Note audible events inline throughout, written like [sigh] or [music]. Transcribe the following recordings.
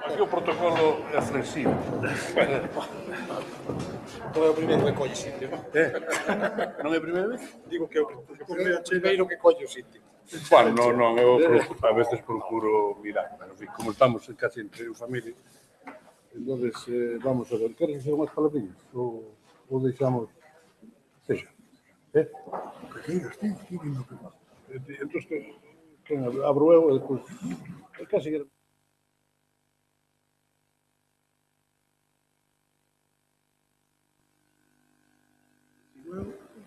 Aquí o protocolo é flexible. Todo é o primeiro que colle sitio. Eh? Non é a primeira vez? Digo que é o primeiro que colle o sitio. Bueno, non, non, eu a veces procuro mirar, pero en fin, como estamos casi entre o familia, entonces eh, vamos a ver, queres dizer unhas palabrinhas? Ou, ou deixamos... Seja. Eh? eh que queiras, ti, ti, ti, que ti, ti, ti, ti, ti, ti, ti, ti, ti, ti,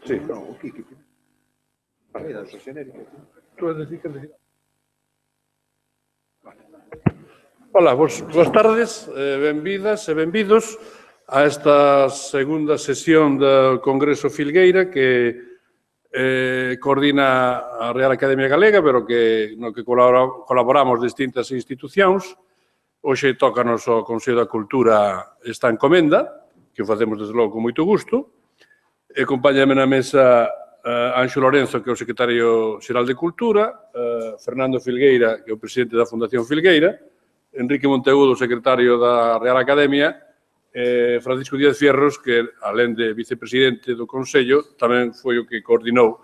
Sí. No, o Kiki. Vale, das xenéricas. Tú has decir que decir. Vale. Ola, vos, boas tardes, eh, benvidas e benvidos a esta segunda sesión do Congreso Filgueira que eh, coordina a Real Academia Galega, pero que no que colaboramos distintas institucións. Hoxe tócanos o Consello da Cultura esta encomenda, que o facemos desde logo con moito gusto. E acompáñame na mesa uh, Anxo Lorenzo, que é o secretario xeral de Cultura, uh, Fernando Filgueira, que é o presidente da Fundación Filgueira, Enrique Monteagudo, secretario da Real Academia, eh, Francisco Díaz Fierros, que alén de vicepresidente do Consello, tamén foi o que coordinou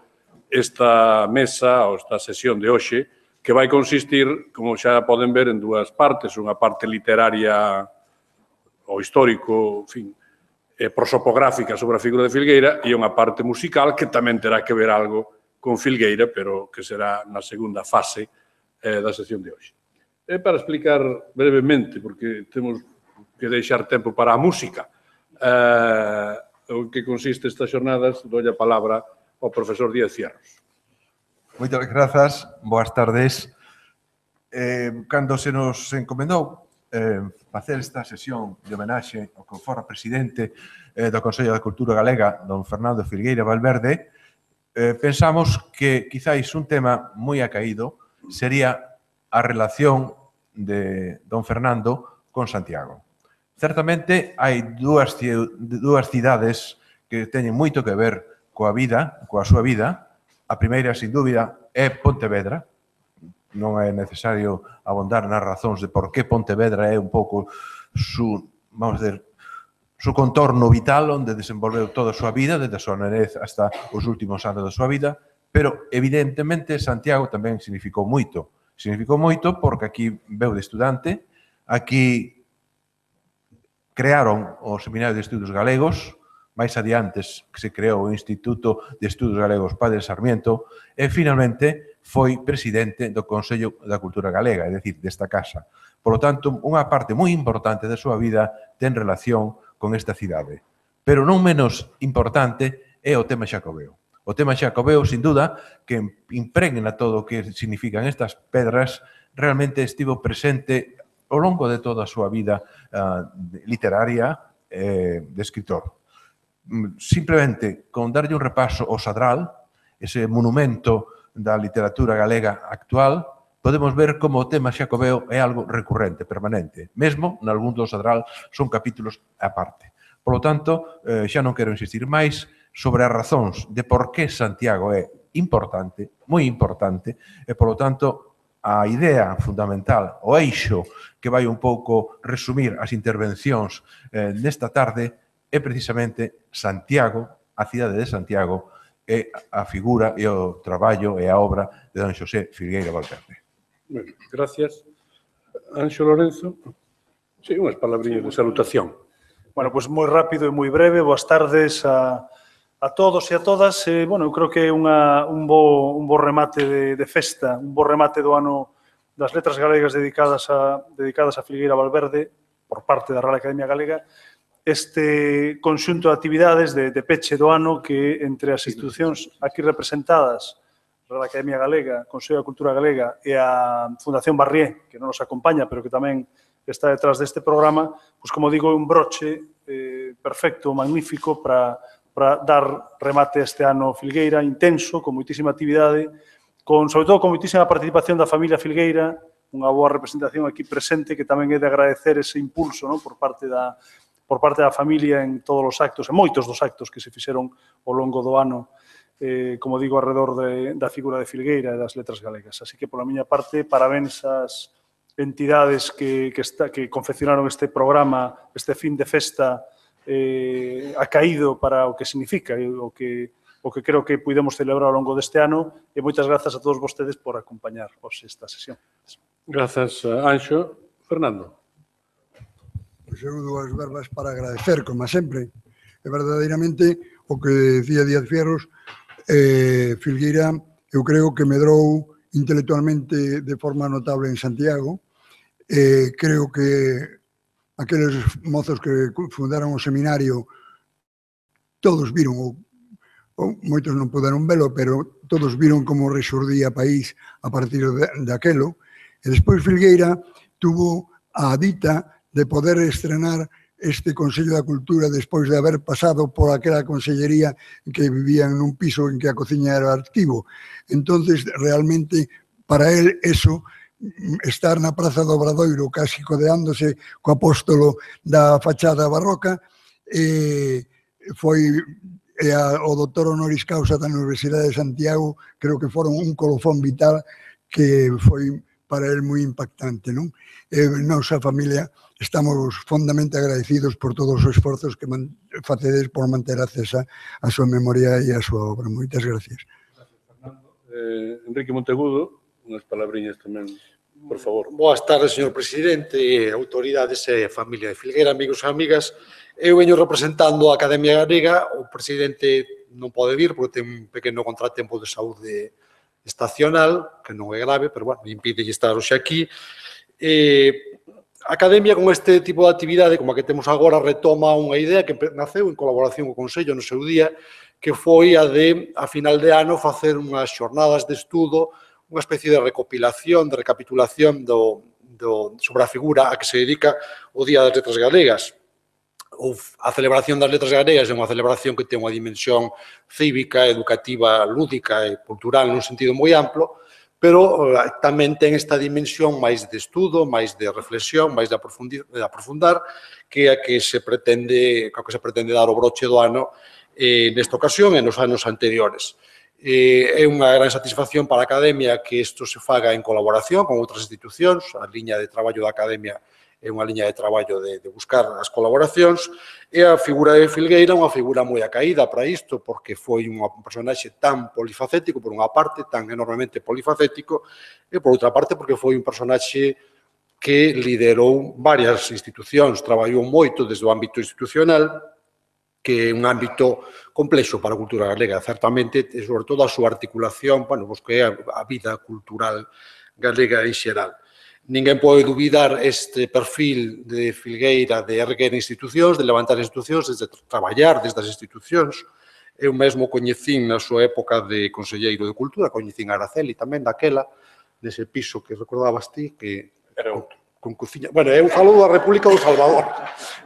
esta mesa ou esta sesión de hoxe, que vai consistir, como xa poden ver, en dúas partes, unha parte literaria ou histórico, en fin, eh, prosopográfica sobre a figura de Filgueira e unha parte musical que tamén terá que ver algo con Filgueira, pero que será na segunda fase eh, da sesión de hoxe. É para explicar brevemente, porque temos que deixar tempo para a música, eh, o que consiste estas xornadas, doi a palabra ao profesor Díaz Cierros. Moitas grazas, boas tardes. Eh, cando se nos encomendou eh, facer esta sesión de homenaxe ao que forra presidente eh, do Consello da Cultura Galega, don Fernando Filgueira Valverde, eh, pensamos que quizáis un tema moi acaído sería a relación de don Fernando con Santiago. Certamente hai dúas, dúas cidades que teñen moito que ver coa vida, coa súa vida. A primeira, sin dúbida, é Pontevedra, non é necesario abondar nas razóns de por que Pontevedra é un pouco su, vamos a dizer, su contorno vital onde desenvolveu toda a súa vida, desde a súa nerez hasta os últimos anos da súa vida, pero evidentemente Santiago tamén significou moito. Significou moito porque aquí veu de estudante, aquí crearon o Seminario de Estudos Galegos, máis adiantes que se creou o Instituto de Estudos Galegos Padre Sarmiento, e finalmente foi presidente do Consello da Cultura Galega, é dicir, desta casa. Por lo tanto, unha parte moi importante da súa vida ten relación con esta cidade. Pero non menos importante é o tema xacobeo. O tema xacobeo, sin duda, que impregna todo o que significan estas pedras, realmente estivo presente ao longo de toda a súa vida uh, literaria eh, de escritor. Mm, simplemente, con darlle un repaso ao Sadral, ese monumento da literatura galega actual, podemos ver como o tema xacobeo é algo recurrente, permanente. Mesmo, nalgún do Sadral, son capítulos aparte. Por lo tanto, eh, xa non quero insistir máis sobre as razóns de por que Santiago é importante, moi importante, e, por lo tanto, a idea fundamental, o eixo que vai un pouco resumir as intervencións eh, nesta tarde é precisamente Santiago, a cidade de Santiago, é a figura e o traballo e a obra de don Xosé Filgueira Valverde. Bueno, gracias. Anxo Lorenzo. Sí, unhas palabrinhas de salutación. Bueno, pois pues moi rápido e moi breve. Boas tardes a, a todos e a todas. Eh, bueno, eu creo que é unha, un, bo, un bo remate de, de festa, un bo remate do ano das letras galegas dedicadas a, dedicadas a Filgueira Valverde por parte da Real Academia Galega este conxunto de actividades de, de peche do ano que entre as institucións aquí representadas, Real Academia Galega, Consello da Cultura Galega e a Fundación Barrié, que non nos acompaña, pero que tamén está detrás deste programa, pois como digo, un broche eh, perfecto, magnífico para para dar remate este ano Filgueira intenso, con moitísima actividade, con sobre todo con moitísima participación da familia Filgueira, unha boa representación aquí presente que tamén é de agradecer ese impulso, non, por parte da por parte da familia en todos os actos, en moitos dos actos que se fixeron ao longo do ano, eh, como digo, alrededor de, da figura de Filgueira e das letras galegas. Así que, pola miña parte, parabéns ás entidades que, que, está, que confeccionaron este programa, este fin de festa eh, acaído para o que significa e o que o que creo que puidemos celebrar ao longo deste ano e moitas grazas a todos vostedes por acompañar hoxe esta sesión. Grazas, eh, Anxo. Fernando. Pois eu dúas verbas para agradecer, como sempre, e verdadeiramente o que decía Díaz Fierros, eh, Filgueira, eu creo que medrou intelectualmente de forma notable en Santiago, eh, creo que aqueles mozos que fundaron o seminario todos viron o ou moitos non puderon velo, pero todos viron como resurdía o país a partir de, daquelo. E despois Filgueira tuvo a dita de poder estrenar este Consello da Cultura despois de haber pasado por aquela consellería que vivían nun piso en que a cociña era arquivo. entonces realmente para él eso estar na Praza do Obradoiro casi codeándose co apóstolo da fachada barroca eh, foi e a, o doutor honoris causa da Universidade de Santiago creo que foron un colofón vital que foi para el moi impactante, non? E nosa familia estamos fondamente agradecidos por todos os esforzos que man, facedes por manter acesa a súa memoria e a súa obra. Moitas gracias. Gracias, Fernando. Eh, Enrique Montegudo, unhas palabriñas tamén, por favor. Boas tardes, señor presidente, autoridades e familia de Filguera, amigos e amigas. Eu veño representando a Academia Galega, o presidente non pode vir porque ten un pequeno contratempo de saúde estacional, que non é grave, pero bueno, impide estar hoxe aquí. Eh, A Academia con este tipo de actividade, como a que temos agora, retoma unha idea que naceu en colaboración co Consello no seu día, que foi a de, a final de ano, facer unhas xornadas de estudo, unha especie de recopilación, de recapitulación do, do, sobre a figura a que se dedica o Día das Letras Galegas. Ou a celebración das Letras Galegas é unha celebración que ten unha dimensión cívica, educativa, lúdica e cultural nun sentido moi amplo, pero eh, tamén ten esta dimensión máis de estudo, máis de reflexión, máis de, aprofundir, de aprofundar, que a que se pretende, a que se pretende dar o broche do ano eh, nesta ocasión e nos anos anteriores. Eh, é unha gran satisfacción para a Academia que isto se faga en colaboración con outras institucións, a liña de traballo da Academia é unha liña de traballo de, de buscar as colaboracións, e a figura de Filgueira unha figura moi acaída para isto, porque foi un personaxe tan polifacético, por unha parte, tan enormemente polifacético, e por outra parte, porque foi un personaxe que liderou varias institucións, traballou moito desde o ámbito institucional, que é un ámbito complexo para a cultura galega, certamente, e sobre todo a súa articulación, bueno, pois que é a vida cultural galega en xeral. Ninguén pode dubidar este perfil de Filgueira de erguer institucións, de levantar institucións, de traballar desde as institucións. Eu mesmo coñecín na súa época de Conselleiro de Cultura, coñecín a Araceli tamén daquela, dese piso que recordabas ti, que era outro con cociña. Bueno, eu falo da República do Salvador.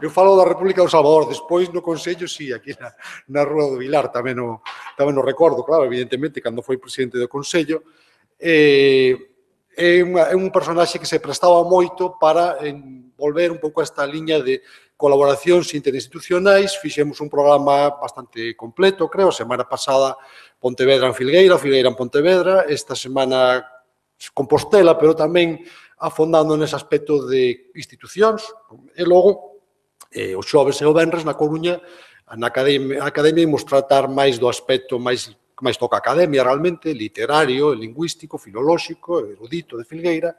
Eu falo da República do Salvador. Despois no Consello, sí, aquí na, na Rúa do Vilar, tamén o, tamén o recordo, claro, evidentemente, cando foi presidente do Consello. Eh, é, unha, é un personaxe que se prestaba moito para envolver un pouco esta liña de colaboracións interinstitucionais. Fixemos un programa bastante completo, creo, a semana pasada Pontevedra en Filgueira, Filgueira en Pontevedra, esta semana Compostela, pero tamén afondando nese aspecto de institucións. E logo, eh, o xoves e o venres na Coruña, na Academia, a Academia imos tratar máis do aspecto máis que máis toca a academia realmente, literario, lingüístico, filolóxico, erudito de Filgueira,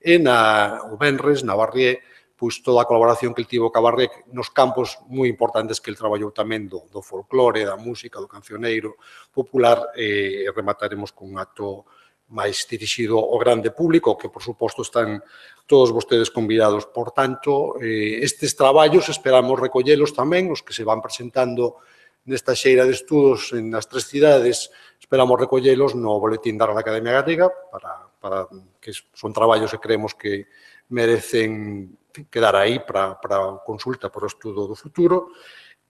e na, o Benres, na Barrié, pois toda a colaboración que el tivo ca Barrié nos campos moi importantes que el traballou tamén do, do folclore, da música, do cancioneiro popular, e remataremos cun acto máis dirixido ao grande público, que por suposto están todos vostedes convidados. Por tanto, eh, estes traballos esperamos recollelos tamén, os que se van presentando nesta xeira de estudos en as tres cidades, esperamos recollelos no Boletín da Real Academia Galega, para, para que son traballos que creemos que merecen quedar aí para, para consulta para o estudo do futuro.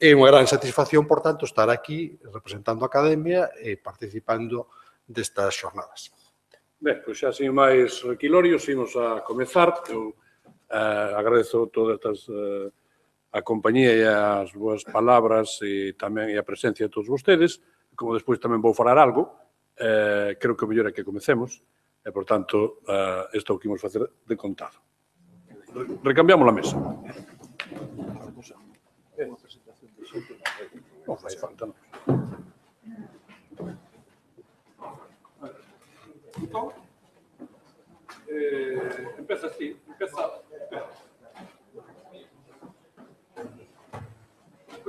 É unha gran satisfacción, por tanto, estar aquí representando a Academia e participando destas xornadas. Ben, pois xa sin máis requilorios, imos a comezar. Eu eh, agradezo todas estas eh, a compañía e as boas palabras e tamén e a presencia de todos vostedes, como despois tamén vou falar algo, eh, creo que o mellor é que comecemos, e, por tanto, eh, isto o que imos facer de contado. Recambiamos a mesa. Oh, non fai falta, non. Então, eh, empieza así, empieza...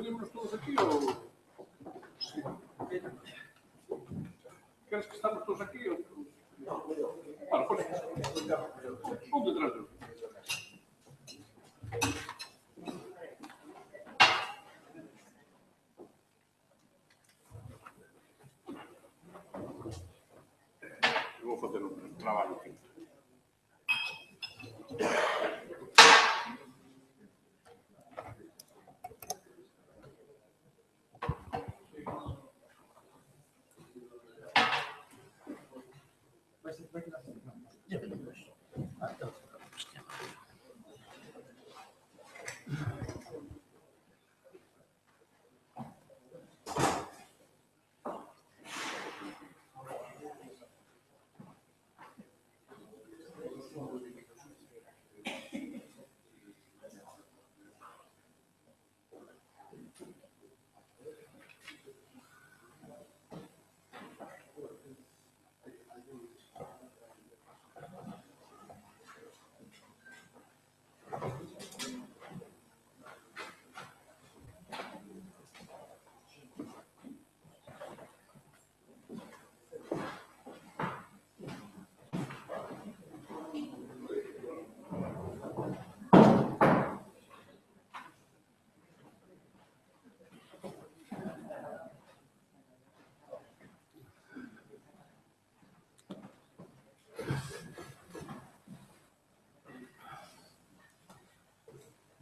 Escolhemos todos aqui ou. Sim. Queres que estamos todos aqui ou. Não, Para, pois. Um do. Eu vou fazer um trabalho.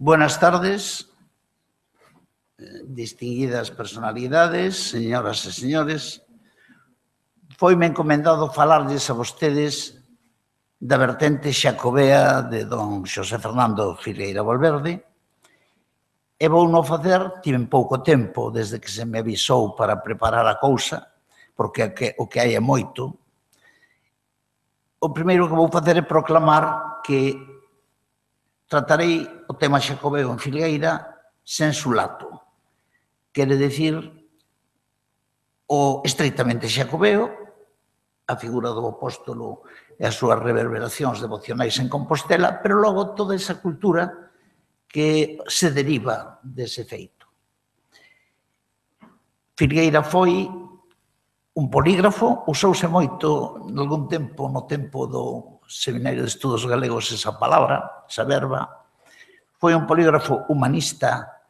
Buenas tardes, distinguidas personalidades, señoras e señores. Foime encomendado falarles a vostedes da vertente xacobea de don Xosé Fernando Fileira Valverde e vou non facer, tiven pouco tempo desde que se me avisou para preparar a cousa, porque o que hai é moito, o primeiro que vou facer é proclamar que tratarei o tema xacobeo en Filgueira sensulato. Quere decir o estreitamente xacobeo, a figura do apóstolo e as súas reverberacións devocionais en Compostela, pero logo toda esa cultura que se deriva dese feito. Filgueira foi un polígrafo, usouse moito nalgún tempo no tempo do Seminario de Estudos Galegos esa palabra, esa verba. Foi un polígrafo humanista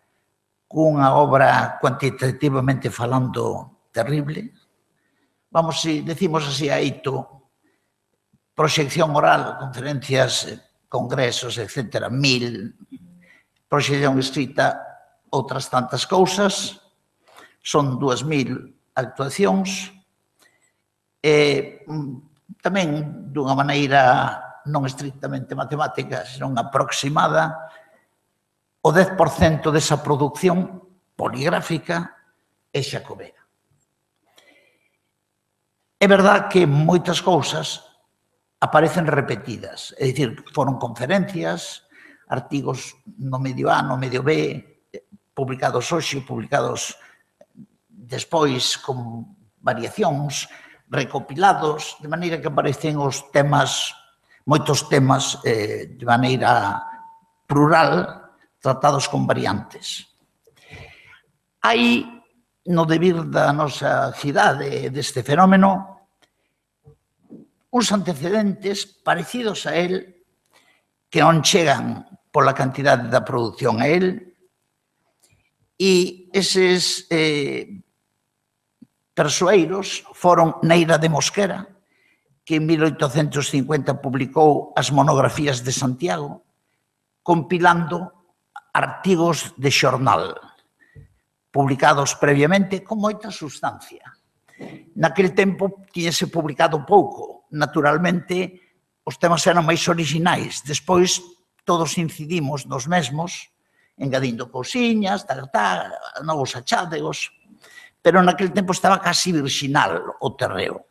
cunha obra cuantitativamente falando terrible. Vamos, si decimos así a Eito, proxección oral, conferencias, congresos, etc., mil, proxección escrita, outras tantas cousas, son 2.000 actuacións, e mm, tamén dunha maneira non estrictamente matemática, senón aproximada, o 10% desa producción poligráfica é xacobea. É verdad que moitas cousas aparecen repetidas, é dicir, foron conferencias, artigos no medio A, no medio B, publicados hoxe, publicados despois con variacións, recopilados, de maneira que aparecen os temas, moitos temas eh, de maneira plural, tratados con variantes. Hai no debir da nosa cidade deste fenómeno uns antecedentes parecidos a él que non chegan pola cantidade da produción a él e eses eh, persoeiros foron Neira de Mosquera, que en 1850 publicou as monografías de Santiago, compilando artigos de xornal, publicados previamente con moita sustancia. Naquel tempo tiñese publicado pouco, naturalmente os temas eran máis orixinais, despois todos incidimos nos mesmos, engadindo cousiñas, tal, tal, novos achádegos pero naquel tempo estaba casi virxinal o terreo.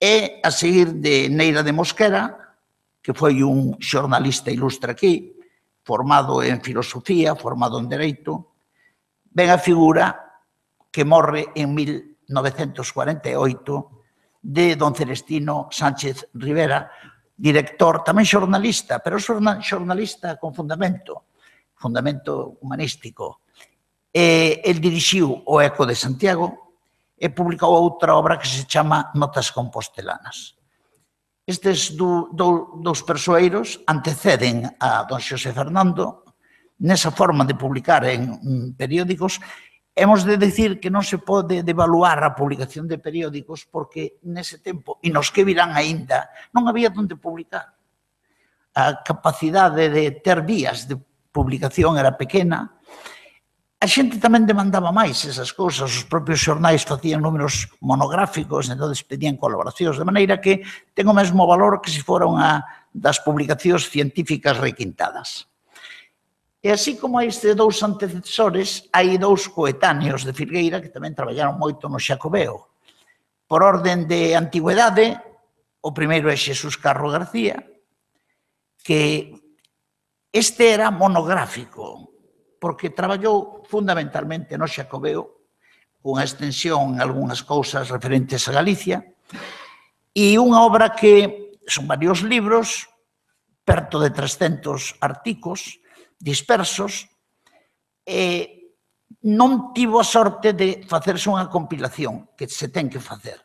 E a seguir de Neira de Mosquera, que foi un xornalista ilustre aquí, formado en filosofía, formado en dereito, ven a figura que morre en 1948 de don Celestino Sánchez Rivera, director, tamén xornalista, pero xornalista con fundamento, fundamento humanístico, Eh, el dirixiu o Eco de Santiago e publicou outra obra que se chama Notas Compostelanas. Estes do, do, dos persoeiros anteceden a don Xosé Fernando nesa forma de publicar en periódicos Hemos de decir que non se pode devaluar a publicación de periódicos porque nese tempo, e nos que virán aínda, non había onde publicar. A capacidade de ter vías de publicación era pequena, a xente tamén demandaba máis esas cousas, os propios xornais facían números monográficos, entón pedían colaboracións, de maneira que ten o mesmo valor que se fora unha das publicacións científicas requintadas. E así como estes dous antecesores, hai dous coetáneos de Filgueira que tamén traballaron moito no Xacobeo. Por orden de antigüedade, o primeiro é Xesús Carro García, que este era monográfico, porque traballou fundamentalmente no Xacobeo, unha extensión en algunhas cousas referentes a Galicia, e unha obra que son varios libros, perto de 300 artigos dispersos, e non tivo a sorte de facerse unha compilación que se ten que facer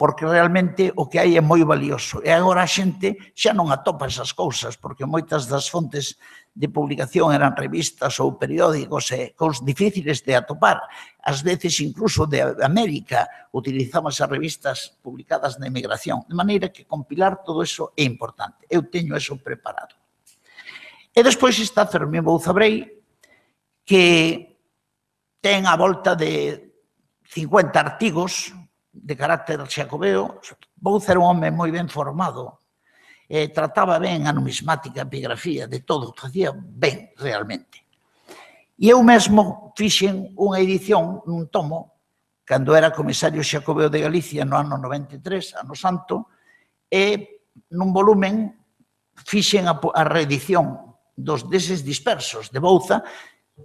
porque realmente o que hai é moi valioso. E agora a xente xa non atopa esas cousas, porque moitas das fontes de publicación eran revistas ou periódicos e cos difíciles de atopar. Ás veces incluso de América utilizamos as revistas publicadas na emigración. De maneira que compilar todo eso é importante. Eu teño eso preparado. E despois está Fermín Bouzabrei, que ten a volta de 50 artigos de carácter xacobeo. Bouza era un home moi ben formado, eh, trataba ben a numismática, a epigrafía, de todo, facía ben realmente. E eu mesmo fixen unha edición nun tomo cando era comisario Xacobeo de Galicia no ano 93, ano santo, e nun volumen fixen a, a reedición dos deses dispersos de Bouza,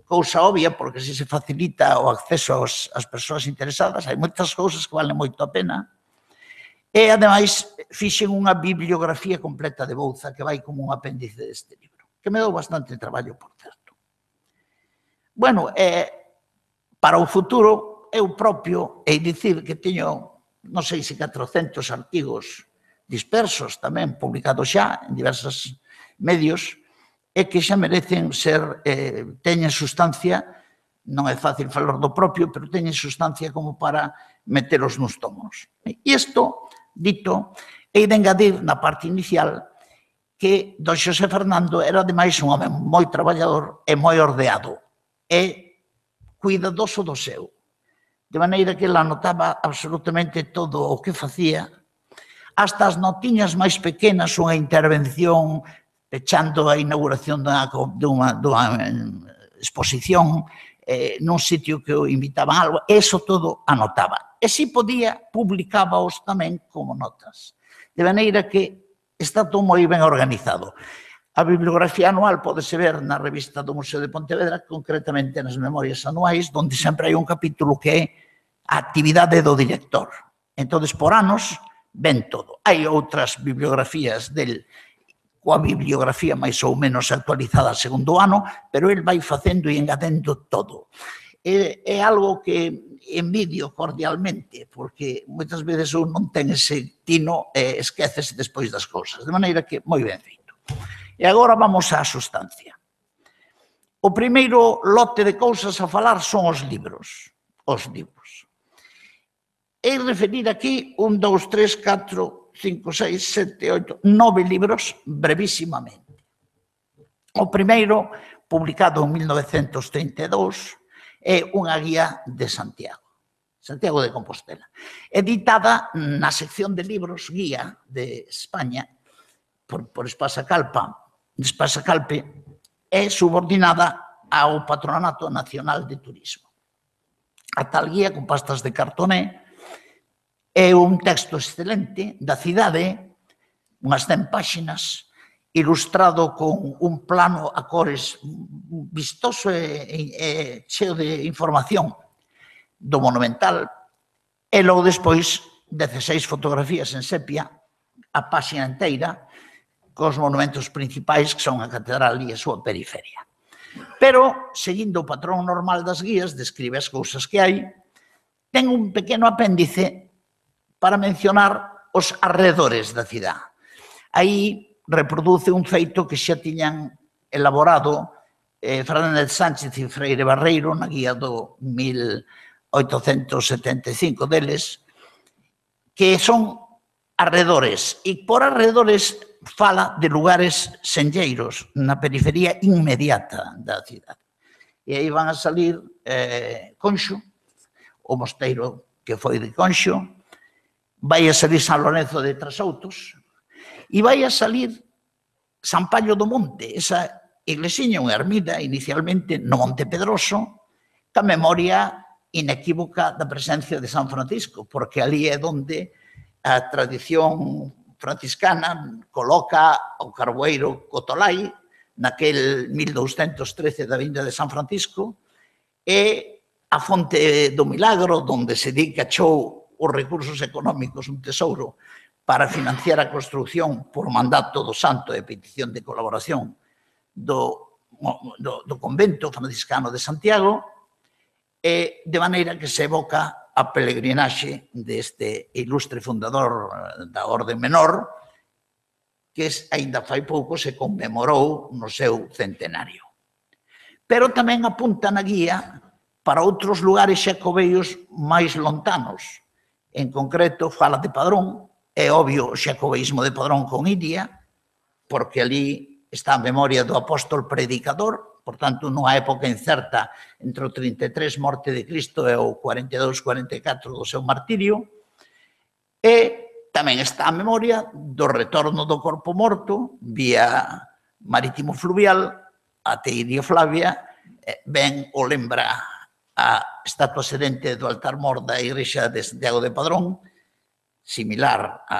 cousa obvia, porque se se facilita o acceso aos, ás persoas interesadas, hai moitas cousas que valen moito a pena, E, ademais, fixen unha bibliografía completa de Bouza que vai como un apéndice deste libro, que me dou bastante traballo, por certo. Bueno, eh, para o futuro, eu propio, e dicir que teño, non sei se 400 artigos dispersos tamén, publicados xa en diversos medios, e que xa merecen ser, eh, teñen sustancia, non é fácil falar do propio, pero teñen sustancia como para meteros nos tomos. E isto dito, e de engadir na parte inicial que do Xosé Fernando era ademais un home moi traballador e moi ordeado e cuidadoso do seu. De maneira que ela anotaba absolutamente todo o que facía, hasta as notiñas máis pequenas, unha intervención pechando a inauguración dunha, dunha, dunha eh, exposición eh, nun sitio que o invitaban algo, eso todo anotaba e si podía, publicábaos tamén como notas. De maneira que está todo moi ben organizado. A bibliografía anual podese ver na revista do Museo de Pontevedra, concretamente nas memorias anuais, onde sempre hai un capítulo que é a actividade do director. Entonces, por anos, ven todo. Hai outras bibliografías del coa bibliografía máis ou menos actualizada segundo ano, pero el vai facendo e engadendo todo. É, é algo que envidio cordialmente, porque moitas veces un non ten ese tino e esquecese despois das cousas. De maneira que, moi ben feito. E agora vamos á sustancia. O primeiro lote de cousas a falar son os libros. Os libros. E referir aquí un, dous, tres, catro, cinco, seis, sete, oito, nove libros brevísimamente. O primeiro, publicado en 1932, é unha guía de Santiago, Santiago de Compostela, editada na sección de libros guía de España por, por Espasa Calpa, Espasa Calpe, é subordinada ao Patronato Nacional de Turismo. A tal guía con pastas de cartoné é un texto excelente da cidade, unhas 100 páxinas, ilustrado con un plano a cores vistoso e, e cheo de información do monumental e logo despois 16 fotografías en sepia a páxina inteira cos monumentos principais que son a catedral e a súa periferia. Pero, seguindo o patrón normal das guías, describe as cousas que hai, ten un pequeno apéndice para mencionar os arredores da cidade. Aí reproduce un feito que xa tiñan elaborado eh, Fernández Sánchez e Freire Barreiro na guía do 1875 deles, que son arredores. E por arredores fala de lugares senlleiros na periferia inmediata da cidade. E aí van a salir eh, Conxo, o mosteiro que foi de Conxo, vai a salir San Lorenzo de Trasoutos, e vai a salir San Pallo do Monte, esa iglesiña, unha ermida, inicialmente no Monte Pedroso, ca memoria inequívoca da presencia de San Francisco, porque ali é onde a tradición franciscana coloca o carboeiro Cotolai naquel 1213 da vinda de San Francisco e a fonte do milagro onde se di que achou os recursos económicos un tesouro para financiar a construción por mandato do santo e petición de colaboración do, do, do convento franciscano de Santiago e de maneira que se evoca a peregrinaxe deste ilustre fundador eh, da Orde Menor que aínda fai pouco se conmemorou no seu centenario. Pero tamén apunta na guía para outros lugares xacobeios máis lontanos. En concreto, fala de Padrón, É obvio o xacobeísmo de Padrón con Iria, porque ali está a memoria do apóstol predicador, por tanto, nunha época incerta entre o 33 morte de Cristo e o 42-44 do seu martirio, e tamén está a memoria do retorno do corpo morto vía marítimo fluvial até Iria Flavia, ben o lembra a estatua sedente do altar mor da Igrexa de Santiago de Padrón, similar a,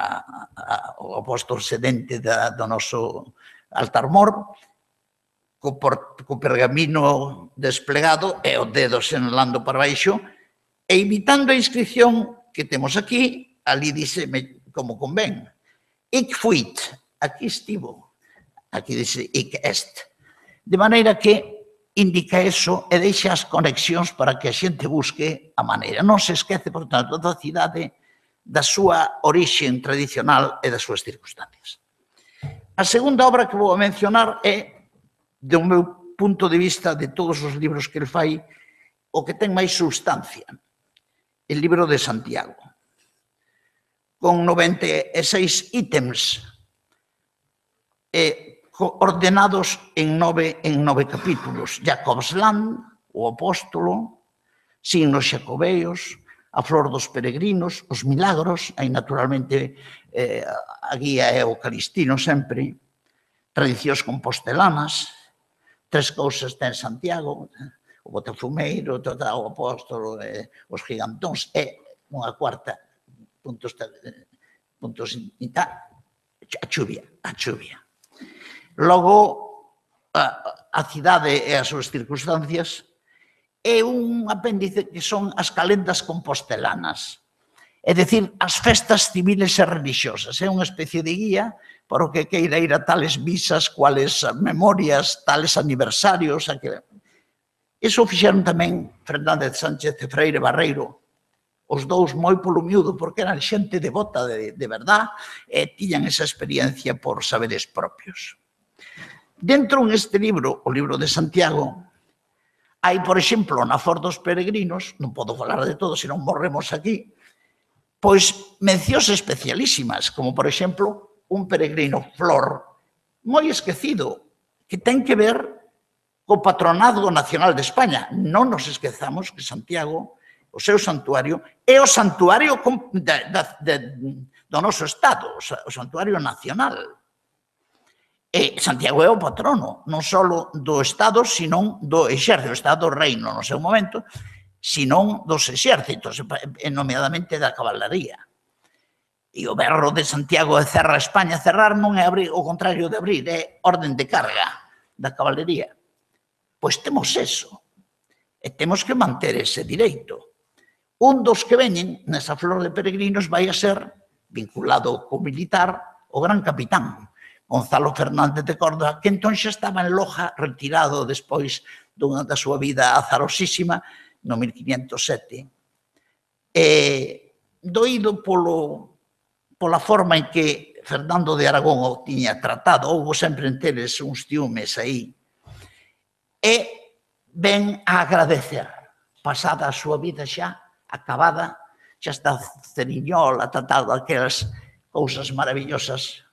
a, ao oposto sedente da, do noso altar mor, co, por, co pergamino desplegado e o dedo senalando para baixo, e imitando a inscripción que temos aquí, ali dice como convén. ik fuit, aquí estivo. Aquí dice ik est. De maneira que indica eso e deixa as conexións para que a xente busque a maneira. Non se esquece, por tanto, da cidade da súa orixen tradicional e das súas circunstancias. A segunda obra que vou a mencionar é, do meu punto de vista, de todos os libros que el fai, o que ten máis substancia, el libro de Santiago, con 96 ítems e ordenados en nove, en nove capítulos. Jacob's Land, o apóstolo, signos xacobeos, a flor dos peregrinos, os milagros, aí naturalmente eh, a guía é o Calistino sempre, tradicións compostelanas, tres cousas ten Santiago, o Botafumeiro, o Apóstolo, eh, os gigantóns, e unha cuarta, puntos, puntos a chuvia, a chuvia. Logo, a, a cidade e as súas circunstancias, é un apéndice que son as calendas compostelanas. É dicir, as festas civiles e religiosas. É unha especie de guía para o que queira ir a tales misas, cuales memorias, tales aniversarios. A que... Iso fixeron tamén Fernández Sánchez e Freire Barreiro, os dous moi polo miúdo, porque eran xente devota de, de verdad e tiñan esa experiencia por saberes propios. Dentro neste libro, o libro de Santiago, Hai, por exemplo, na Ford dos Peregrinos, non podo falar de todo, senón morremos aquí, pois mencións especialísimas, como, por exemplo, un peregrino flor moi esquecido, que ten que ver co patronado nacional de España. Non nos esquezamos que Santiago, o seu santuario, é o santuario de, de, de, do noso Estado, o santuario nacional. E Santiago é o patrono, non só do Estado, senón do exército, o Estado do Reino no seu momento, senón dos exércitos, nomeadamente da caballería. E o berro de Santiago de cerra España, cerrar non é abrir, o contrario de abrir, é orden de carga da caballería. Pois temos eso, e temos que manter ese direito. Un dos que veñen nesa flor de peregrinos vai a ser, vinculado co militar, o gran capitán, Gonzalo Fernández de Córdoba, que entón xa estaba en Loja retirado despois dunha da súa vida azarosísima no 1507. E doído polo, pola forma en que Fernando de Aragón o tiña tratado, houve sempre enteres uns tiumes aí, e ven a agradecer, pasada a súa vida xa, acabada, xa está Ceriñol, a tratar aquelas cousas maravillosas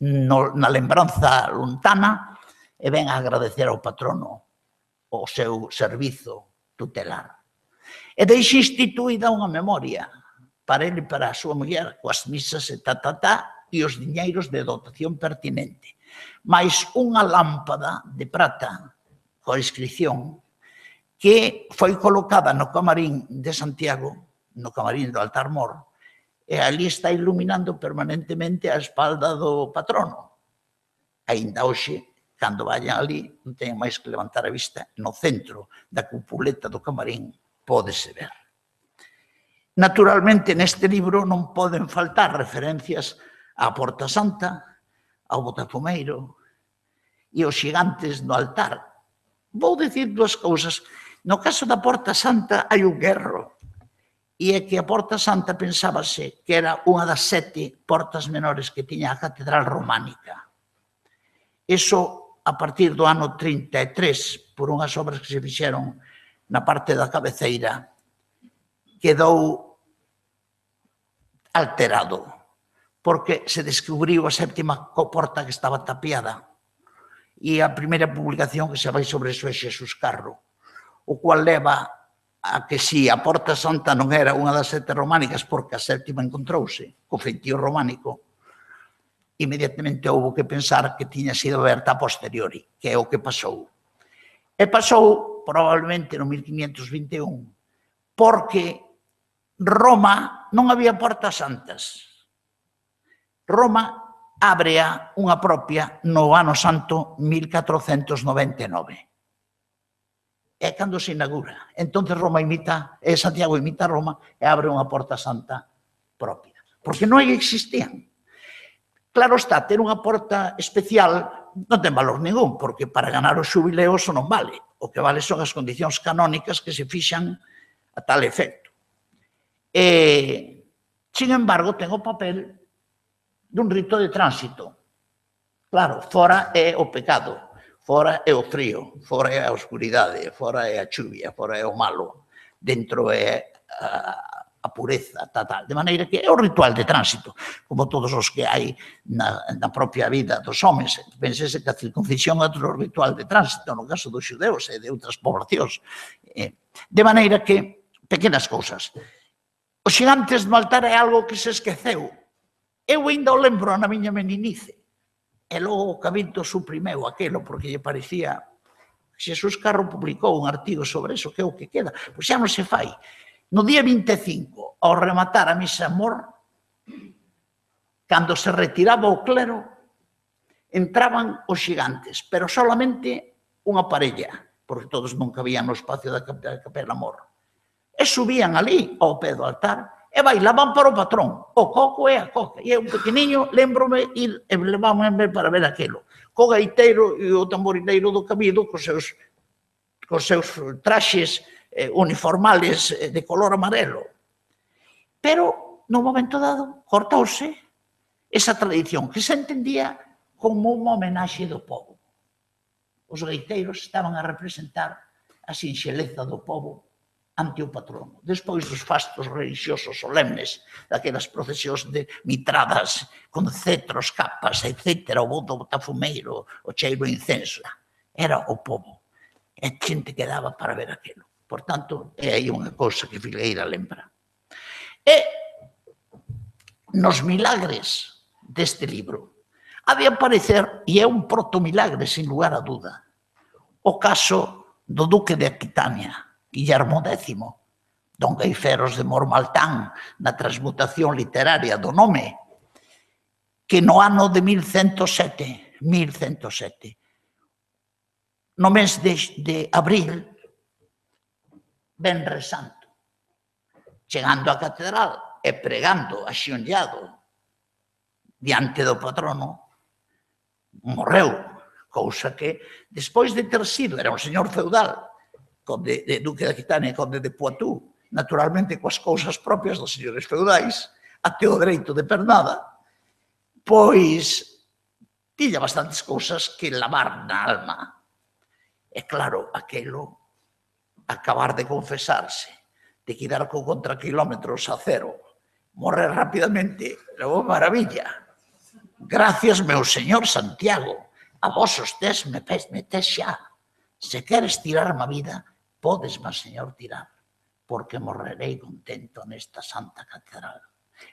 no, na lembranza lontana e ven a agradecer ao patrono o seu servizo tutelar. E deixe instituída unha memoria para ele e para a súa muller, coas misas e ta, ta, ta, e os diñeiros de dotación pertinente. Mais unha lámpada de prata coa inscripción que foi colocada no camarín de Santiago, no camarín do altar mor, e ali está iluminando permanentemente a espalda do patrono. Ainda hoxe, cando vayan ali, non teñen máis que levantar a vista no centro da cupuleta do camarín, pódese ver. Naturalmente, neste libro non poden faltar referencias á Porta Santa, ao Botafumeiro e aos xigantes no altar. Vou dicir dúas cousas. No caso da Porta Santa hai un guerro e é que a Porta Santa pensábase que era unha das sete portas menores que tiña a Catedral Románica. Eso a partir do ano 33, por unhas obras que se fixeron na parte da cabeceira, quedou alterado, porque se descubriu a séptima porta que estaba tapiada e a primeira publicación que se vai sobre iso é Xesús Carro, o cual leva a que si a Porta Santa non era unha das sete románicas porque a séptima encontrouse co feitío románico, inmediatamente houve que pensar que tiña sido aberta a posteriori, que é o que pasou. E pasou probablemente no 1521 porque Roma non había portas santas. Roma ábrea unha propia no ano santo 1499 é cando se inaugura. Entonces Roma imita, e Santiago imita a Roma e abre unha porta santa propia. Porque non existían. Claro está, ter unha porta especial non ten valor ningún, porque para ganar o xubileo eso non vale. O que vale son as condicións canónicas que se fixan a tal efecto. E, sin embargo, ten o papel dun rito de tránsito. Claro, fora é o pecado, Fora é o frío, fora é a oscuridade, fora é a chuvia, fora é o malo, dentro é a, a pureza, tal, tal. De maneira que é o ritual de tránsito, como todos os que hai na, na propia vida dos homens. Pensese que a circuncisión é outro ritual de tránsito, no caso dos xudeus e de outras poblacións. Eh, de maneira que, pequenas cousas. Os xigantes no altar é algo que se esqueceu. Eu ainda o lembro na miña meninice. E logo o Cabildo suprimeu aquilo porque lle parecía... Xesús Carro publicou un artigo sobre eso, que é o que queda. Pois xa non se fai. No día 25, ao rematar a misa mor, cando se retiraba o clero, entraban os xigantes, pero solamente unha parella, porque todos non cabían no espacio da capela mor. E subían ali ao pé do altar e bailaban para o patrón, o coco e a coca. E un pequeniño, lembrome, ir e levábanme para ver aquilo. Co gaiteiro e o tamborileiro do cabido, cos seus, cos seus traxes eh, uniformales eh, de color amarelo. Pero, no momento dado, cortouse esa tradición que se entendía como unha homenaxe do povo. Os gaiteiros estaban a representar a sinxeleza do povo ante o patrono. Despois dos fastos religiosos solemnes, daquelas procesións de mitradas con cetros, capas, etc., o voto botafumeiro, o cheiro incenso. Era o povo. E a xente que daba para ver aquilo. Por tanto, é aí unha cousa que Filgueira lembra. E nos milagres deste libro ha de aparecer, e é un protomilagre, sin lugar a duda, o caso do duque de Aquitania, Guillermo X, don Gaiferos de Mormaltán, na transmutación literaria do nome, que no ano de 1107, 1107, no mes de, de abril, Benre Santo, chegando á catedral e pregando axionllado diante do patrono, morreu, cousa que, despois de ter sido, era un señor feudal, conde de Duque da Aquitania e conde de Poitou, naturalmente coas cousas propias dos señores feudais, até o dereito de pernada, pois tiña bastantes cousas que lavar na alma. E claro, aquelo acabar de confesarse, de quedar con contra kilómetros a cero, morrer rapidamente, logo maravilla. Gracias, meu señor Santiago, a vos os tes me, me tes xa. Se queres tirar a vida, podes, mas señor, tirar, porque morrerei contento nesta santa catedral.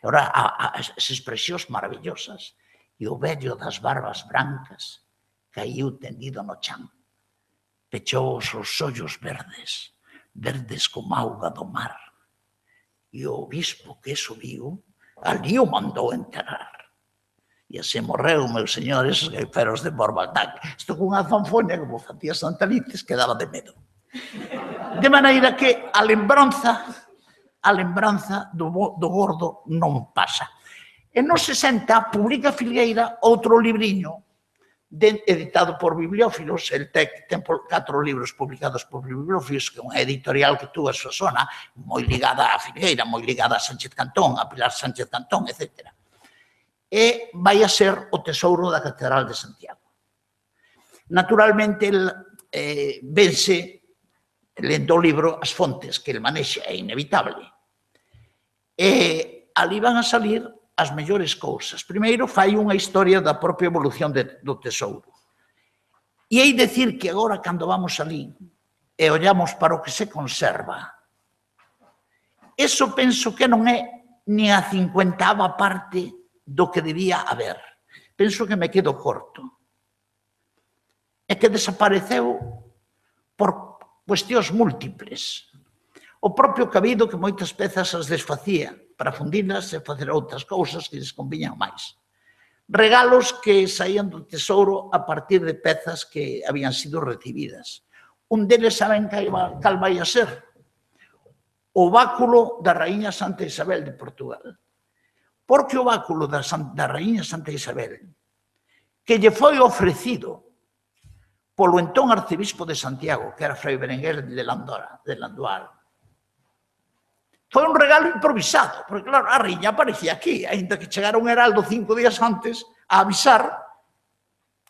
E ora, a, a, as expresións maravillosas e o vello das barbas brancas caiu tendido no chan. Pechou os seus ollos verdes, verdes como auga do mar. E o obispo que subiu, ali o mandou enterrar. E así morreu, meus señores, gaiferos de Borbatac. Isto unha fanfonia como facía Santalices que daba de medo. De maneira que a lembranza, a lembranza do, do gordo non pasa. E nos 60 publica Filgueira outro libriño de, editado por bibliófilos, el TEC ten catro libros publicados por bibliófilos, que é unha editorial que tuvo a súa zona, moi ligada a Filgueira, moi ligada a Sánchez Cantón, a Pilar Sánchez Cantón, etc. E vai a ser o tesouro da Catedral de Santiago. Naturalmente, el, eh, vense lendo o libro, as fontes que el manexa é inevitable. E ali van a salir as mellores cousas. Primeiro, fai unha historia da propia evolución de, do tesouro. E hai decir que agora, cando vamos ali e ollamos para o que se conserva, eso penso que non é ni a cincuentava parte do que debía haber. Penso que me quedo corto. É que desapareceu por cuestións múltiples. O propio cabido que moitas pezas as desfacía para fundilas e facer outras cousas que lles conviñan máis. Regalos que saían do tesouro a partir de pezas que habían sido recibidas. Un deles saben cal vai a ser o báculo da Raíña Santa Isabel de Portugal. Porque o báculo da, San, da Raíña Santa Isabel, que lle foi ofrecido polo entón arcebispo de Santiago, que era Fray Berenguer de Landora, de Landual. Foi un regalo improvisado, porque claro, a riña aparecía aquí, ainda que chegara un heraldo cinco días antes a avisar,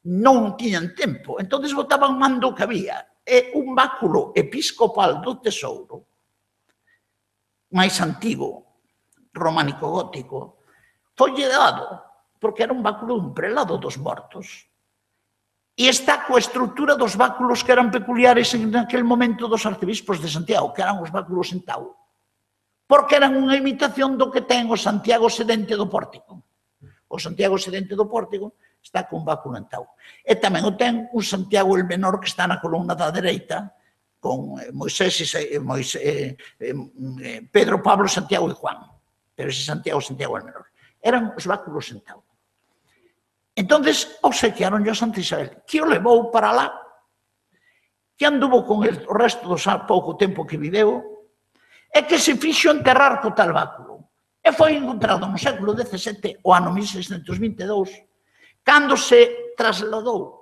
non tiñan tempo. entonces botaban mando que había. É un báculo episcopal do tesouro, máis antigo, románico gótico, foi dado porque era un báculo dun prelado dos mortos, E está coa estrutura dos báculos que eran peculiares en aquel momento dos arcebispos de Santiago, que eran os báculos en tau. Porque eran unha imitación do que ten o Santiago sedente do pórtico. O Santiago sedente do pórtico está con báculo en tau. E tamén o ten o Santiago el menor que está na columna da dereita, con eh, Moisés, e, eh, Moisés eh, Pedro, Pablo, Santiago e Juan. Pero ese Santiago, Santiago el menor. Eran os báculos en tau. Entonces, obsequiaron a Santa Isabel, que o levou para lá, que anduvo con el o resto dos pouco tempo que viveu, e que se fixo enterrar co tal báculo. E foi encontrado no século XVII, o ano 1622, cando se trasladou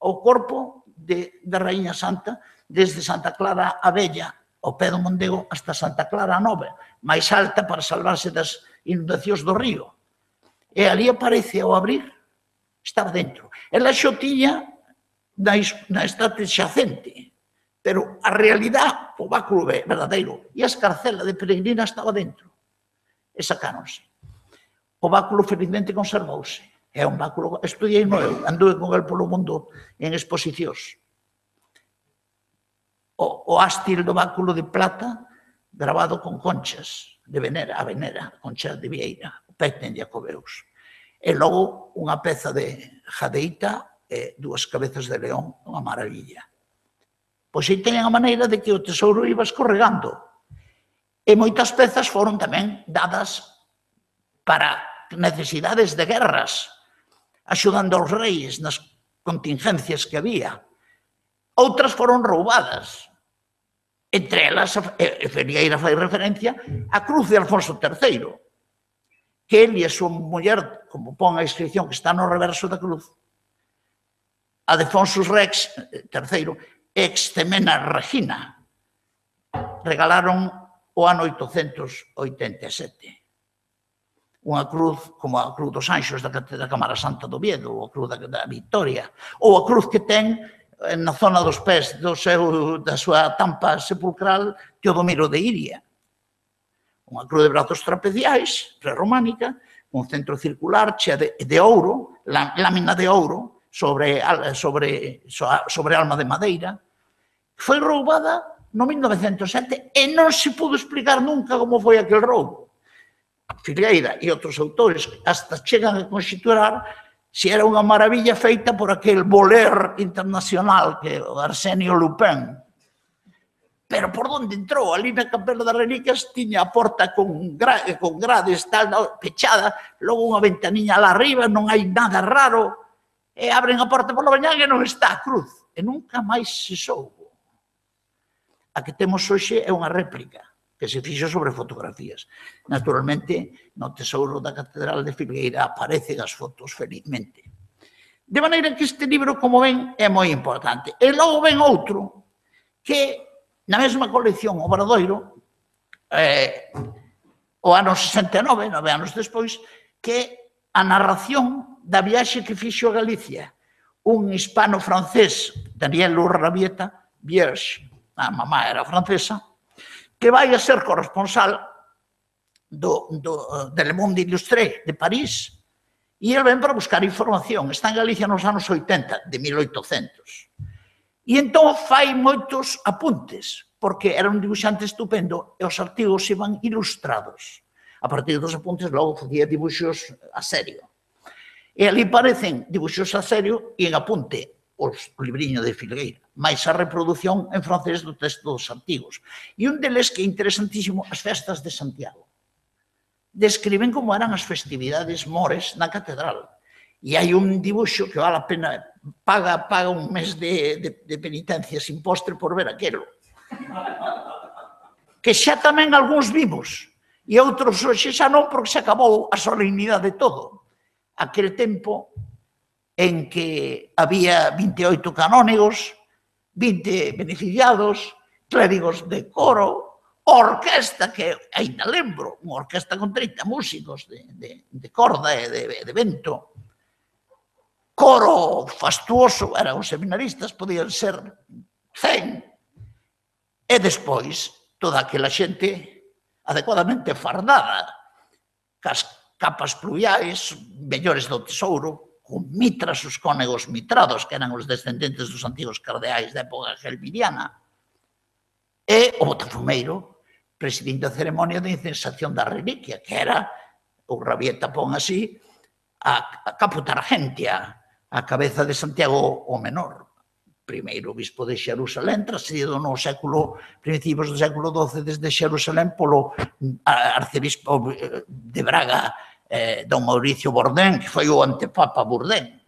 o corpo de, de Rainha Santa desde Santa Clara a Bella ao pé do Mondego hasta Santa Clara a Nova, máis alta para salvarse das inundacións do río. E ali aparece ao abrir, estaba dentro. Ela xo tiña na, na estate xacente, pero a realidad, o báculo verdadeiro, e a escarcela de peregrina estaba dentro. E sacáronse. O báculo felizmente conservouse. É un báculo, estudiei no eu, anduve con el polo mundo en exposicións. O, o ástil do báculo de plata grabado con conchas de Venera, a Venera, conchas de Vieira, técnenlle a Cobeus. E logo unha peza de jadeita e dúas cabezas de león, unha maravilla. Pois aí teñen a maneira de que o tesouro iba escorregando. E moitas pezas foron tamén dadas para necesidades de guerras, axudando aos reis nas contingencias que había. Outras foron roubadas. Entre elas, e Ferieira fai referencia, a cruz de Alfonso III, que ele e a súa muller, como pon a inscripción que está no reverso da cruz, Adefonsus Rex, eh, terceiro, ex Temena Regina, regalaron o ano 887 unha cruz como a Cruz dos Anxos da, da Cámara Santa do Viedo, ou a Cruz da, da Victoria, ou a cruz que ten eh, na zona dos pés do seu, da súa tampa sepulcral Teodomiro de Iria unha cruz de brazos trapeciais, prerrománica, un centro circular chea de, de ouro, lámina de ouro, sobre, sobre, sobre alma de madeira, foi roubada no 1907 e non se pudo explicar nunca como foi aquel roubo. Filgueira e outros autores hasta chegan a constituar se era unha maravilla feita por aquel voler internacional que Arsenio Lupin pero por onde entrou, ali na Capela das Reliquias tiña a porta con, gra, con grades tal, pechada, logo unha ventaniña lá arriba, non hai nada raro, e abren a porta pola mañá e non está a cruz, e nunca máis se soubo. A que temos hoxe é unha réplica que se fixo sobre fotografías. Naturalmente, no tesouro da Catedral de Filgueira aparecen as fotos felizmente. De maneira que este libro, como ven, é moi importante. E logo ven outro que Na mesma colección Obradoiro, eh, o ano 69, nove anos despois, que a narración da viaxe que fixo a Galicia un hispano francés, Daniel Urrabieta, Vierge, a mamá era francesa, que vai a ser corresponsal do, do, del Monde Illustré de París, e el ven para buscar información. Está en Galicia nos anos 80, de 1800. E entón fai moitos apuntes, porque era un dibuixante estupendo e os artigos iban ilustrados. A partir dos apuntes logo facía dibuixos a serio. E ali parecen dibuixos a serio e en apunte os libriño de Filgueira, máis a reproducción en francés do texto dos artigos. E un deles que é interesantísimo, as festas de Santiago. Describen como eran as festividades mores na catedral. E hai un dibuixo que vale a pena paga, paga un mes de, de, de penitencia sin postre por ver aquelo. Que xa tamén algúns vimos e outros hoxe xa non porque se acabou a solemnidade de todo. Aquel tempo en que había 28 canónigos, 20 beneficiados, clérigos de coro, orquesta que ainda lembro, unha orquesta con 30 músicos de, de, de corda e de, de vento, coro fastuoso, eran os seminaristas, podían ser 100. E despois, toda aquela xente adecuadamente fardada, cas capas pluviais, mellores do tesouro, con mitras, os cónegos mitrados, que eran os descendentes dos antigos cardeais da época gelmiriana, e o botafumeiro presidindo a ceremonia de incensación da reliquia, que era, o Rabieta pon así, a, a caputargentia, a cabeza de Santiago o Menor, primeiro bispo de Xerusalén, trazido no século principios do século XII desde Xerusalén polo mm, arcebispo eh, de Braga, eh, don Mauricio Bordén, que foi o antepapa Bordén,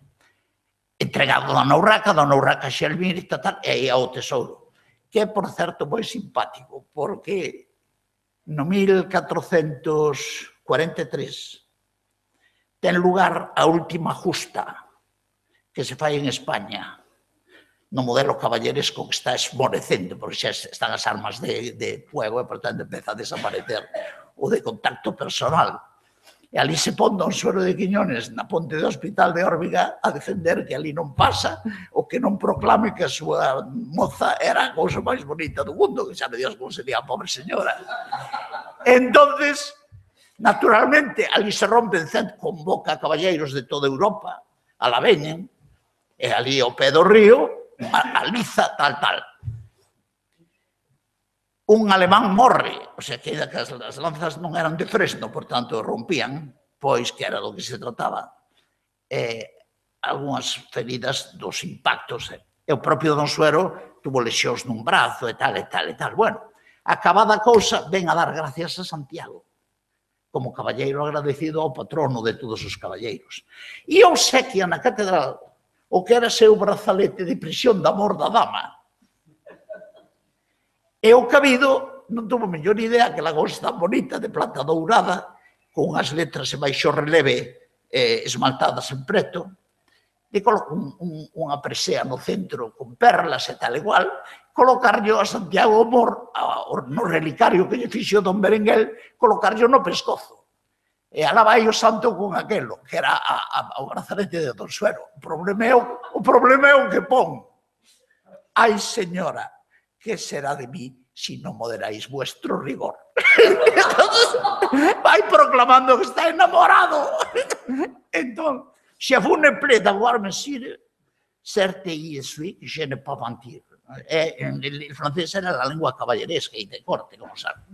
entregado a Nourraca, da Nourraca Xelvinista, tal, e aí ao tesouro, que é, por certo, moi simpático, porque no 1443 ten lugar a última justa que se fai en España no modelo caballeresco que está esmorecendo, porque xa están as armas de, de fuego e, portanto, empeza a desaparecer o de contacto personal. E ali se pon don Suero de Quiñones na ponte do Hospital de Órbiga a defender que ali non pasa o que non proclame que a súa moza era a cousa máis bonita do mundo, que xa me dios como sería a pobre señora. Entonces, naturalmente, ali se rompen, convoca a caballeiros de toda Europa, a la veñen, E ali ao pé do río, aliza tal, tal. Un alemán morre, o sea, que as, as lanzas non eran de fresno, por tanto, rompían, pois que era do que se trataba. E algunhas feridas dos impactos. E o propio Don Suero tuvo lesións nun brazo e tal, e tal, e tal. Bueno, acabada a cousa, ven a dar gracias a Santiago como caballeiro agradecido ao patrono de todos os caballeiros. E obsequia na catedral o que era seu brazalete de prisión da amor da dama. E o cabido non tuvo mellor idea que la gosta bonita de plata dourada, con as letras e baixo releve eh, esmaltadas en preto, de colocar un, un, unha presea no centro con perlas e tal igual, colocarlo a Santiago Mor, a, no relicario que lle fixo Don Berenguel, colocarlo no pescozo. E alá vai o santo con aquelo, que era a, a, o brazalete de Don Suero. O problema é o, o, problema é o que pon. Ai, señora, que será de mí si non moderáis vuestro rigor? [laughs] vai proclamando que está enamorado. [laughs] entón, Je vous ne plaît d'avoir, monsieur, certes y suis, je ne pas mentir. Eh, el francés era la lengua caballeresca y de corte, como saben.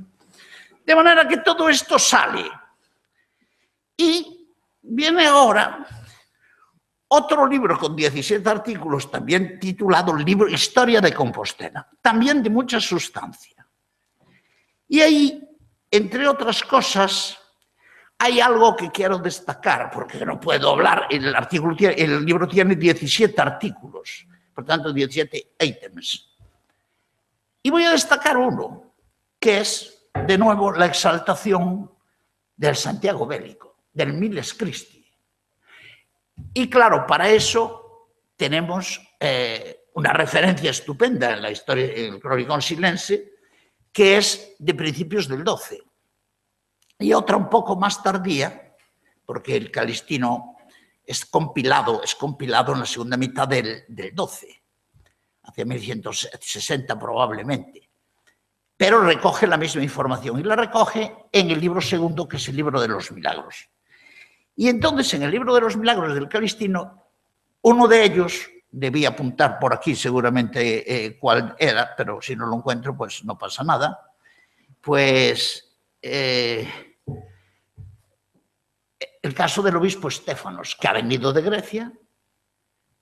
De manera que todo esto sale. Y viene ahora otro libro con 17 artículos, también titulado libro Historia de Compostela, también de mucha sustancia. Y ahí, entre otras cosas, hay algo que quiero destacar, porque no puedo hablar, el, artículo, el libro tiene 17 artículos, por tanto 17 ítems. Y voy a destacar uno, que es, de nuevo, la exaltación del Santiago Bélico, del Miles Christi. Y claro, para eso tenemos eh, una referencia estupenda en la historia, en el Cronicón Silense, que es de principios del 12 y otra un poco más tardía, porque el Calistino es compilado, es compilado en la segunda mitad del, del 12, hacia 1160 probablemente, pero recoge la misma información y la recoge en el libro segundo, que es el libro de los milagros. Y entonces en el libro de los milagros del Calistino, uno de ellos, debía apuntar por aquí seguramente eh, cuál era, pero si no lo encuentro, pues no pasa nada, pues eh, el caso del obispo Estefanos, que ha venido de Grecia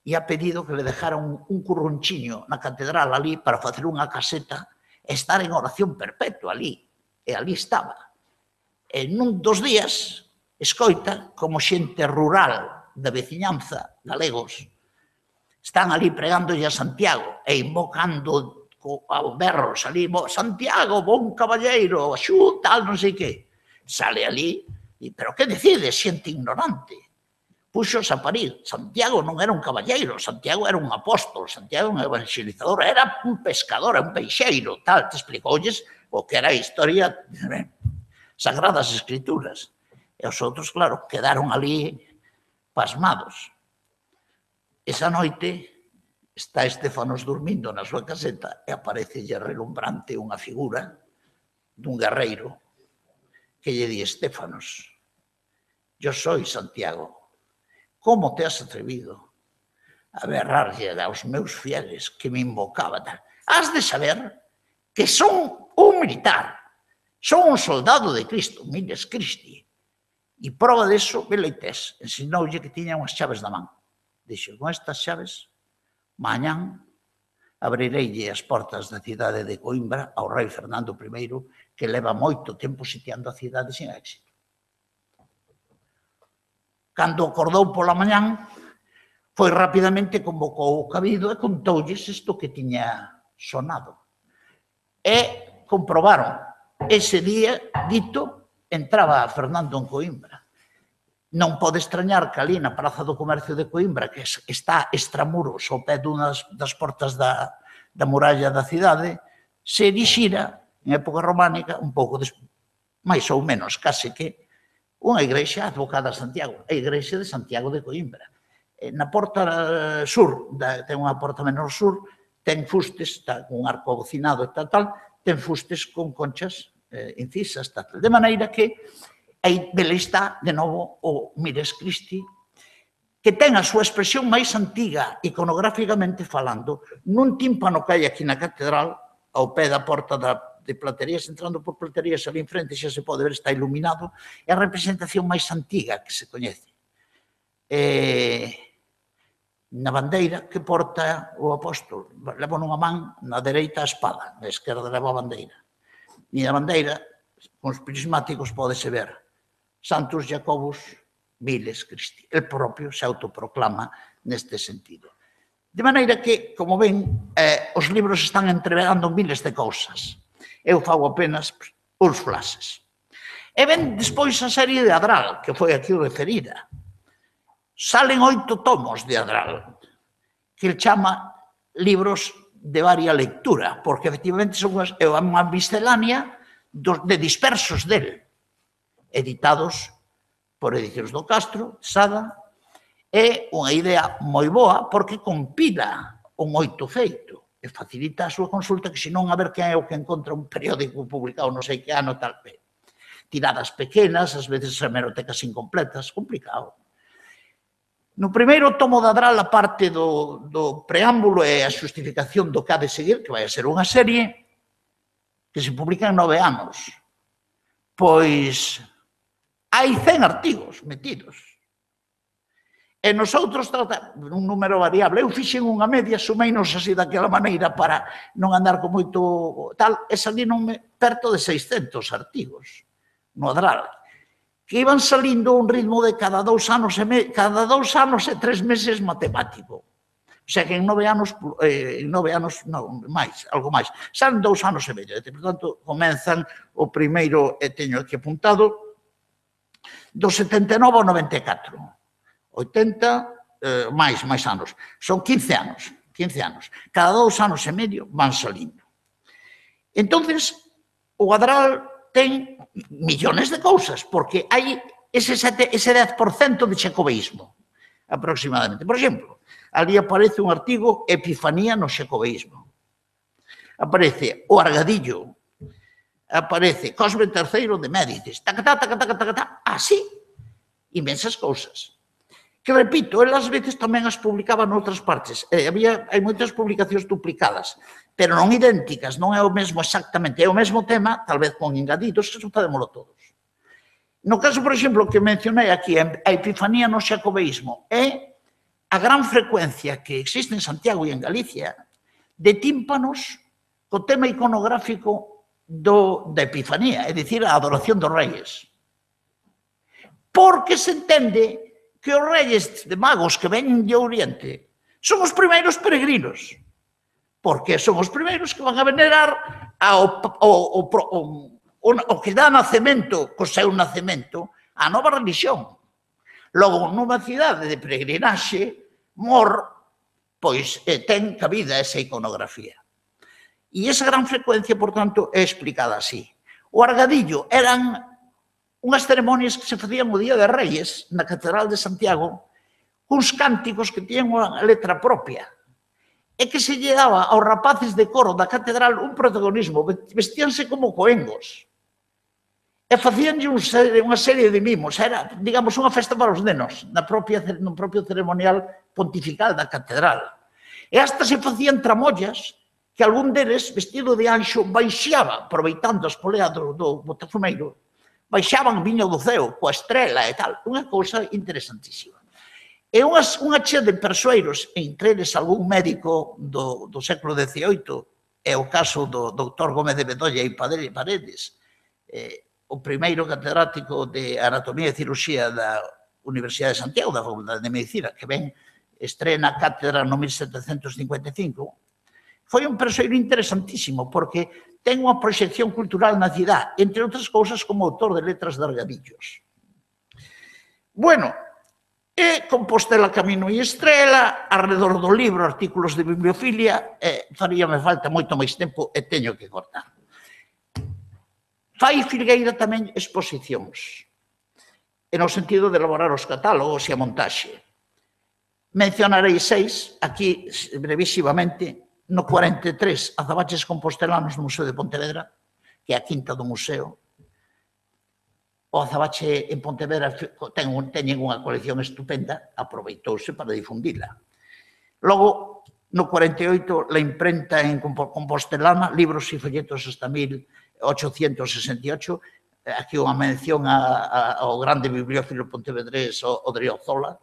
e ha pedido que le dejara un, un en na catedral ali para facer unha caseta e estar en oración perpetua ali. E ali estaba. En un dos días, escoita como xente rural da veciñanza, galegos, están ali pregándolle a Santiago e invocando ao berros ali, Santiago, bon caballeiro, xú, tal, non sei que. Sale ali, e, pero que decide, xente ignorante? Puxos a parir. Santiago non era un caballeiro, Santiago era un apóstol, Santiago era un evangelizador, era un pescador, un peixeiro, tal, te explicoulles o que era a historia [laughs] sagradas escrituras. E os outros, claro, quedaron ali pasmados. Esa noite está Estefanos dormindo na súa caseta e aparece lle relumbrante unha figura dun guerreiro que lle di Estefanos, yo soy Santiago, como te has atrevido a berrarlle aos meus fieles que me invocaban? Has de saber que son un militar, son un soldado de Cristo, miles Cristi, E prova deso, tes, ensinoulle que tiña unhas chaves da man. Dixo, con estas chaves, mañán abrireille as portas da cidade de Coimbra ao rei Fernando I, que leva moito tempo sitiando a cidade sin éxito. Cando acordou pola mañán, foi rapidamente convocou o cabido e contoulles isto que tiña sonado. E comprobaron ese día dito entraba Fernando en Coimbra. Non pode extrañar que ali na Praza do Comercio de Coimbra, que está extramuros ao pé dunhas das portas da, da muralla da cidade, se erixira, en época románica, un pouco des... máis ou menos, case que, unha igrexa advocada a Santiago, a igrexa de Santiago de Coimbra. Eh, na porta sur, da, ten unha porta menor sur, ten fustes, está, un arco abocinado e tal, tal, ten fustes con conchas eh, incisas, tal. De maneira que aí bele está, de novo, o Mires Christi, que ten a súa expresión máis antiga, iconográficamente falando, nun tímpano que hai aquí na catedral, ao pé da porta da de platerías, entrando por platerías ali en frente, xa se pode ver, está iluminado, é a representación máis antiga que se coñece. E, na bandeira que porta o apóstol, leva nunha man na dereita a espada, na esquerda leva a bandeira miña bandeira, bandeira, os prismáticos pódese ver Santos Jacobus Miles Christi. El propio se autoproclama neste sentido. De maneira que, como ven, eh, os libros están entreverando miles de cousas. Eu fago apenas uns flases. E ven despois a serie de Adral, que foi aquí referida. Salen oito tomos de Adral, que el chama libros de varia lectura, porque efectivamente son unhas, é unha miscelánea dos, de dispersos del, editados por Edicións do Castro, Sada, é unha idea moi boa porque compila o moito feito e facilita a súa consulta que senón a ver quen é o que encontra un periódico publicado non sei que ano tal vez. Tiradas pequenas, ás veces hemerotecas incompletas, complicado. No primeiro tomo da Dral a parte do, do preámbulo e a justificación do que ha de seguir, que vai a ser unha serie que se publica en nove anos. Pois hai 100 artigos metidos. E nosotros trata un número variable. Eu fixen unha media, sumeinos así daquela maneira para non andar con moito tal, e me perto de 600 artigos no Adral que iban salindo un ritmo de cada dous anos e, me, cada dous anos e tres meses matemático. O sea, que en nove anos, eh, en nove anos, non, máis, algo máis, salen dous anos e medio. E, por tanto, comenzan o primeiro, e teño aquí apuntado, do 79 ao 94. 80, eh, máis, máis anos. Son 15 anos, 15 anos. Cada dous anos e medio van salindo. Entonces, o Adral ten millóns de cousas, porque hai ese, sete, ese 10% de xacobeísmo, aproximadamente. Por exemplo, ali aparece un artigo Epifanía no xacobeísmo. Aparece o Argadillo, aparece Cosme III de Médicis, tacatá, tacatá, tacatá, así, inmensas cousas que repito, elas veces tamén as publicaba noutras partes. Eh, había, hai moitas publicacións duplicadas pero non idénticas, non é o mesmo exactamente, é o mesmo tema, tal vez con engadidos, que sotadémolo todos. No caso, por exemplo, que mencionei aquí, a epifanía no xacobeísmo, é a gran frecuencia que existe en Santiago e en Galicia de tímpanos co tema iconográfico do, da epifanía, é dicir, a adoración dos reis. Porque se entende que os reis de magos que venen de Oriente son os primeiros peregrinos porque son os primeiros que van a venerar ao, ao, ao, ao, ao que dá nacemento, co seu nacemento, a nova religión. Logo, nunha cidade de peregrinaxe, Mor, pois, ten cabida esa iconografía. E esa gran frecuencia, por tanto, é explicada así. O Argadillo eran unhas ceremonias que se facían o Día de Reyes na Catedral de Santiago, uns cánticos que tiñan unha letra propia, é que se lle daba aos rapaces de coro da catedral un protagonismo, vestíanse como coengos. E facíanlle un serie, unha serie de mimos, era, digamos, unha festa para os nenos, na propia, no propio ceremonial pontifical da catedral. E hasta se facían tramollas que algún deles, vestido de anxo, baixaba, aproveitando as poleas do, do botafumeiro, baixaban viño do ceo, coa estrela e tal, unha cousa interesantísima. E unha, unha chea de persoeiros, entre eles algún médico do, do século XVIII, é o caso do doctor Gómez de Bedoya e Padre Paredes, eh, o primeiro catedrático de Anatomía e Cirurxía da Universidade de Santiago, da Facultade de Medicina, que ven estrena a cátedra no 1755, foi un persoeiro interesantísimo porque ten unha proxección cultural na cidade, entre outras cousas como autor de letras de argadillos. Bueno, e Compostela Camino e Estrela, alrededor do libro Artículos de Bibliofilia, e faríame falta moito máis tempo e teño que cortar. Fai Filgueira tamén exposicións, en no sentido de elaborar os catálogos e a montaxe. Mencionarei seis, aquí brevísimamente, no 43, Azabaches Compostelanos no Museo de Pontevedra, que é a quinta do museo, o azabache en Pontevedra ten un, teñen unha colección estupenda, aproveitouse para difundila. Logo, no 48, la imprenta en Compostelana, libros e folletos hasta 1868, aquí unha mención a, a, ao grande bibliófilo pontevedrés, Odriozola, Odrio Zola,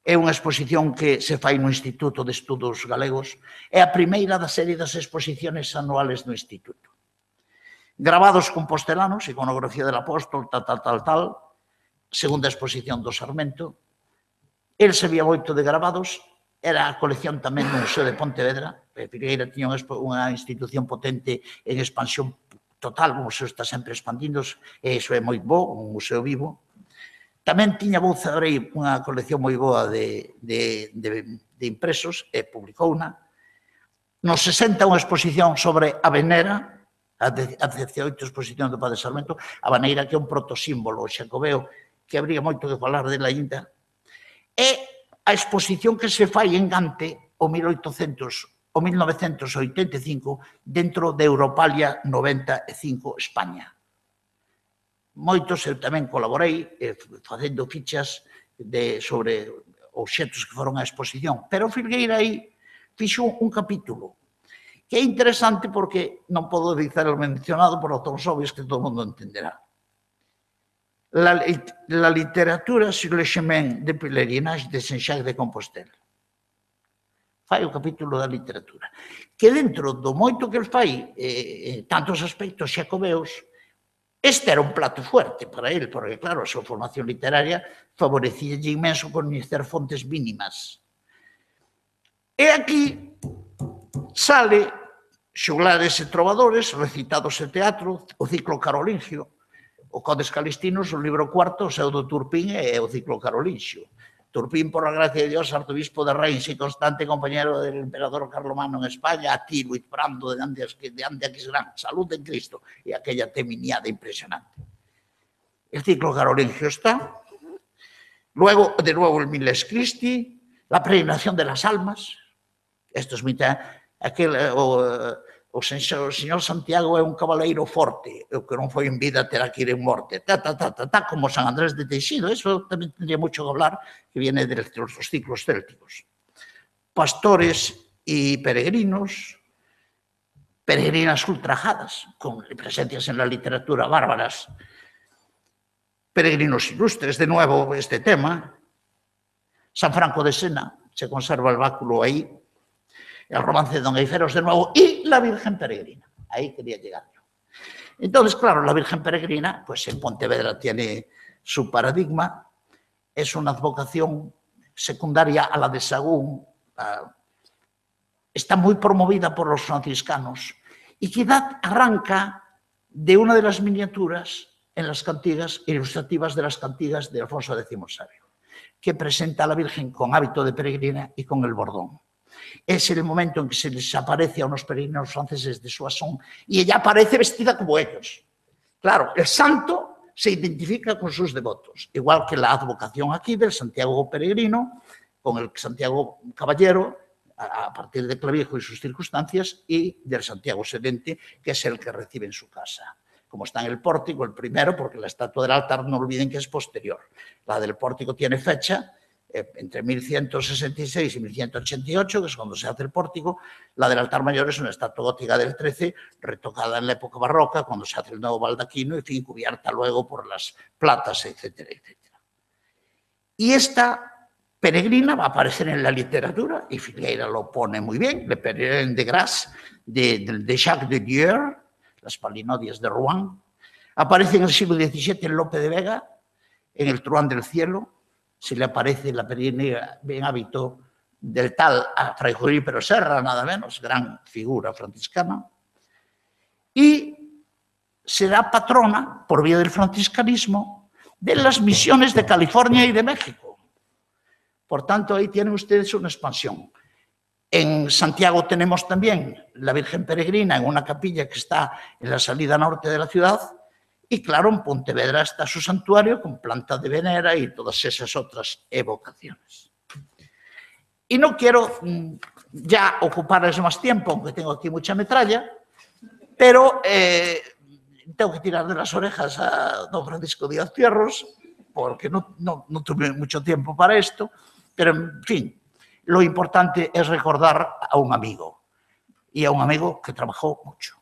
É unha exposición que se fai no Instituto de Estudos Galegos. É a primeira da serie das exposiciones anuales no Instituto grabados compostelanos, iconografía del apóstol, tal, tal, tal, tal, segunda exposición do Sarmento. El sabía moito de grabados, era a colección tamén do Museo de Pontevedra, Figueira tiña unha institución potente en expansión total, o museo está sempre expandíndose, e iso é moi bo, un museo vivo. Tamén tiña Bouza Abrei unha colección moi boa de, de, de, de impresos, e publicou unha. Nos 60 unha exposición sobre a Venera, a 18 exposición do Padre Sarmento, a Baneira que é un protosímbolo xacobeo que habría moito que falar dela ainda, e a exposición que se fai en Gante o 1800 o 1985 dentro de Europalia 95 España. Moitos eu tamén colaborei eh, facendo fichas de, sobre obxetos que foron á exposición, pero Filgueira aí fixo un capítulo que é interesante porque non podo dizer o mencionado por outros obvios que todo mundo entenderá. La, la literatura sur le chemin de pelerinage de Saint-Jacques de Compostela. Fai o capítulo da literatura. Que dentro do moito que el fai, eh, eh tantos aspectos xacobeos, Este era un plato fuerte para él, porque claro, a súa formación literaria favorecía inmenso coñecer fontes mínimas. E aquí sale xoglares e trovadores recitados e teatro, o ciclo carolingio, o Codes Calistinos, o libro cuarto, o seu do Turpín e o ciclo carolingio. Turpín, por la gracia de Dios, arzobispo de Reims y constante compañero del emperador Carlomano en España, a ti, Luis Brando, de Andes, de Andes Gran, salud en Cristo, y aquella teminiada impresionante. El ciclo carolingio está. Luego, de nuevo, el Miles Christi, la peregrinación de las almas. Esto es mitad Aquel, eh, o, eh, o, senxor, o señor Santiago é un cabaleiro forte, o que non foi en vida terá que ir en morte, ta, ta, ta, ta, ta como San Andrés de Teixido, eso tamén tendría moito que hablar, que viene de los ciclos célticos. Pastores e peregrinos, peregrinas ultrajadas, con presencias en la literatura bárbaras, peregrinos ilustres, de nuevo este tema, San Franco de Sena, se conserva el báculo ahí, el romance de Don Eiferos de nuevo y la Virgen Peregrina. Ahí quería llegar yo. Entonces, claro, la Virgen Peregrina, pues en Pontevedra tiene su paradigma, es una advocación secundaria a la de Sagún, está muy promovida por los franciscanos y quizá arranca de una de las miniaturas en las cantigas ilustrativas de las cantigas de Alfonso X Sabio, que presenta a la Virgen con hábito de peregrina y con el bordón. Es el momento en que se les aparece a unos peregrinos franceses de Soissons y ella aparece vestida como ellos. Claro, el santo se identifica con sus devotos, igual que la advocación aquí del Santiago Peregrino, con el Santiago Caballero, a partir de Clavijo y sus circunstancias, y del Santiago Sedente, que es el que recibe en su casa. Como está en el pórtico, el primero, porque la estatua del altar no olviden que es posterior. La del pórtico tiene fecha eh, entre 1166 y 1188, que es cuando se hace el pórtico. La del altar mayor es una estatua gótica del 13, retocada en la época barroca, cuando se hace el nuevo baldaquino y fin, cubierta luego por las platas, etcétera, etcétera. Y esta peregrina va a aparecer en la literatura, y Figueira lo pone muy bien, Le Peregrine de Grasse, de, Jacques de Dieu, las palinodias de Rouen. Aparece en el siglo XVII en Lope de Vega, en el Truán del Cielo, se le aparece la peregrina en hábito del tal a Fray pero Serra, nada menos, gran figura franciscana, y será patrona, por vía del franciscanismo, de las misiones de California y de México. Por tanto, ahí tienen ustedes una expansión. En Santiago tenemos también la Virgen Peregrina en una capilla que está en la salida norte de la ciudad, y claro, en Pontevedra está su santuario con planta de venera y todas esas otras evocaciones. Y no quiero mm, ya ocuparles más tiempo, aunque tengo aquí mucha metralla, pero eh, tengo que tirar de las orejas a don Francisco Díaz Fierros, porque no, no, no tuve mucho tiempo para esto, pero en fin, lo importante es recordar a un amigo, y a un amigo que trabajó mucho.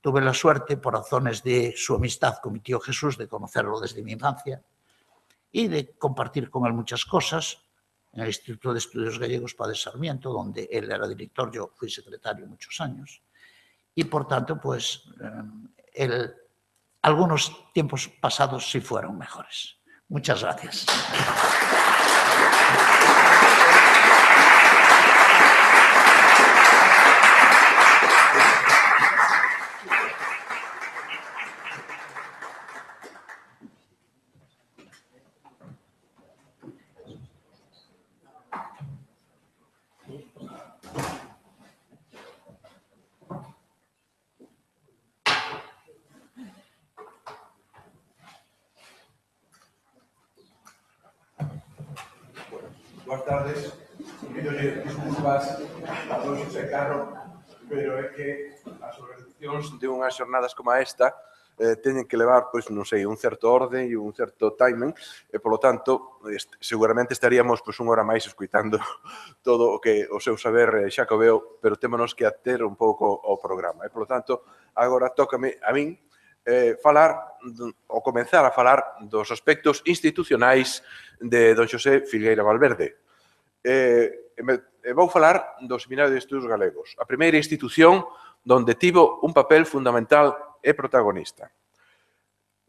Tuve la suerte, por razones de su amistad con mi tío Jesús, de conocerlo desde mi infancia y de compartir con él muchas cosas en el Instituto de Estudios Gallegos Padre Sarmiento, donde él era director, yo fui secretario muchos años. Y por tanto, pues, eh, algunos tiempos pasados sí fueron mejores. Muchas gracias. unhas xornadas como esta eh, teñen que levar, pois, non sei, un certo orden e un certo timing, e, polo tanto, est seguramente estaríamos, pois, unha hora máis escuitando [laughs] todo o que o seu saber eh, xacobeo, pero témonos que ater un pouco ao programa. E, polo tanto, agora tócame a min eh, falar, ou comenzar a falar dos aspectos institucionais de don Xosé Filgueira Valverde. Eh, me, eh, vou falar do Seminario de Estudos Galegos, a primeira institución donde tivo un papel fundamental e protagonista.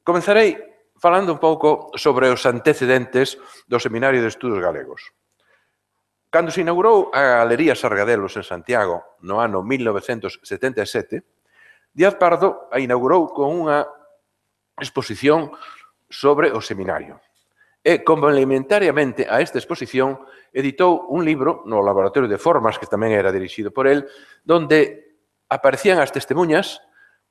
Comenzarei falando un pouco sobre os antecedentes do Seminario de Estudos Galegos. Cando se inaugurou a Galería Sargadelos en Santiago no ano 1977, Díaz Pardo a inaugurou con unha exposición sobre o seminario. E complementariamente a esta exposición editou un libro no Laboratorio de Formas, que tamén era dirixido por el, donde aparecían as testemunhas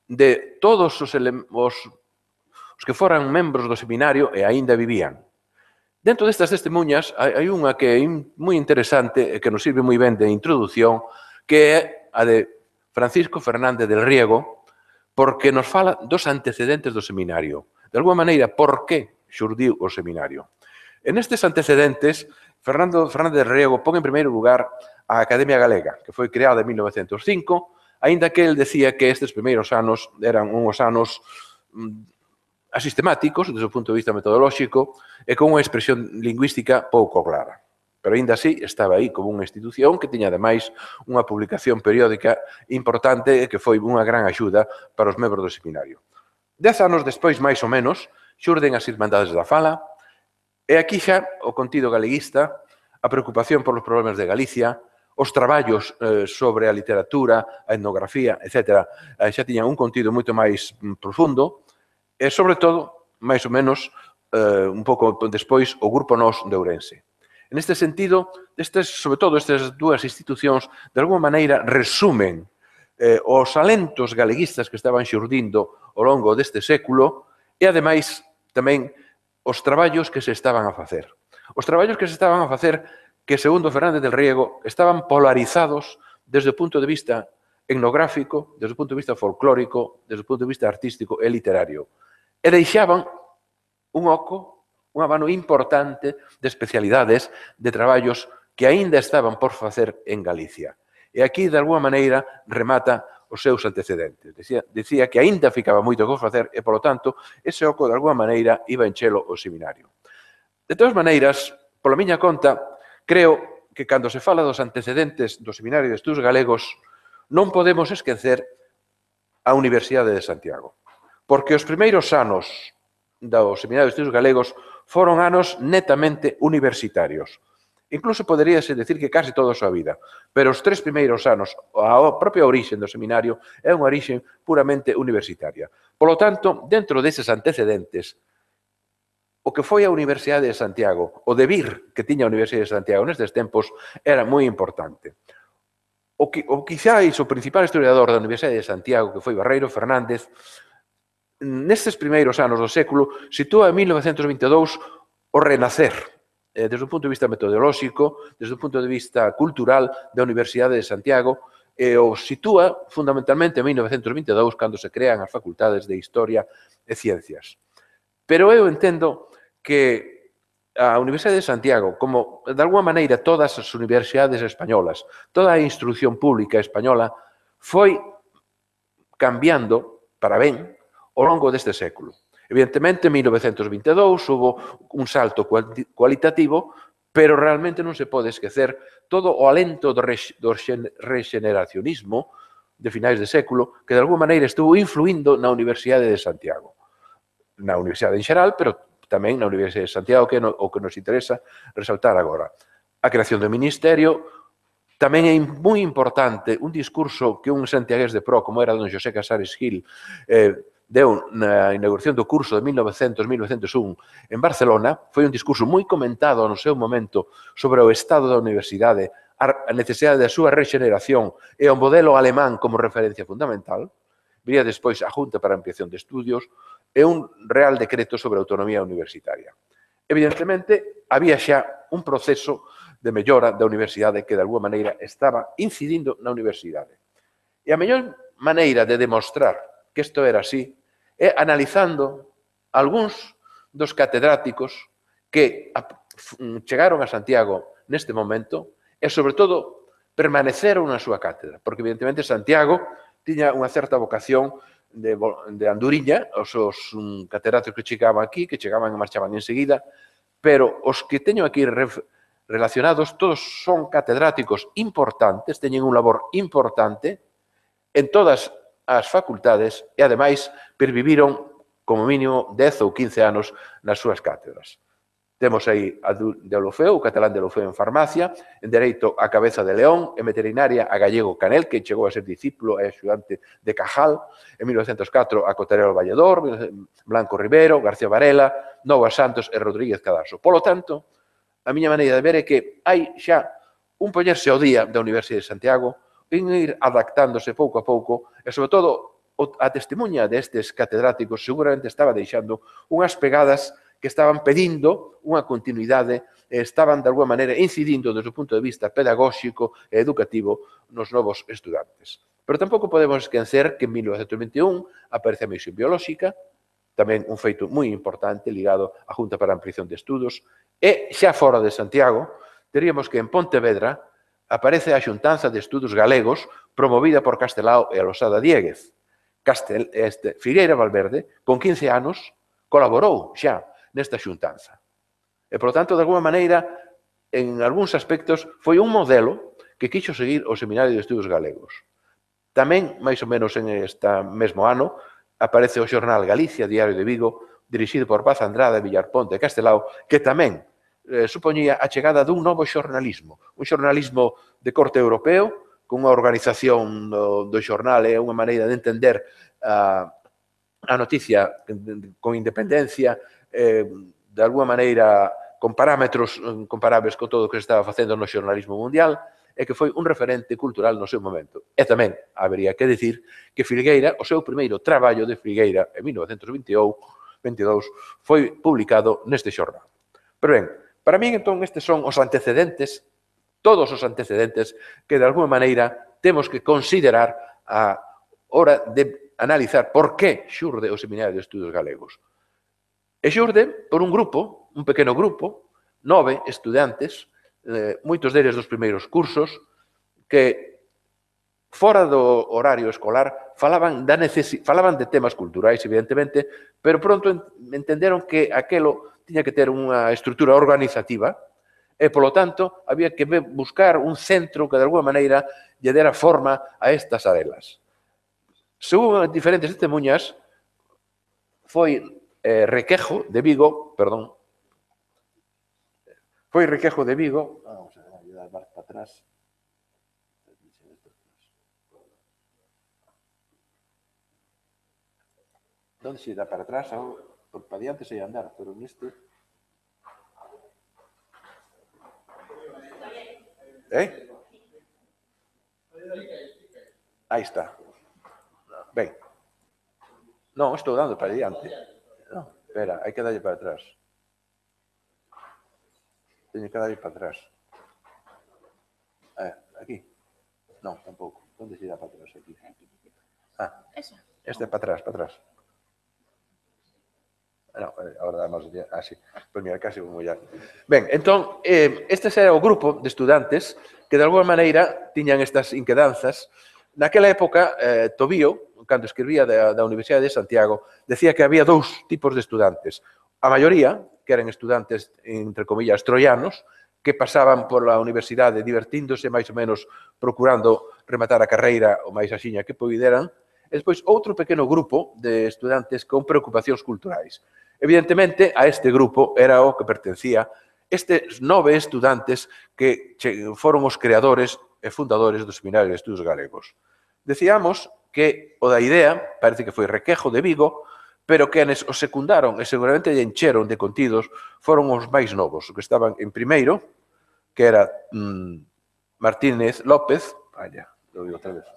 de todos os, os, os que foran membros do seminario e aínda vivían. Dentro destas testemunhas hai, hai unha que é moi interesante e que nos sirve moi ben de introdución, que é a de Francisco Fernández del Riego, porque nos fala dos antecedentes do seminario. De alguma maneira, por que xurdiu o seminario? En estes antecedentes, Fernando Fernández del Riego pon en primeiro lugar a Academia Galega, que foi creada en 1905 Ainda que el decía que estes primeiros anos eran unhos anos mm, asistemáticos desde o punto de vista metodolóxico e con unha expresión lingüística pouco clara. Pero aínda así estaba aí como unha institución que tiña ademais unha publicación periódica importante e que foi unha gran axuda para os membros do seminario. Dez anos despois, máis ou menos, xurden as Irmandades da Fala, e aquí xa o contido galeguista, a preocupación polos problemas de Galicia, os traballos eh, sobre a literatura, a etnografía, etc., eh, xa tiñan un contido moito máis mm, profundo, e, sobre todo, máis ou menos, eh, un pouco despois, o Grupo Nós de Ourense. En este sentido, estes, sobre todo estas dúas institucións, de alguma maneira, resumen eh, os alentos galeguistas que estaban xurdindo ao longo deste século e, ademais, tamén os traballos que se estaban a facer. Os traballos que se estaban a facer que, segundo Fernández del Riego, estaban polarizados desde o punto de vista etnográfico, desde o punto de vista folclórico, desde o punto de vista artístico e literario. E deixaban un oco, unha abano importante de especialidades, de traballos que aínda estaban por facer en Galicia. E aquí, de alguma maneira, remata os seus antecedentes. Decía, decía que aínda ficaba moito que facer e, polo tanto, ese oco, de alguma maneira, iba enchelo o seminario. De todas maneiras, pola miña conta, Creo que cando se fala dos antecedentes do Seminario de Estudos Galegos non podemos esquecer a Universidade de Santiago, porque os primeiros anos do Seminario de Estudos Galegos foron anos netamente universitarios. Incluso poderíase decir que case toda a súa vida, pero os tres primeiros anos, a propia orixe do seminario é unha orixe puramente universitaria. Polo tanto, dentro deses antecedentes, o que foi a Universidade de Santiago, o debir que tiña a Universidade de Santiago nestes tempos era moi importante. O que o quizáis o principal historiador da Universidade de Santiago, que foi Barreiro Fernández, nestes primeiros anos do século sitúa en 1922 o renacer eh, desde o punto de vista metodolóxico, desde o punto de vista cultural da Universidade de Santiago, e o sitúa fundamentalmente en 1922 cando se crean as facultades de Historia e Ciencias. Pero eu entendo que a Universidade de Santiago, como de alguma maneira todas as universidades españolas, toda a instrucción pública española, foi cambiando para ben ao longo deste século. Evidentemente, en 1922 hubo un salto cualitativo, pero realmente non se pode esquecer todo o alento do, regeneracionismo rexeneracionismo de finais de século que, de alguma maneira, estuvo influindo na Universidade de Santiago. Na Universidade en xeral, pero tamén na Universidade de Santiago, que no, o que nos interesa resaltar agora. A creación do Ministerio, tamén é moi importante un discurso que un santiagués de pro, como era don José Casares Gil, eh, deu na inauguración do curso de 1900-1901 en Barcelona, foi un discurso moi comentado no seu momento sobre o estado da universidade, a necesidade da súa regeneración e o modelo alemán como referencia fundamental. Viría despois a Junta para a Ampliación de Estudios, e un Real Decreto sobre a Autonomía Universitaria. Evidentemente, había xa un proceso de mellora da universidade que, de alguma maneira, estaba incidindo na universidade. E a mellor maneira de demostrar que isto era así é analizando algúns dos catedráticos que chegaron a Santiago neste momento e, sobre todo, permaneceron na súa cátedra, porque, evidentemente, Santiago tiña unha certa vocación de, de Anduriña, os, os um, catedráticos que chegaban aquí, que chegaban e marchaban enseguida, pero os que teño aquí ref, relacionados, todos son catedráticos importantes, teñen un labor importante en todas as facultades e, ademais, perviviron como mínimo 10 ou 15 anos nas súas cátedras. Temos aí a de Olofeu, o catalán de Olofeu en farmacia, en dereito a cabeza de León, en veterinaria a Gallego Canel, que chegou a ser discípulo e axudante de Cajal, en 1904 a Cotarelo Valledor, Blanco Rivero, García Varela, Nova Santos e Rodríguez Cadaso. Polo tanto, a miña maneira de ver é que hai xa un poñerse ao día da Universidade de Santiago, en ir adaptándose pouco a pouco, e sobre todo a testemunha destes catedráticos seguramente estaba deixando unhas pegadas que estaban pedindo unha continuidade estaban de alguma maneira incidindo desde o punto de vista pedagóxico e educativo nos novos estudantes. Pero tampouco podemos esquecer que en 1921 aparece a misión biolóxica, tamén un feito moi importante ligado á Junta para a Ampliación de Estudos, e xa fora de Santiago, teríamos que en Pontevedra aparece a Xuntanza de Estudos Galegos promovida por Castelao e Alosada Dieguez. Castel, este, Figueira Valverde, con 15 anos, colaborou xa nesta xuntanza. E, por tanto, de alguma maneira, en algúns aspectos, foi un modelo que quixo seguir o Seminario de Estudos Galegos. Tamén, máis ou menos en este mesmo ano, aparece o xornal Galicia, Diario de Vigo, dirixido por Paz Andrade, Villarponte e Castelao, que tamén eh, supoñía a chegada dun novo xornalismo, un xornalismo de corte europeo, cunha organización do, do xornal é unha maneira de entender a, a noticia con independencia, eh, de alguma maneira con parámetros mm, comparáveis co todo o que se estaba facendo no xornalismo mundial, e que foi un referente cultural no seu momento. E tamén habería que decir que Filgueira, o seu primeiro traballo de Filgueira en 1922, 22, foi publicado neste xornal. Pero ben, para min entón estes son os antecedentes, todos os antecedentes que de alguma maneira temos que considerar a hora de analizar por que xurde o Seminario de Estudos Galegos. E xurde por un grupo, un pequeno grupo, nove estudantes, eh, moitos deles dos primeiros cursos, que fora do horario escolar falaban, da necesi falaban de temas culturais, evidentemente, pero pronto entenderon que aquelo tiña que ter unha estrutura organizativa e, polo tanto, había que buscar un centro que, de alguma maneira, lle dera forma a estas arelas. Según diferentes testemunhas, foi eh, Requejo de Vigo, perdón, foi Requejo de Vigo, vamos a ayudar para atrás, Donde se dá para atrás, ah, por para diante se andar, pero neste... Eh? Aí está. Ben. Non, estou dando para diante. Espera, hai que darlle para atrás. Teño que darlle para atrás. Eh, aquí. Non, tampouco. Onde se dá para atrás aquí? Ah, este para atrás, para atrás. Ah, no, eh, ahora damos así. Ah, pois mira, casi vou mollar. Ben, entón, eh, este era o grupo de estudantes que de alguma maneira tiñan estas inquedanzas. Naquela época, eh, Tobío, cando escribía da, da Universidade de Santiago, decía que había dous tipos de estudantes. A maioría, que eran estudantes, entre comillas, troianos, que pasaban pola universidade divertíndose máis ou menos procurando rematar a carreira o máis axiña que poideran, e despois outro pequeno grupo de estudantes con preocupacións culturais. Evidentemente, a este grupo era o que pertencía estes nove estudantes que foron os creadores e fundadores do Seminario de Estudos Galegos. Decíamos que o da idea, parece que foi Requejo de Vigo, pero quenes os secundaron e seguramente encheron de contidos foron os máis novos, que estaban en primeiro, que era mm, Martínez López, vaya, lo digo outra vez,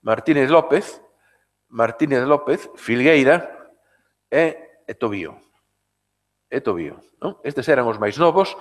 Martínez López, Martínez López, Filgueira e, e Tobío. E Tobío. Non? Estes eran os máis novos,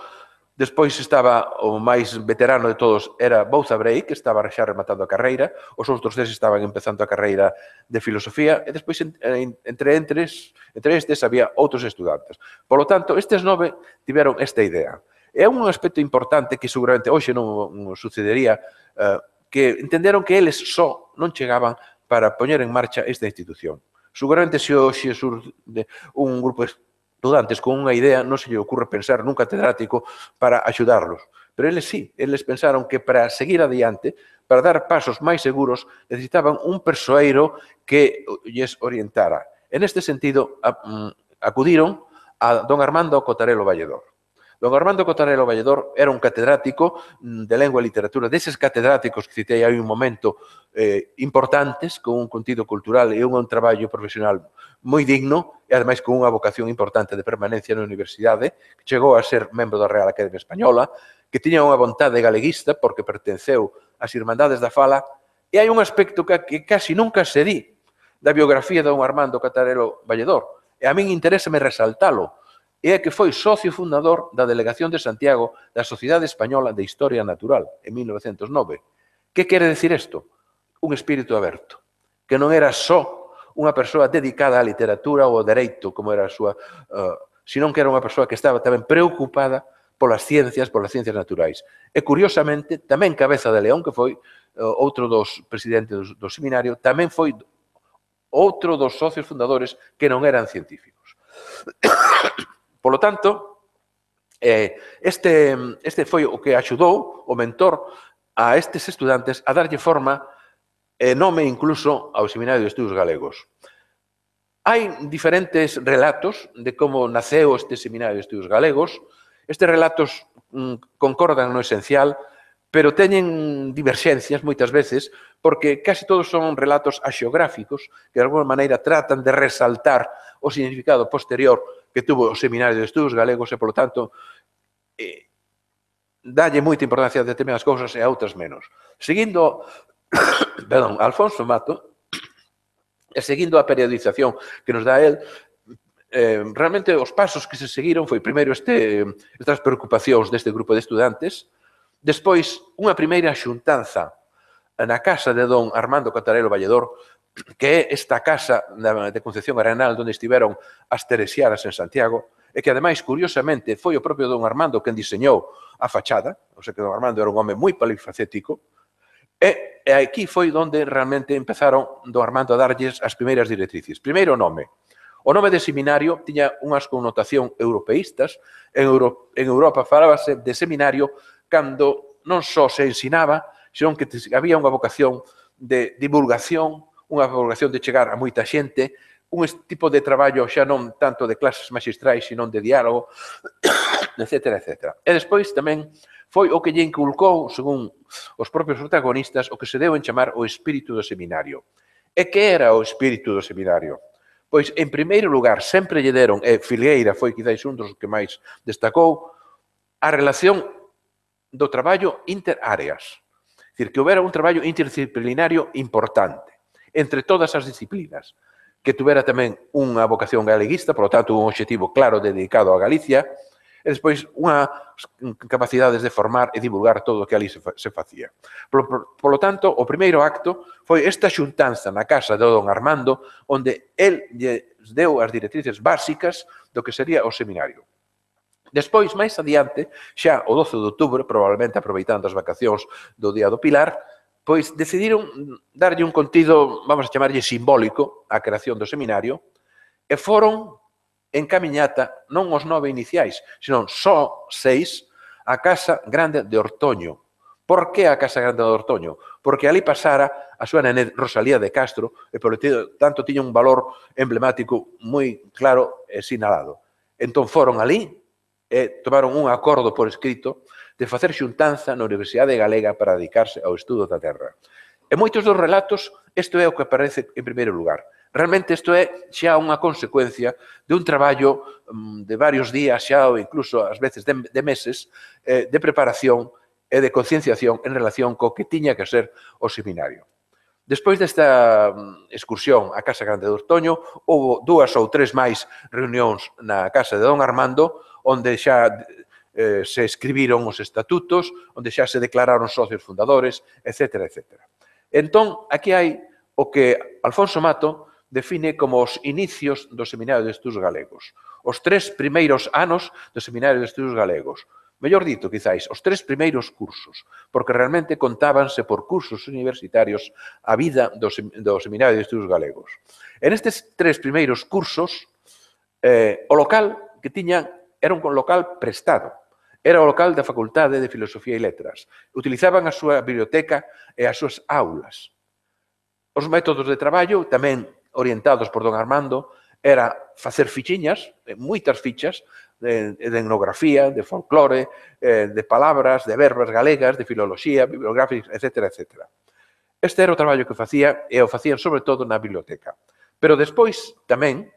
Despois estaba o máis veterano de todos era Bouza Brey, que estaba xa rematando a carreira, os outros tres estaban empezando a carreira de filosofía, e despois entre entres, entre estes había outros estudantes. Por lo tanto, estes nove tiveron esta idea. É un aspecto importante que seguramente hoxe non sucedería, eh, que entenderon que eles só non chegaban para poñer en marcha esta institución. Seguramente se hoxe sur de un grupo estudantes con unha idea, non se lle ocurre pensar nun catedrático para axudarlos. Pero eles sí, eles pensaron que para seguir adiante, para dar pasos máis seguros, necesitaban un persoeiro que lles orientara. En este sentido, mm, acudiron a don Armando Cotarelo Valledor. Don Armando Cotarelo Valledor era un catedrático mm, de lengua e literatura, deses catedráticos que citei hai un momento eh, importantes, con un contido cultural e un, un traballo profesional moi digno e ademais con unha vocación importante de permanencia na universidade, eh, que chegou a ser membro da Real Academia Española, que tiña unha vontade galeguista porque pertenceu ás Irmandades da Fala, e hai un aspecto que, que casi nunca se di da biografía de don Armando Catarelo Valledor, e a min interésame resaltalo, e é que foi socio fundador da Delegación de Santiago da Sociedade Española de Historia Natural en 1909. Que quere decir isto? Un espírito aberto, que non era só unha persoa dedicada á literatura ou ao dereito, como era a súa, eh, uh, senón que era unha persoa que estaba tamén preocupada polas ciencias, polas ciencias naturais. E, curiosamente, tamén Cabeza de León, que foi uh, outro dos presidentes do, do seminario, tamén foi outro dos socios fundadores que non eran científicos. Polo tanto, eh, este, este foi o que axudou o mentor a estes estudantes a darlle forma e nome incluso ao Seminario de Estudos Galegos. Hai diferentes relatos de como naceu este Seminario de Estudos Galegos. Estes relatos mm, concordan no esencial, pero teñen diverxencias moitas veces, porque casi todos son relatos axeográficos que de alguma maneira tratan de resaltar o significado posterior que tuvo o Seminario de Estudos Galegos e, polo tanto, eh, dalle moita importancia a determinadas cousas e a outras menos. Seguindo, [coughs] perdón, Alfonso Mato, e seguindo a periodización que nos dá el, eh, realmente os pasos que se seguiron foi primeiro este, estas preocupacións deste grupo de estudantes, despois unha primeira xuntanza na casa de don Armando Catarelo Valledor que é esta casa de Concepción Arenal onde estiveron as Teresianas en Santiago, e que ademais, curiosamente, foi o propio don Armando quen diseñou a fachada, o sea que don Armando era un home moi polifacético, e, e aquí foi onde realmente empezaron don Armando a darlles as primeiras directrices. Primeiro nome. O nome de seminario tiña unhas connotación europeístas. En, Euro, en Europa falábase de seminario cando non só se ensinaba, senón que había unha vocación de divulgación unha vocación de chegar a moita xente, un tipo de traballo xa non tanto de clases magistrais, sino de diálogo, [coughs] etc. etc. E despois tamén foi o que lle inculcou, según os propios protagonistas, o que se deu en chamar o espírito do seminario. E que era o espírito do seminario? Pois, en primeiro lugar, sempre lle deron, e Filgueira foi quizáis un dos que máis destacou, a relación do traballo interáreas. Dicir, que houbera un traballo interdisciplinario importante entre todas as disciplinas, que tuvera tamén unha vocación galeguista, polo tanto, un objetivo claro dedicado a Galicia, e despois unha capacidades de formar e divulgar todo o que ali se, se facía. Por, por, por lo tanto, o primeiro acto foi esta xuntanza na casa do don Armando, onde el lle deu as directrices básicas do que sería o seminario. Despois, máis adiante, xa o 12 de outubro, probablemente aproveitando as vacacións do Día do Pilar, pois decidiron darlle un contido, vamos a chamarlle simbólico, á creación do seminario, e foron en camiñata non os nove iniciais, senón só seis, a Casa Grande de Ortoño. Por que a Casa Grande de Ortoño? Porque ali pasara a súa nené Rosalía de Castro e, polo tanto, tiña un valor emblemático moi claro e sinalado. Entón foron ali e tomaron un acordo por escrito de facer xuntanza na Universidade Galega para dedicarse ao estudo da Terra. E moitos dos relatos, isto é o que aparece en primeiro lugar. Realmente isto é xa unha consecuencia de un traballo mm, de varios días xa ou incluso ás veces de, de meses eh, de preparación e de concienciación en relación co que tiña que ser o seminario. Despois desta mm, excursión á Casa Grande do Ortoño, houve dúas ou tres máis reunións na Casa de Don Armando, onde xa eh, se escribiron os estatutos, onde xa se declararon socios fundadores, etc. etc. Entón, aquí hai o que Alfonso Mato define como os inicios do Seminario de Estudos Galegos. Os tres primeiros anos do Seminario de Estudos Galegos. Mellor dito, quizáis, os tres primeiros cursos, porque realmente contábanse por cursos universitarios a vida do, do Seminario de Estudos Galegos. En estes tres primeiros cursos, eh, o local que tiñan era un local prestado, Era o local da Facultade de Filosofía e Letras. Utilizaban a súa biblioteca e as súas aulas. Os métodos de traballo, tamén orientados por don Armando, era facer fichiñas, eh, moitas fichas, de, de etnografía, de folclore, eh, de palabras, de verbas galegas, de filoloxía, bibliográficas, etc. etc. Este era o traballo que facía e o facían sobre todo na biblioteca. Pero despois tamén,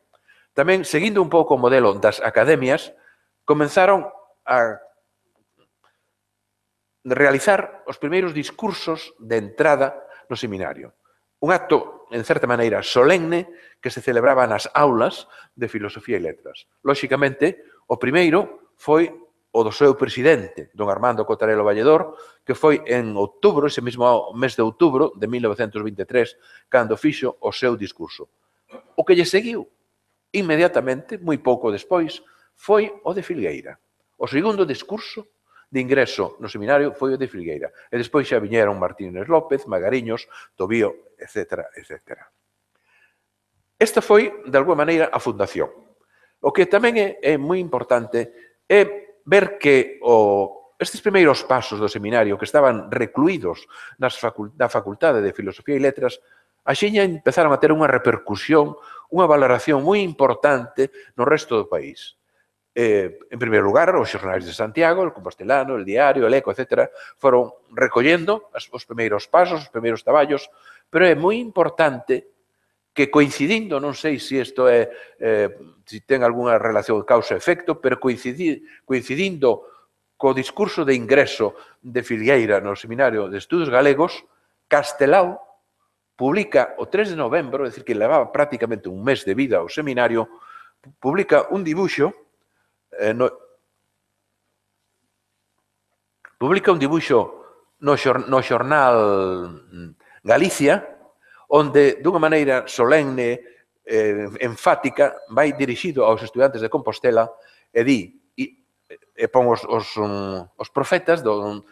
tamén seguindo un pouco o modelo das academias, comenzaron a realizar os primeiros discursos de entrada no seminario. Un acto, en certa maneira, solemne que se celebraba nas aulas de Filosofía e Letras. Lóxicamente, o primeiro foi o do seu presidente, don Armando Cotarelo Valledor, que foi en outubro, ese mesmo mes de outubro de 1923, cando fixo o seu discurso. O que lle seguiu, inmediatamente, moi pouco despois, foi o de Filgueira. O segundo discurso de ingreso no seminario foi o de Filgueira. E despois xa viñeron Martínez López, Magariños, Tobío, etc. etc. Esta foi, de alguma maneira, a fundación. O que tamén é, é moi importante é ver que o, estes primeiros pasos do seminario que estaban recluídos nas facult na Facultade de Filosofía e Letras axiña empezaron a ter unha repercusión, unha valoración moi importante no resto do país. Eh, en primeiro lugar, os xornais de Santiago, el Compostelano, el Diario, el Eco, etc., foron recollendo os primeiros pasos, os primeiros traballos, pero é moi importante que coincidindo, non sei se isto é, eh, se ten algunha relación causa-efecto, pero coincidir, coincidindo co discurso de ingreso de Filgueira no Seminario de Estudos Galegos, Castelao publica o 3 de novembro, é dicir, que levaba prácticamente un mes de vida ao seminario, publica un dibuixo Eh, no, publica un dibuixo no, xor, no xornal mm, Galicia, onde dunha maneira solemne, eh, enfática, vai dirixido aos estudantes de Compostela e di, e, e pon os, os, um, os profetas do,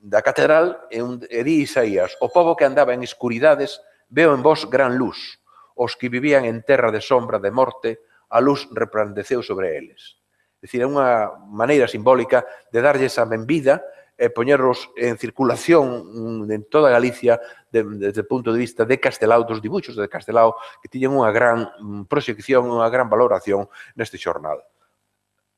da catedral e, un, e di Isaías, o povo que andaba en escuridades veo en vos gran luz, os que vivían en terra de sombra de morte, a luz replandeceu sobre eles. Dicir, é unha maneira simbólica de darlles a benvida e poñerlos en circulación mm, en toda Galicia de, desde o punto de vista de Castelao, dos dibuixos de Castelao, que tiñen unha gran mm, proxección, unha gran valoración neste xornal.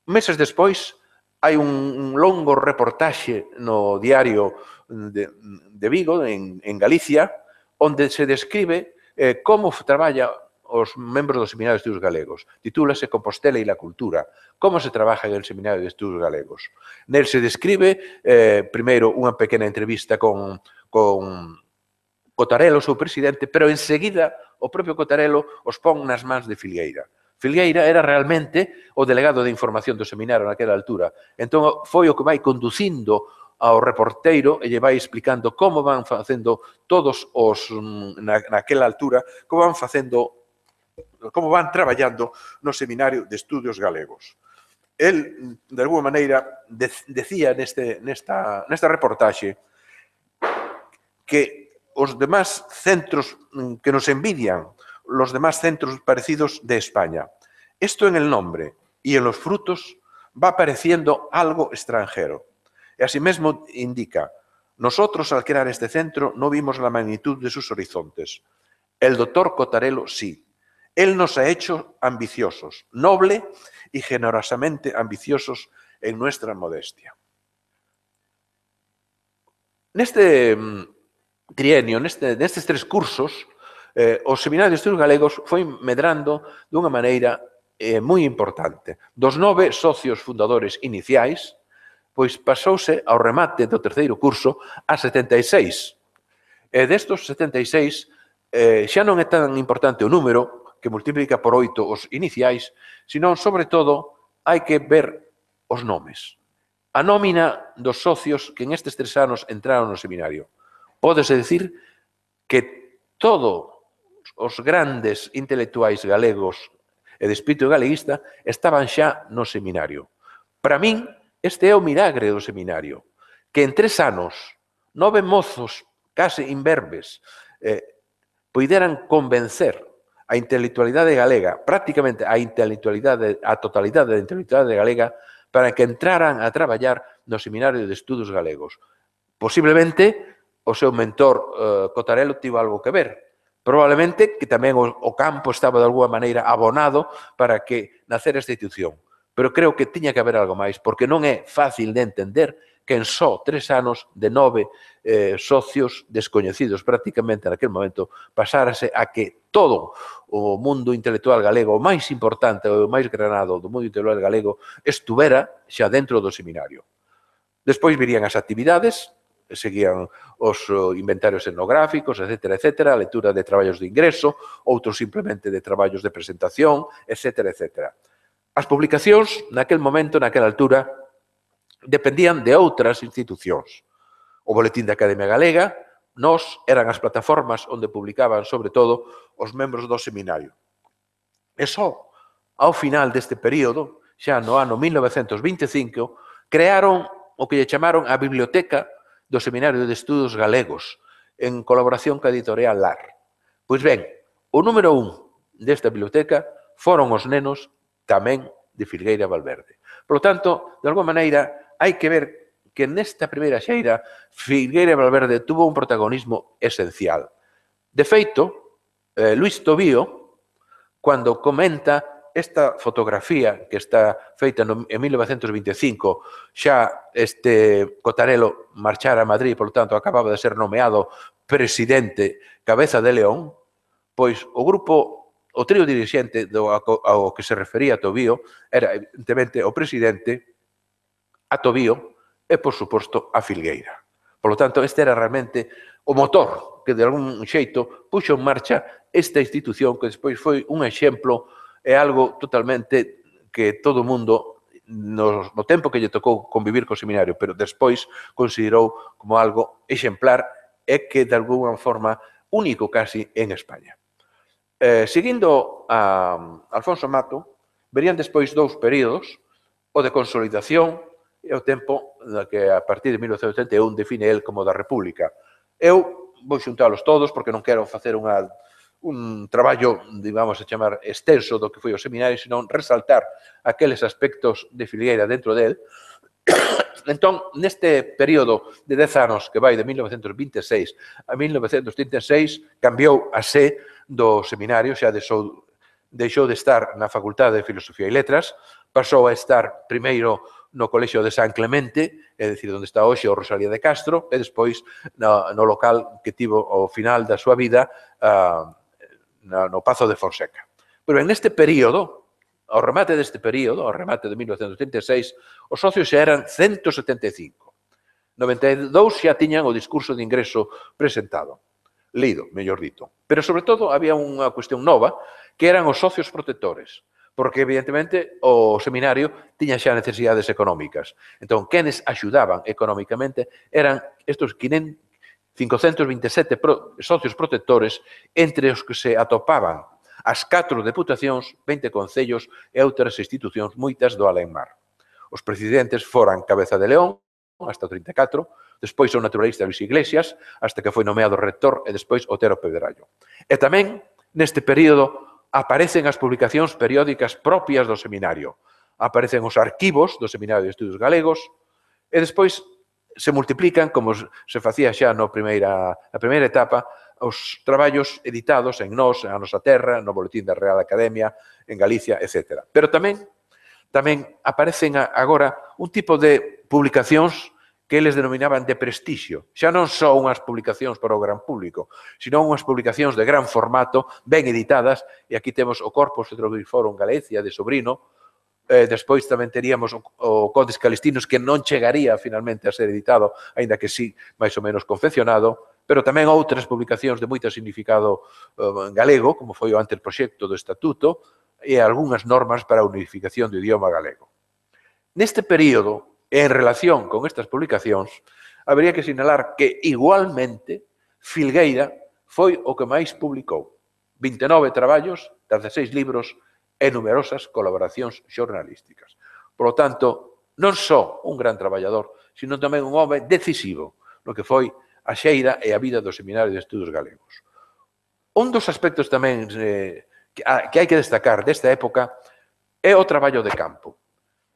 Meses despois, hai un longo reportaxe no diario de, de Vigo, en, en Galicia, onde se describe eh, como traballa os membros do Seminario de Estudos Galegos. Titúlase Compostela e la Cultura. Como se trabaja en el Seminario de Estudos Galegos? Nel se describe, eh, primeiro, unha pequena entrevista con, con Cotarelo, o seu presidente, pero enseguida o propio Cotarelo os pon nas mans de Filgueira. Filgueira era realmente o delegado de información do seminario naquela altura. Entón foi o que vai conducindo ao reporteiro e lle vai explicando como van facendo todos os, mm, na, naquela altura, como van facendo como van traballando no Seminario de Estudios Galegos. El, de alguma maneira, de, decía neste, nesta, nesta reportaxe que os demás centros mm, que nos envidian, los demás centros parecidos de España. Esto en el nombre y en los frutos va pareciendo algo extranjero. Y asimismo indica, nosotros al crear este centro no vimos la magnitud de sus horizontes. El doctor Cotarelo sí, Él nos ha hecho ambiciosos, noble y generosamente ambiciosos en nuestra modestia. Neste mm, trienio, neste, nestes tres cursos, eh, o Seminario de Estudos Galegos foi medrando dunha maneira eh, moi importante. Dos nove socios fundadores iniciais, pois pasouse ao remate do terceiro curso a 76. E destos 76, eh, xa non é tan importante o número, que multiplica por oito os iniciais, senón, sobre todo, hai que ver os nomes. A nómina dos socios que en estes tres anos entraron no seminario. Pódese decir que todos os grandes intelectuais galegos e de espírito galeguista estaban xa no seminario. Para min, este é o milagre do seminario, que en tres anos, nove mozos, case imberbes, eh, poideran convencer a intelectualidade galega, prácticamente a intelectualidade, a totalidade da intelectualidade galega, para que entraran a traballar no Seminario de Estudos Galegos. Posiblemente, o seu mentor eh, Cotarelo tivo algo que ver. Probablemente que tamén o, o campo estaba de alguma maneira abonado para que nacer esta institución. Pero creo que tiña que haber algo máis, porque non é fácil de entender que en só tres anos de nove eh, socios descoñecidos prácticamente naquele momento pasárase a que todo o mundo intelectual galego, o máis importante, o máis granado do mundo intelectual galego, estuvera xa dentro do seminario. Despois virían as actividades, seguían os inventarios etnográficos, etc., etc., a lectura de traballos de ingreso, outros simplemente de traballos de presentación, etc., etc. As publicacións, naquel momento, naquela altura, dependían de outras institucións. O Boletín da Academia Galega, nós eran as plataformas onde publicaban, sobre todo, os membros do seminario. E só ao final deste período, xa no ano 1925, crearon o que lle chamaron a Biblioteca do Seminario de Estudos Galegos, en colaboración ca editorial LAR. Pois ben, o número un desta biblioteca foron os nenos tamén de Filgueira Valverde. Por lo tanto, de alguma maneira, hai que ver que nesta primeira xeira Figueira Valverde tuvo un protagonismo esencial. De feito, eh, Luis Tobío, cando comenta esta fotografía que está feita no, en 1925, xa este Cotarelo marchara a Madrid, por lo tanto, acababa de ser nomeado presidente cabeza de León, pois o grupo o trío dirigente do, ao que se refería Tobío era, evidentemente, o presidente, a Tobío e, por suposto, a Filgueira. Por lo tanto, este era realmente o motor que, de algún xeito, puxo en marcha esta institución que despois foi un exemplo e algo totalmente que todo o mundo no, no tempo que lle tocou convivir co seminario, pero despois considerou como algo exemplar e que de alguna forma único casi en España. Eh, seguindo a um, Alfonso Mato, verían despois dous períodos, o de consolidación e o tempo na que a partir de 1981 define el como da República. Eu vou xuntalos todos porque non quero facer unha un traballo, digamos, a chamar extenso do que foi o seminario, senón resaltar aqueles aspectos de Filgueira dentro del Entón, neste período de 10 anos que vai de 1926 a 1936, cambiou a sé do seminario, xa deixou, deixou de estar na Facultade de Filosofía e Letras, pasou a estar primeiro no Colexio de San Clemente, é dicir, onde está hoxe o Rosalía de Castro, e despois no, no local que tivo o final da súa vida ah, a, no Pazo de Fonseca. Pois Pero en este período, Ao remate deste período, ao remate de 1936, os socios xa eran 175. 92 xa tiñan o discurso de ingreso presentado, lido, mellor dito. Pero, sobre todo, había unha cuestión nova, que eran os socios protectores, porque, evidentemente, o seminario tiña xa necesidades económicas. Entón, quenes axudaban económicamente eran estos 500, 527 pro, socios protectores entre os que se atopaban as catro deputacións, 20 concellos e outras institucións, moitas do Alenmar. Os presidentes foran Cabeza de León, hasta 34, despois o naturalista Luis Iglesias, hasta que foi nomeado rector e despois Otero Pedrallo. E tamén, neste período, aparecen as publicacións periódicas propias do seminario. Aparecen os arquivos do Seminario de Estudos Galegos e despois se multiplican, como se facía xa no primeira, na primeira etapa, os traballos editados en nós, a nosa terra, no Boletín da Real Academia, en Galicia, etc. Pero tamén tamén aparecen agora un tipo de publicacións que eles denominaban de prestixio. Xa non só unhas publicacións para o gran público, sino unhas publicacións de gran formato, ben editadas, e aquí temos o Corpus Etrobiforum Galicia de Sobrino, eh, despois tamén teríamos o, o Codes Calistinos, que non chegaría finalmente a ser editado, aínda que sí, máis ou menos confeccionado, pero tamén outras publicacións de moito significado eh, en galego, como foi o anteproxecto do Estatuto, e algunhas normas para a unificación do idioma galego. Neste período, en relación con estas publicacións, habría que sinalar que igualmente Filgueira foi o que máis publicou. 29 traballos, 16 libros e numerosas colaboracións xornalísticas. Por lo tanto, non só un gran traballador, sino tamén un home decisivo no que foi a xeira e a vida do Seminario de Estudos Galegos. Un dos aspectos tamén eh, que hai que destacar desta época é o traballo de campo.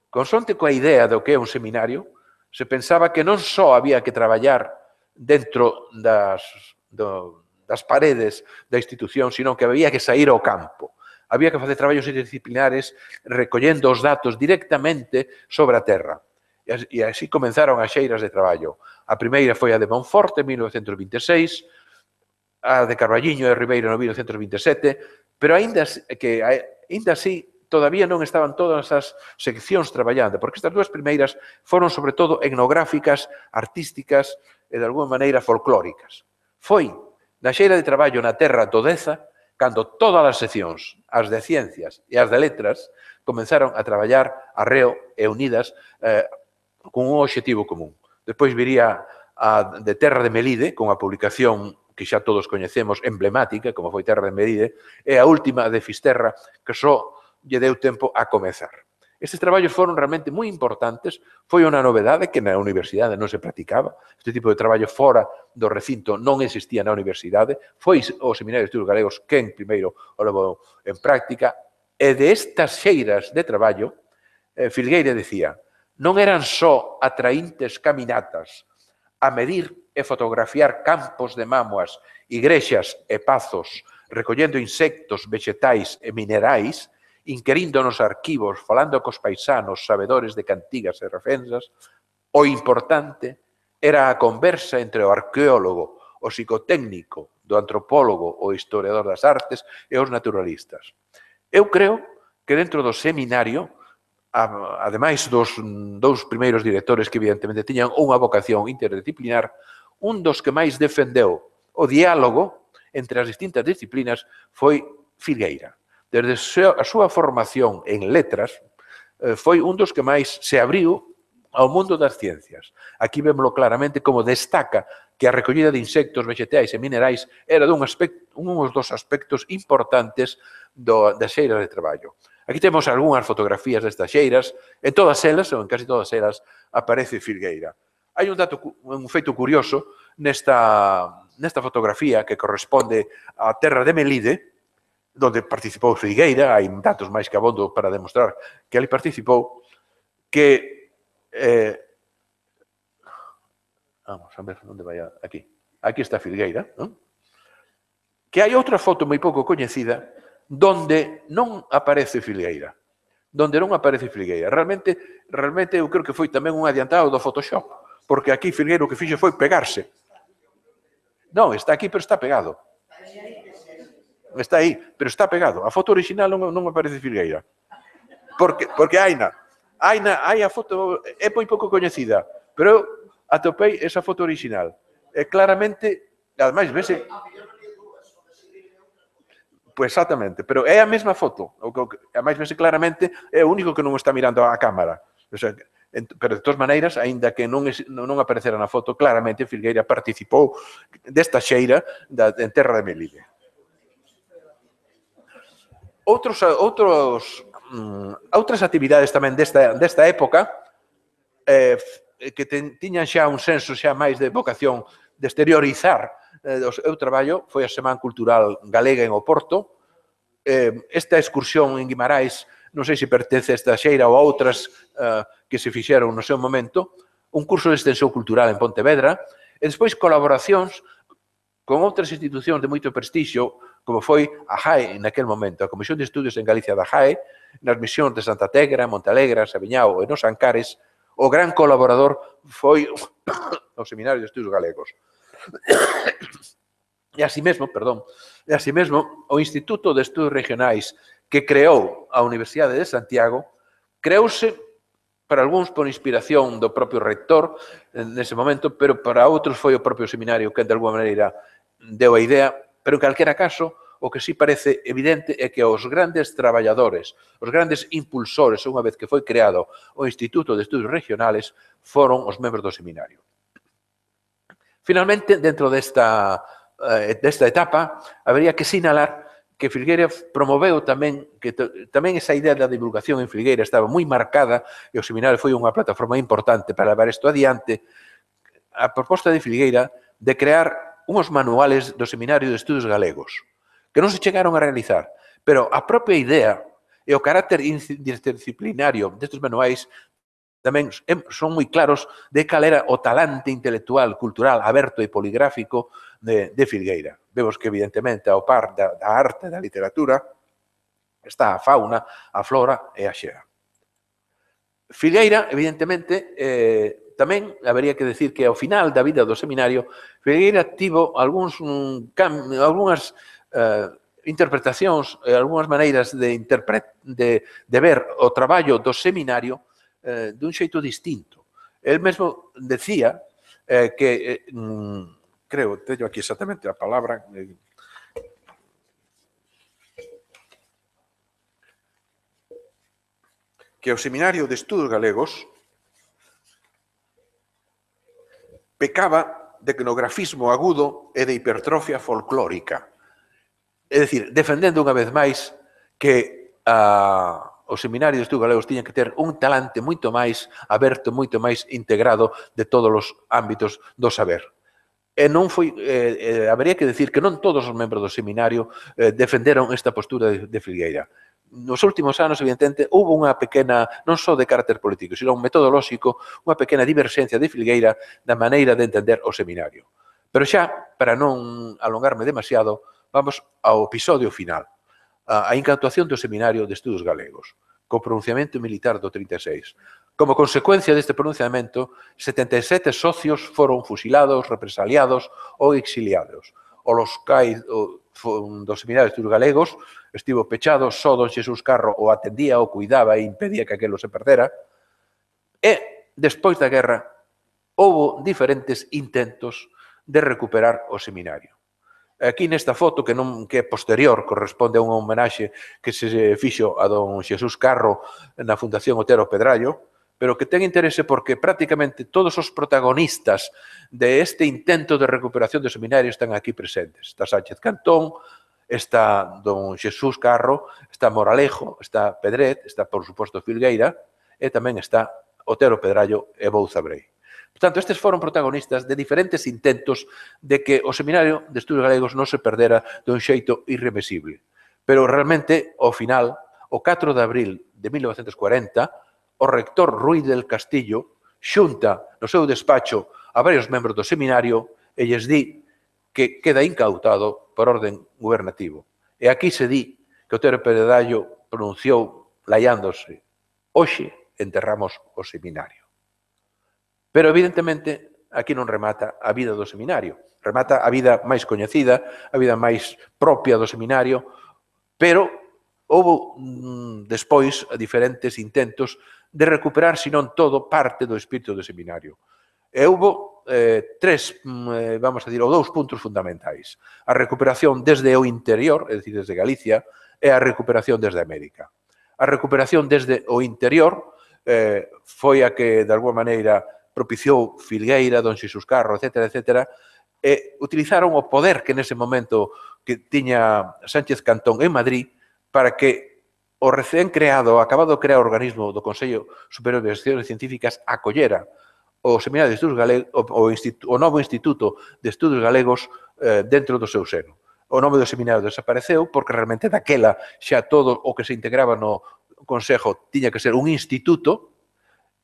Consonte coa idea do que é un seminario, se pensaba que non só había que traballar dentro das, do, das paredes da institución, sino que había que sair ao campo. Había que facer traballos interdisciplinares recollendo os datos directamente sobre a terra. E así comenzaron as xeiras de traballo. A primeira foi a de Monforte, en 1926, a de Carballiño e Ribeiro no 1927, pero aínda que aínda así todavía non estaban todas as seccións traballando, porque estas dúas primeiras foron sobre todo etnográficas, artísticas e de alguma maneira folclóricas. Foi na xeira de traballo na terra todeza cando todas as seccións, as de ciencias e as de letras, comenzaron a traballar arreo e unidas eh, con un obxectivo común. Despois viría a de Terra de Melide, con a publicación que xa todos coñecemos, emblemática, como foi Terra de Melide, e a última de Fisterra, que só lle deu tempo a comezar. Estes traballos foron realmente moi importantes, foi unha novedade que na universidade non se practicaba, este tipo de traballo fora do recinto non existía na universidade, foi o Seminario de Estudos Galegos quen primeiro o levou en práctica, e de estas xeiras de traballo, eh, Filgueira decía, Non eran só atraíntes caminatas a medir e fotografiar campos de mámoas, igrexas e pazos, recollendo insectos, vegetais e minerais, inquerindo nos arquivos, falando cos paisanos, sabedores de cantigas e refensas, o importante era a conversa entre o arqueólogo, o psicotécnico, do antropólogo, o historiador das artes e os naturalistas. Eu creo que dentro do seminario ademais dos dous primeiros directores que evidentemente tiñan unha vocación interdisciplinar, un dos que máis defendeu o diálogo entre as distintas disciplinas foi Filgueira. Desde a súa formación en letras, eh, foi un dos que máis se abriu ao mundo das ciencias. Aquí vemoslo claramente como destaca que a recollida de insectos, vegetais e minerais era dun aspecto, un dos aspectos importantes do, das xeiras de traballo. Aquí temos algunhas fotografías destas xeiras, e todas elas, ou en casi todas elas, aparece Filgueira. Hai un dato un feito curioso nesta, nesta fotografía que corresponde á terra de Melide, donde participou Figueira, hai datos máis que abondo para demostrar que ali participou, que... Eh, vamos a ver, onde vai aquí. Aquí está Filgueira, non? que hai outra foto moi pouco coñecida donde non aparece Filgueira. Donde non aparece Filgueira. Realmente, realmente eu creo que foi tamén un adiantado do Photoshop, porque aquí Filgueira o que fixe foi pegarse. Non, está aquí, pero está pegado. Está aí, pero está pegado. A foto original non, non aparece Filgueira. Porque, porque Aina, Aina, hai a foto, é moi pouco coñecida, pero eu atopei esa foto original. É claramente, ademais, vese, Pois exactamente, pero é a mesma foto. O que, a máis vese claramente é o único que non está mirando a cámara. O sea, pero de todas maneiras, aínda que non, es, non aparecera na foto, claramente Filgueira participou desta xeira da, en terra de Melide. Outros, outros, mm, outras actividades tamén desta, desta época eh, que ten, tiñan xa un senso xa máis de vocación de exteriorizar eh, do seu traballo foi a Semana Cultural Galega en Oporto. Eh, esta excursión en Guimarães, non sei se pertence a esta xeira ou a outras eh, que se fixeron no seu momento, un curso de extensión cultural en Pontevedra, e despois colaboracións con outras institucións de moito prestixio, como foi a JAE naquel momento, a Comisión de Estudios en Galicia da JAE, nas misións de Santa Tegra, Montalegra, Sabiñao e nos Ancares, o gran colaborador foi [coughs] o Seminario de Estudios Galegos. [coughs] E así mesmo, perdón, e así mesmo, o Instituto de Estudos Regionais que creou a Universidade de Santiago creouse para algúns por inspiración do propio rector eh, nese momento, pero para outros foi o propio seminario que de alguma maneira deu a idea, pero en calquera caso, o que sí parece evidente é que os grandes traballadores, os grandes impulsores, unha vez que foi creado o Instituto de Estudios Regionales, foron os membros do seminario. Finalmente, dentro desta, eh, desta etapa, habría que sinalar que Filgueira promoveu tamén que tamén esa idea da divulgación en Filgueira estaba moi marcada e o seminario foi unha plataforma importante para levar isto adiante. A proposta de Filgueira de crear unhos manuales do Seminario de Estudos Galegos que non se chegaron a realizar, pero a propia idea e o carácter interdisciplinario destes manuais tamén son moi claros de cal era o talante intelectual, cultural, aberto e poligráfico de, de Filgueira. Vemos que, evidentemente, ao par da, da arte, da literatura, está a fauna, a flora e a xea. Filgueira, evidentemente, eh, tamén habería que decir que ao final da vida do seminario, Filgueira tivo algúns, um, cam, algúnas eh, interpretacións, e algunhas maneiras de, interpret, de, de ver o traballo do seminario eh, dun xeito distinto. El mesmo decía eh, que, eh, mm, creo, teño aquí exactamente a palabra, eh, que o Seminario de Estudos Galegos pecaba de etnografismo agudo e de hipertrofia folclórica. É dicir, defendendo unha vez máis que a, os seminarios do galegos tiñan que ter un talante moito máis aberto, moito máis integrado de todos os ámbitos do saber. E non foi, eh, eh, habería que decir que non todos os membros do seminario eh, defenderon esta postura de, de Filgueira nos últimos anos, evidentemente, houve unha pequena, non só de carácter político, sino un metodolóxico, unha pequena diverxencia de Filgueira da maneira de entender o seminario. Pero xa, para non alongarme demasiado, vamos ao episodio final a incantuación do Seminario de Estudos Galegos, co pronunciamento militar do 36. Como consecuencia deste pronunciamento, 77 socios foron fusilados, represaliados ou exiliados. O los cais Seminario de Estudos galegos estivo pechado, só don Xesús Carro o atendía, o cuidaba e impedía que aquelo se perdera. E, despois da guerra, houve diferentes intentos de recuperar o seminario. Aquí nesta foto, que non que é posterior, corresponde a unha homenaxe que se fixo a don Xesús Carro na Fundación Otero Pedrallo, pero que ten interese porque prácticamente todos os protagonistas de este intento de recuperación do seminario están aquí presentes. Está Sánchez Cantón, está don Xesús Carro, está Moralejo, está Pedret, está, por suposto, Filgueira, e tamén está Otero Pedrallo e Bouza Brei. Portanto, estes foron protagonistas de diferentes intentos de que o Seminario de Estudos Galegos non se perdera dun xeito irreversible. Pero realmente, ao final, o 4 de abril de 1940, o rector Rui del Castillo xunta no seu despacho a varios membros do seminario e lles di que queda incautado por orden gubernativo. E aquí se di que Otero Tero Pedallo pronunciou laiándose, Oxe, enterramos o seminario. Pero evidentemente aquí non remata a vida do seminario, remata a vida máis coñecida, a vida máis propia do seminario, pero houve mm, despois diferentes intentos de recuperar, senón todo, parte do espírito do seminario. E houve eh, tres, mm, eh, vamos a dir, ou dous puntos fundamentais. A recuperación desde o interior, é dicir, desde Galicia, e a recuperación desde América. A recuperación desde o interior eh, foi a que, de alguma maneira, propiciou Filgueira, Don Xisús Carro, etc., etc., e utilizaron o poder que nese momento que tiña Sánchez Cantón en Madrid para que o recén creado, acabado de crear o organismo do Consello Superior de Investigacións Científicas acollera o Seminario de Estudos Galegos, o, o, o novo Instituto de Estudos Galegos eh, dentro do seu seno. O nome do seminario desapareceu porque realmente daquela xa todo o que se integraba no Consejo tiña que ser un instituto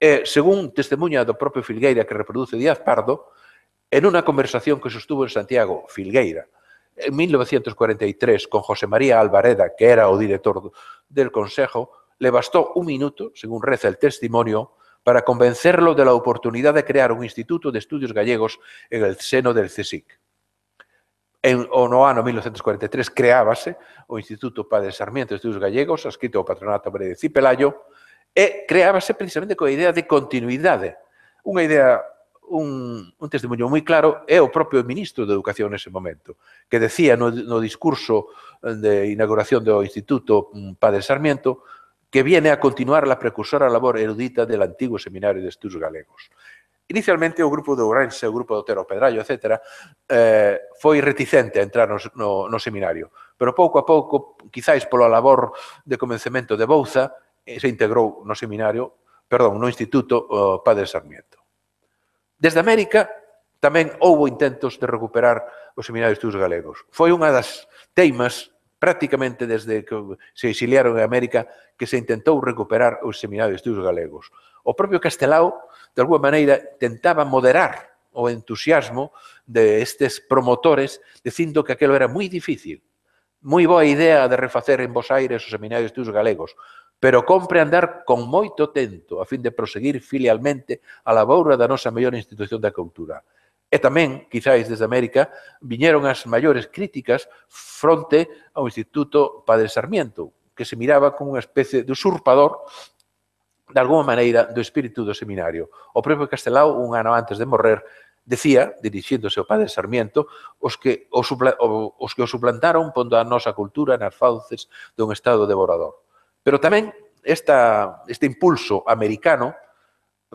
E, según testemunha do propio Filgueira que reproduce Díaz Pardo, en unha conversación que sostuvo en Santiago Filgueira en 1943 con José María Alvareda, que era o director del Consejo, le bastó un minuto, según reza el testimonio, para convencerlo de la oportunidad de crear un Instituto de Estudios Gallegos en el seno del CSIC. En o no ano 1943 creábase o Instituto Padre Sarmiento de Estudios Gallegos, adscrito ao Patronato Brede Cipelayo, e creábase precisamente coa idea de continuidade. Unha idea, un, un testemunho moi claro é o propio ministro de Educación nese momento, que decía no, no discurso de inauguración do Instituto mm, Padre Sarmiento que viene a continuar la precursora labor erudita del antigo Seminario de Estudos Galegos. Inicialmente o grupo de Ourense, o grupo de Otero Pedrallo, etc., eh, foi reticente a entrar no, no, no seminario, pero pouco a pouco, quizáis pola labor de convencemento de Bouza, e se integrou no seminario, perdón, no Instituto uh, Padre Sarmiento. Desde América tamén houbo intentos de recuperar os seminarios de estudos galegos. Foi unha das teimas prácticamente desde que se exiliaron en América que se intentou recuperar os seminarios de estudos galegos. O propio Castelao, de alguma maneira, tentaba moderar o entusiasmo de estes promotores dicindo que aquilo era moi difícil. Moi boa idea de refacer en Bos Aires os seminarios de estudos galegos, pero compre andar con moito tento a fin de proseguir filialmente a laboura da nosa mellor institución da cultura. E tamén, quizáis desde América, viñeron as maiores críticas fronte ao Instituto Padre Sarmiento, que se miraba como unha especie de usurpador de alguma maneira do espírito do seminario. O propio Castelao, un ano antes de morrer, decía, dirixíndose ao padre Sarmiento, os que o, supla, o, os que o suplantaron pondo a nosa cultura nas fauces dun estado devorador. Pero tamén esta, este impulso americano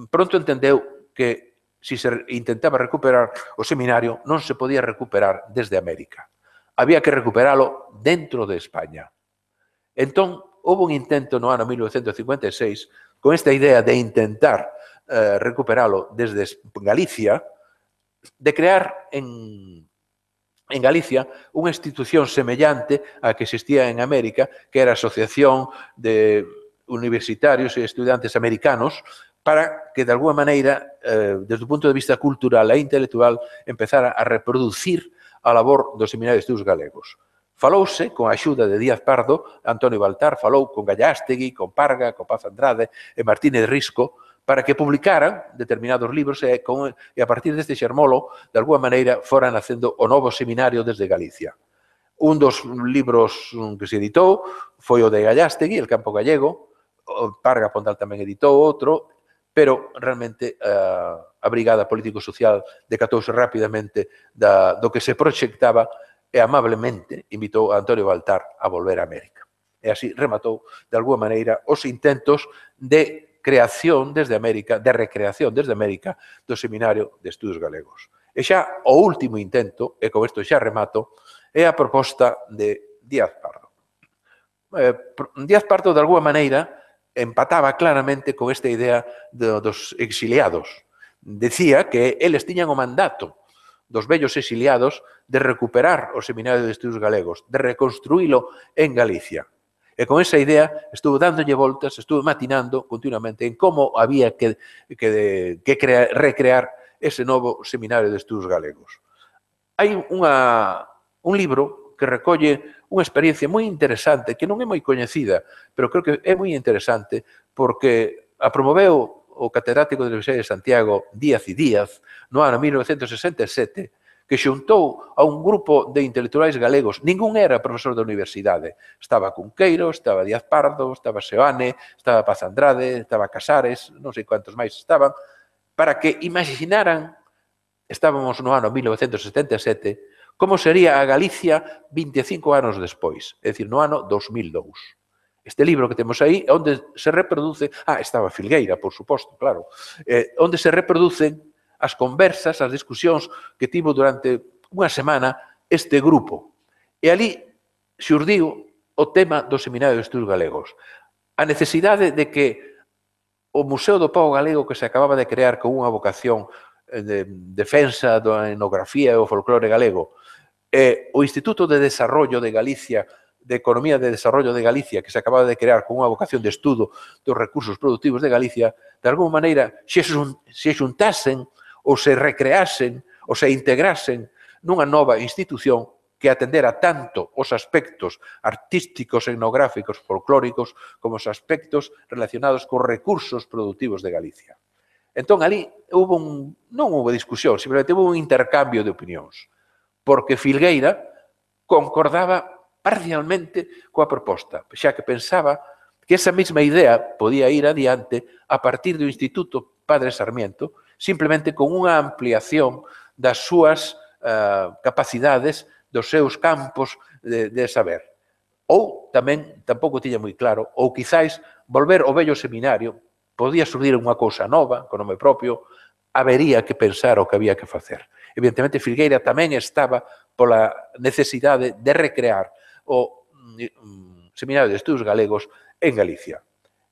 pronto entendeu que se si se intentaba recuperar o seminario non se podía recuperar desde América. Había que recuperalo dentro de España. Entón, houve un intento no ano 1956 con esta idea de intentar eh, recuperalo desde Galicia, de crear en en Galicia unha institución semellante á que existía en América, que era a Asociación de Universitarios e Estudantes Americanos, para que, de alguma maneira, eh, desde o punto de vista cultural e intelectual, empezara a reproducir a labor dos seminarios de estudos galegos. Falouse, con a axuda de Díaz Pardo, Antonio Baltar falou con Gallastegui, con Parga, con Paz Andrade e Martínez Risco, para que publicaran determinados libros e, con, e a partir deste xermolo, de alguma maneira, foran nacendo o novo seminario desde Galicia. Un dos libros mm, que se editou foi o de Gallastegui, El campo gallego, o Parga Pondal tamén editou outro, pero realmente eh, a Brigada Político-Social decatouse rapidamente da, do que se proxectaba e amablemente invitou a Antonio Baltar a volver a América. E así rematou, de alguma maneira, os intentos de creación desde América, de recreación desde América do Seminario de Estudos Galegos. E xa o último intento, e con isto xa remato, é a proposta de Díaz Pardo. Eh, Díaz Pardo, de alguma maneira, empataba claramente con esta idea de, dos exiliados. Decía que eles tiñan o mandato dos vellos exiliados de recuperar o Seminario de Estudos Galegos, de reconstruílo en Galicia. E con esa idea estuve dándolle voltas, estuve matinando continuamente en como había que, que, que crear, recrear ese novo seminario de estudos galegos. Hai unha, un libro que recolle unha experiencia moi interesante, que non é moi coñecida, pero creo que é moi interesante, porque a promoveu o catedrático da Universidade de Santiago Díaz e Díaz no ano 1967 que xuntou a un grupo de intelectuais galegos. Ningún era profesor da universidade. Estaba Cunqueiro, estaba Díaz Pardo, estaba Seoane, estaba Paz Andrade, estaba Casares, non sei quantos máis estaban, para que imaginaran, estábamos no ano 1977, como sería a Galicia 25 anos despois, é dicir, no ano 2002 este libro que temos aí, onde se reproduce, ah, estaba Filgueira, por suposto, claro, eh, onde se reproducen as conversas, as discusións que tivo durante unha semana este grupo. E ali xurdiu o tema do Seminario de Estudos Galegos. A necesidade de que o Museo do Pau Galego que se acababa de crear con unha vocación eh, de defensa da etnografía e o folclore galego, e o Instituto de Desarrollo de Galicia, de Economía de Desarrollo de Galicia, que se acababa de crear con unha vocación de estudo dos recursos productivos de Galicia, de alguma maneira, se xuntasen ou se recreasen ou se integrasen nunha nova institución que atendera tanto os aspectos artísticos, etnográficos, folclóricos, como os aspectos relacionados cos recursos productivos de Galicia. Entón, ali houve un, non houve discusión, simplemente houve un intercambio de opinións, porque Filgueira concordaba parcialmente coa proposta, xa que pensaba que esa mesma idea podía ir adiante a partir do Instituto Padre Sarmiento, simplemente con unha ampliación das súas eh, capacidades, dos seus campos de, de saber. Ou tamén, tampouco tiña moi claro, ou quizáis volver ao vello seminario, podía surgir unha cousa nova, con nome propio, habería que pensar o que había que facer. Evidentemente, Filgueira tamén estaba pola necesidade de recrear o mm, Seminario de Estudos Galegos en Galicia.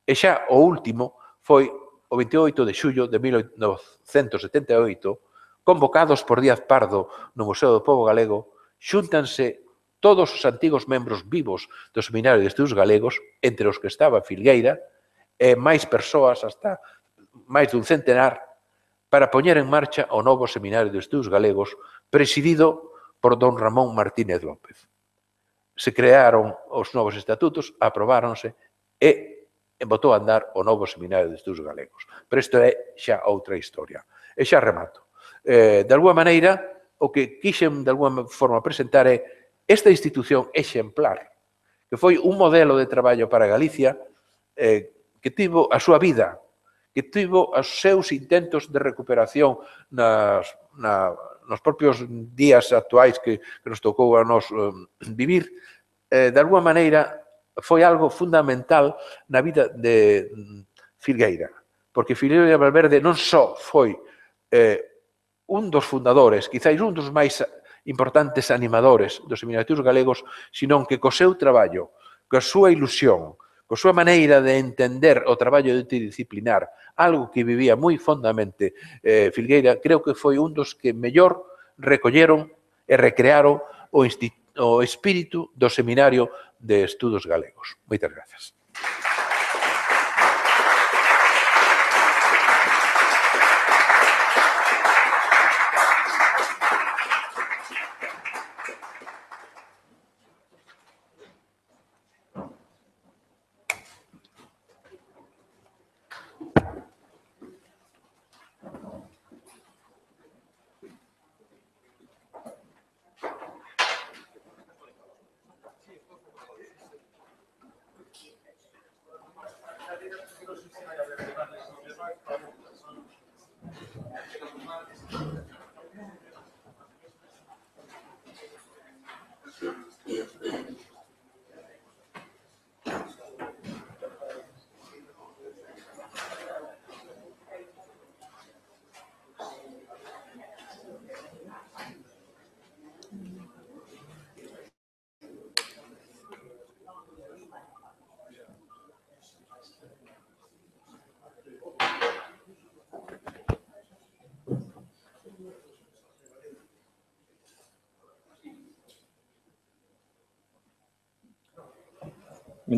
E xa o último foi o 28 de xullo de 1978, convocados por Díaz Pardo no Museo do Pobo Galego, xúntanse todos os antigos membros vivos do Seminario de Estudos Galegos, entre os que estaba Filgueira, e máis persoas, hasta máis dun centenar, para poñer en marcha o novo Seminario de Estudos Galegos presidido por don Ramón Martínez López. Se crearon os novos estatutos, aprobáronse e botou a andar o novo Seminario de Estudos Galegos. Pero isto é xa outra historia. E xa remato. Eh, de alguma maneira, o que quixen de alguma forma presentar é esta institución exemplar, que foi un modelo de traballo para Galicia eh, que tivo a súa vida, que tivo os seus intentos de recuperación nas, na, nos propios días actuais que, que nos tocou a nos eh, vivir, eh, de alguma maneira foi algo fundamental na vida de mm, Filgueira, porque Filgueira Valverde non só foi eh, un dos fundadores, quizáis un dos máis importantes animadores dos seminarios galegos, senón que co seu traballo, coa súa ilusión, coa súa maneira de entender o traballo interdisciplinar, algo que vivía moi fondamente eh, Filgueira, creo que foi un dos que mellor recolleron e recrearon o, o espírito do seminario de Estudos Galegos. Moitas grazas.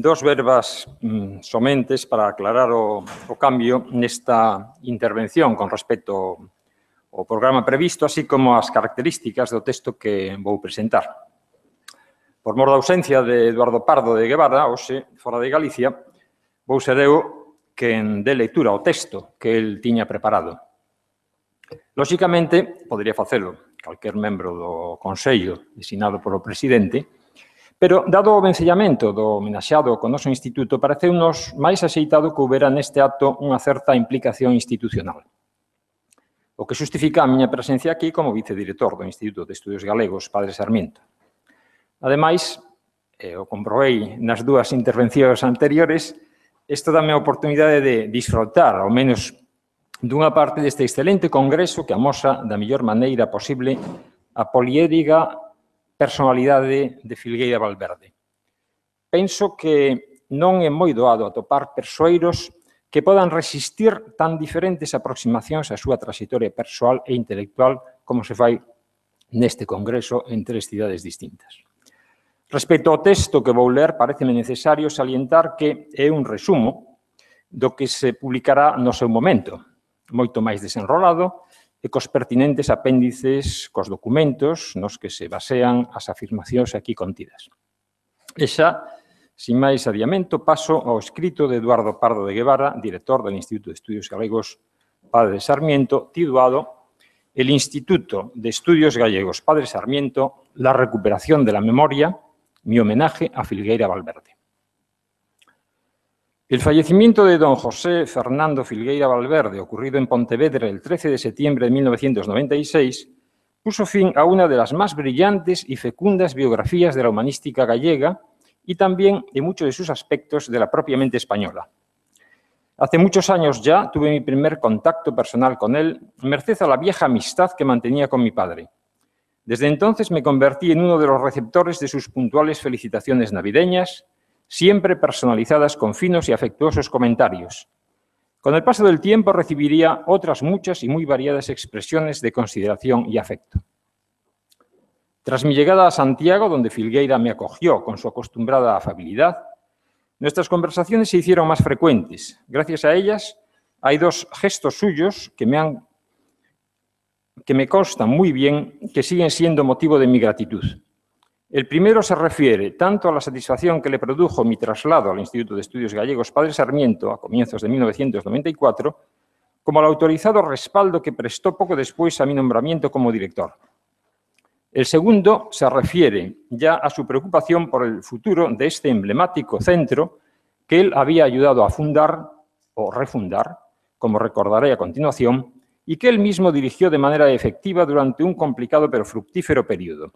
dos verbas mm, somentes para aclarar o, o cambio nesta intervención con respecto ao programa previsto, así como as características do texto que vou presentar. Por mor da ausencia de Eduardo Pardo de Guevara, hoxe, fora de Galicia, vou ser eu quen dé lectura ao texto que el tiña preparado. Lóxicamente, podría facelo calquer membro do Consello designado polo presidente, Pero, dado o vencellamento do homenaxeado co noso instituto, pareceunos máis axeitado que houbera neste acto unha certa implicación institucional. O que justifica a miña presencia aquí como vicedirector do Instituto de Estudios Galegos, Padre Sarmiento. Ademais, eh, o comprobei nas dúas intervencións anteriores, isto dame a oportunidade de disfrutar, ao menos dunha parte deste excelente congreso que amosa da mellor maneira posible a poliédiga personalidade de Filgueira Valverde. Penso que non é moi doado atopar persoeiros que podan resistir tan diferentes aproximacións á súa trayectoria persoal e intelectual como se fai neste congreso en tres cidades distintas. Respecto ao texto que vou ler, pareceme necesario salientar que é un resumo do que se publicará no seu momento, moito máis desenrolado, e cos pertinentes apéndices cos documentos nos que se basean as afirmacións aquí contidas. E xa, sin máis adiamento, paso ao escrito de Eduardo Pardo de Guevara, director do Instituto de Estudios Galegos Padre Sarmiento, titulado El Instituto de Estudios Gallegos Padre Sarmiento, la recuperación de la memoria, mi homenaje a Filgueira Valverde. El fallecimiento de don José Fernando Filgueira Valverde, ocurrido en Pontevedra el 13 de septiembre de 1996, puso fin a una de las más brillantes y fecundas biografías de la humanística gallega y también de muchos de sus aspectos de la propiamente española. Hace muchos años ya tuve mi primer contacto personal con él, merced a la vieja amistad que mantenía con mi padre. Desde entonces me convertí en uno de los receptores de sus puntuales felicitaciones navideñas, siempre personalizadas con finos y afectuosos comentarios. Con el paso del tiempo recibiría otras muchas y muy variadas expresiones de consideración y afecto. Tras mi llegada a Santiago, donde Filgueira me acogió con su acostumbrada afabilidad, nuestras conversaciones se hicieron más frecuentes. Gracias a ellas, hay dos gestos suyos que me han que me consta muy bien que siguen siendo motivo de mi gratitud. El primero se refiere tanto a la satisfacción que le produjo mi traslado al Instituto de Estudios Gallegos Padre Sarmiento a comienzos de 1994, como al autorizado respaldo que prestó poco después a mi nombramiento como director. El segundo se refiere ya a su preocupación por el futuro de este emblemático centro que él había ayudado a fundar o refundar, como recordaré a continuación, y que él mismo dirigió de manera efectiva durante un complicado pero fructífero periodo.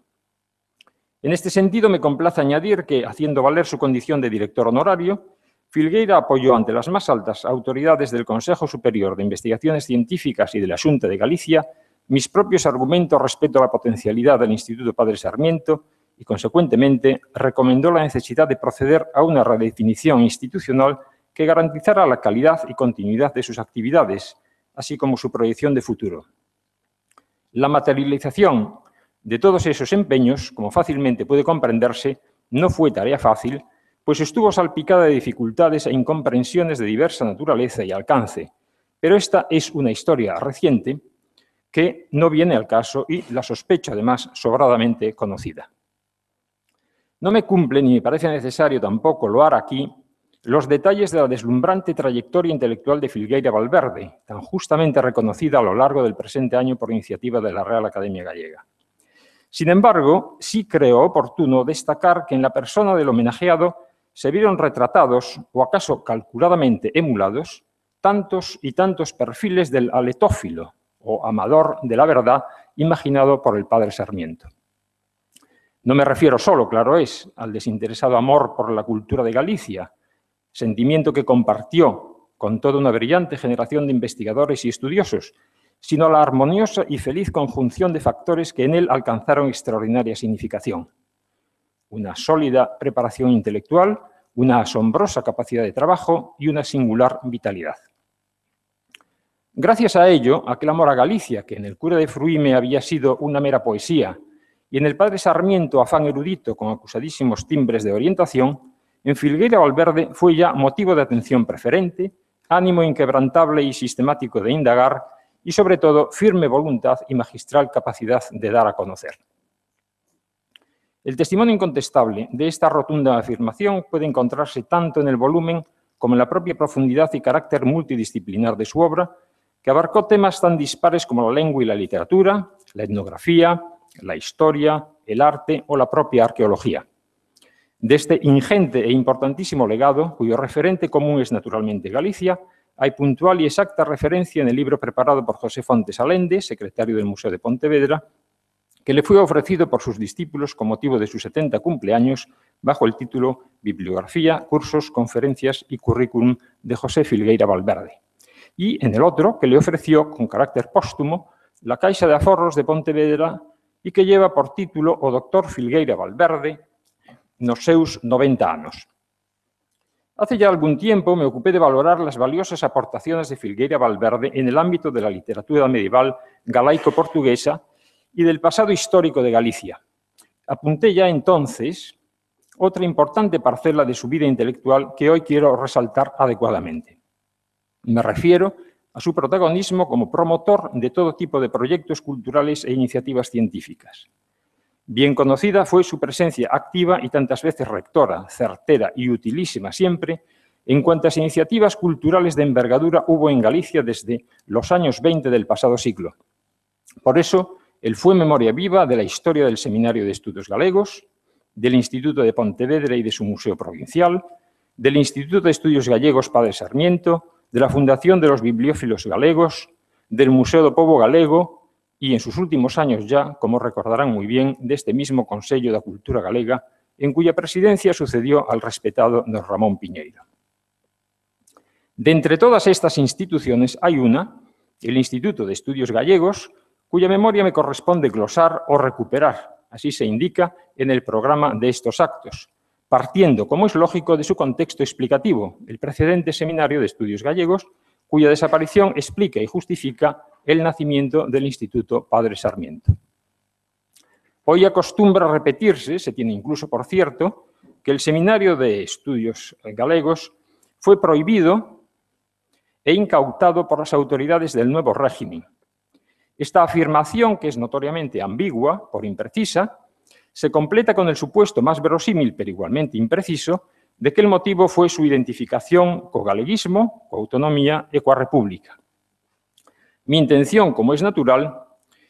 En este sentido, me complace añadir que, haciendo valer su condición de director honorario, Filgueira apoyó ante las más altas autoridades del Consejo Superior de Investigaciones Científicas y de la Junta de Galicia mis propios argumentos respecto a la potencialidad del Instituto Padre Sarmiento y, consecuentemente, recomendó la necesidad de proceder a una redefinición institucional que garantizara la calidad y continuidad de sus actividades, así como su proyección de futuro. La materialización de todos esos empeños, como fácilmente puede comprenderse, no fue tarea fácil, pues estuvo salpicada de dificultades e incomprensiones de diversa naturaleza y alcance. Pero esta es una historia reciente que no viene al caso y la sospecho además sobradamente conocida. No me cumple ni me parece necesario tampoco loar aquí los detalles de la deslumbrante trayectoria intelectual de Filgueira Valverde, tan justamente reconocida a lo largo del presente año por iniciativa de la Real Academia Gallega. Sin embargo, sí creo oportuno destacar que en la persona del homenajeado se vieron retratados, o acaso calculadamente emulados, tantos y tantos perfiles del aletófilo, o amador de la verdad, imaginado por el padre Sarmiento. No me refiero solo, claro es, al desinteresado amor por la cultura de Galicia, sentimiento que compartió con toda una brillante generación de investigadores y estudiosos, sino la armoniosa y feliz conjunción de factores que en él alcanzaron extraordinaria significación. Una sólida preparación intelectual, una asombrosa capacidad de trabajo y una singular vitalidad. Gracias a ello, aquel amor a Galicia, que en el cura de Fruime había sido una mera poesía, y en el padre Sarmiento afán erudito con acusadísimos timbres de orientación, en Filgueira Valverde fue ya motivo de atención preferente, ánimo inquebrantable y sistemático de indagar y, sobre todo, firme voluntad y magistral capacidad de dar a conocer. El testimonio incontestable de esta rotunda afirmación puede encontrarse tanto en el volumen como en la propia profundidad y carácter multidisciplinar de su obra, que abarcó temas tan dispares como la lengua y la literatura, la etnografía, la historia, el arte o la propia arqueología. De este ingente e importantísimo legado, cuyo referente común es naturalmente Galicia, hay puntual y exacta referencia en el libro preparado por José Fontes Alende, secretario del Museo de Pontevedra, que le fue ofrecido por sus discípulos con motivo de sus 70 cumpleaños bajo el título Bibliografía, cursos, conferencias y currículum de José Filgueira Valverde. Y en el otro, que le ofreció con carácter póstumo la Caixa de Aforros de Pontevedra y que lleva por título o doctor Filgueira Valverde, nos seus 90 anos. Hace ya algún tiempo me ocupé de valorar las valiosas aportaciones de Filgueira Valverde en el ámbito de la literatura medieval galaico-portuguesa y del pasado histórico de Galicia. Apunté ya entonces otra importante parcela de su vida intelectual que hoy quiero resaltar adecuadamente. Me refiero a su protagonismo como promotor de todo tipo de proyectos culturales e iniciativas científicas. Bien conocida fue su presencia activa y tantas veces rectora, certera y utilísima siempre en cuantas iniciativas culturales de envergadura hubo en Galicia desde los años 20 del pasado siglo. Por eso, él fue memoria viva de la historia del Seminario de Estudios Galegos, del Instituto de Pontevedra y de su Museo Provincial, del Instituto de Estudios Gallegos Padre Sarmiento, de la Fundación de los Bibliófilos Galegos, del Museo do Povo Galego y en sus últimos años ya, como recordarán muy bien, de este mismo Consello de Cultura Galega, en cuya presidencia sucedió al respetado don Ramón Piñeiro. De entre todas estas instituciones hay una, el Instituto de Estudios Gallegos, cuya memoria me corresponde glosar o recuperar, así se indica en el programa de estos actos, partiendo, como es lógico, de su contexto explicativo, el precedente Seminario de Estudios Gallegos, cuya desaparición explica y justifica el nacimiento del Instituto Padre Sarmiento. Hoy acostumbra repetirse, se tiene incluso por cierto, que el Seminario de Estudios Galegos fue prohibido e incautado por las autoridades del nuevo régimen. Esta afirmación, que es notoriamente ambigua, por imprecisa, se completa con el supuesto más verosímil, pero igualmente impreciso, de que el motivo fue su identificación co galeguismo, co autonomía e coa república. Mi intención, como es natural,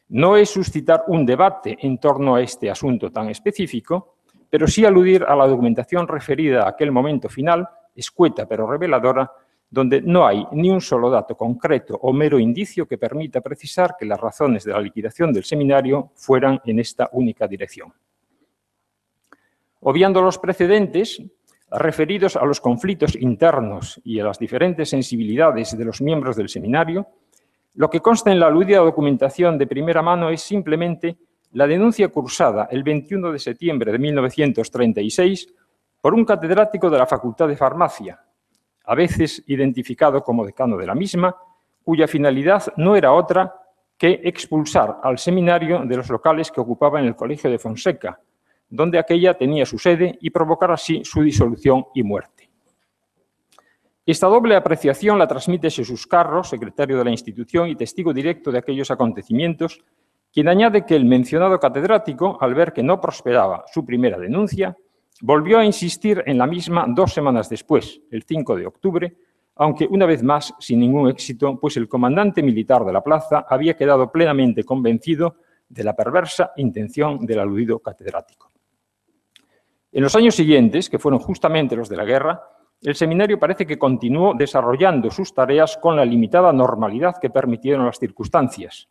no es suscitar un debate en torno a este asunto tan específico, pero sí aludir a la documentación referida a aquel momento final, escueta pero reveladora, donde no hay ni un solo dato concreto o mero indicio que permita precisar que las razones de la liquidación del seminario fueran en esta única dirección. Obviando los precedentes referidos a los conflictos internos y a las diferentes sensibilidades de los miembros del seminario, lo que consta en la aludida documentación de primera mano es simplemente la denuncia cursada el 21 de septiembre de 1936 por un catedrático de la Facultad de Farmacia, a veces identificado como decano de la misma, cuya finalidad no era otra que expulsar al seminario de los locales que ocupaba en el Colegio de Fonseca, donde aquella tenía su sede y provocar así su disolución y muerte. Esta doble apreciación la transmite Jesús Carro, secretario de la institución y testigo directo de aquellos acontecimientos, quien añade que el mencionado catedrático, al ver que no prosperaba su primera denuncia, Volvió a insistir en la misma dos semanas después, el 5 de octubre, aunque una vez más sin ningún éxito, pues el comandante militar de la plaza había quedado plenamente convencido de la perversa intención del aludido catedrático. En los años siguientes, que fueron justamente los de la guerra, el seminario parece que continuó desarrollando sus tareas con la limitada normalidad que permitieron las circunstancias.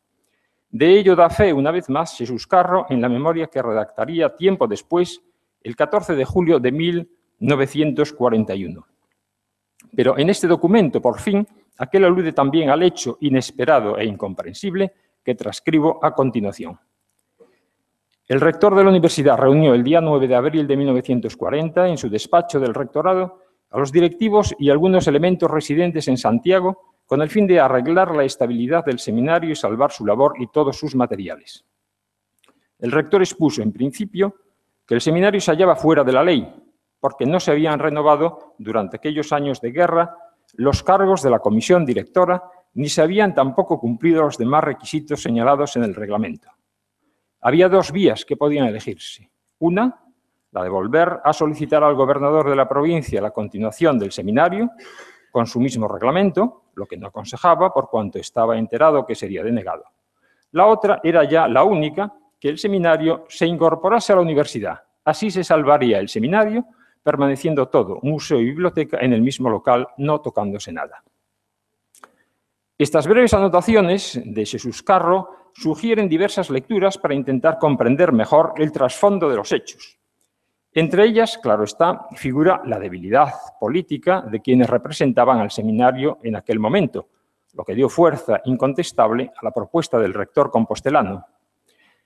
De ello da fe, una vez más, Jesús Carro en la memoria que redactaría tiempo después el 14 de julio de 1941. Pero en este documento, por fin, aquel alude también al hecho inesperado e incomprensible que transcribo a continuación. El rector de la universidad reunió el día 9 de abril de 1940 en su despacho del rectorado a los directivos y algunos elementos residentes en Santiago con el fin de arreglar la estabilidad del seminario y salvar su labor y todos sus materiales. El rector expuso, en principio, que el seminario se hallaba fuera de la ley, porque no se habían renovado durante aquellos años de guerra los cargos de la comisión directora, ni se habían tampoco cumplido los demás requisitos señalados en el reglamento. Había dos vías que podían elegirse. Una, la de volver a solicitar al gobernador de la provincia la continuación del seminario con su mismo reglamento, lo que no aconsejaba por cuanto estaba enterado que sería denegado. La otra era ya la única que el seminario se incorporase a la universidad. Así se salvaría el seminario, permaneciendo todo, museo y biblioteca, en el mismo local, no tocándose nada. Estas breves anotaciones de Jesús Carro sugieren diversas lecturas para intentar comprender mejor el trasfondo de los hechos. Entre ellas, claro está, figura la debilidad política de quienes representaban al seminario en aquel momento, lo que dio fuerza incontestable a la propuesta del rector compostelano,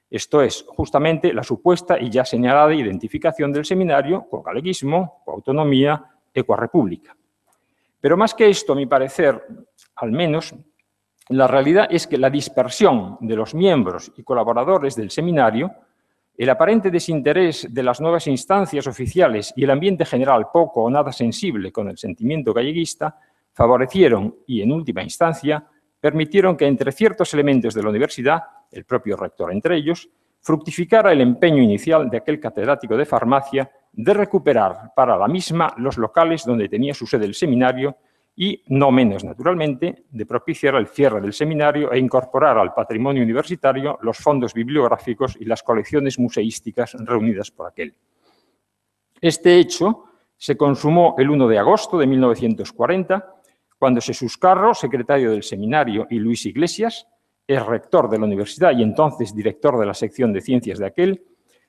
esto es, justamente, la supuesta y ya señalada identificación del seminario con galeguismo, con autonomía y con república. Pero más que esto, a mi parecer, al menos, La realidad es que la dispersión de los miembros y colaboradores del seminario, el aparente desinterés de las nuevas instancias oficiales y el ambiente general poco o nada sensible con el sentimiento galleguista favorecieron y, en última instancia, permitieron que entre ciertos elementos de la universidad, el propio rector entre ellos, fructificara el empeño inicial de aquel catedrático de farmacia de recuperar para la misma los locales donde tenía su sede el seminario y, no menos naturalmente, de propiciar el cierre del seminario e incorporar al patrimonio universitario los fondos bibliográficos y las colecciones museísticas reunidas por aquel. Este hecho se consumó el 1 de agosto de 1940, cuando Jesús Carro, secretario del seminario, y Luis Iglesias, el rector de la universidad y entonces director de la sección de ciencias de aquel,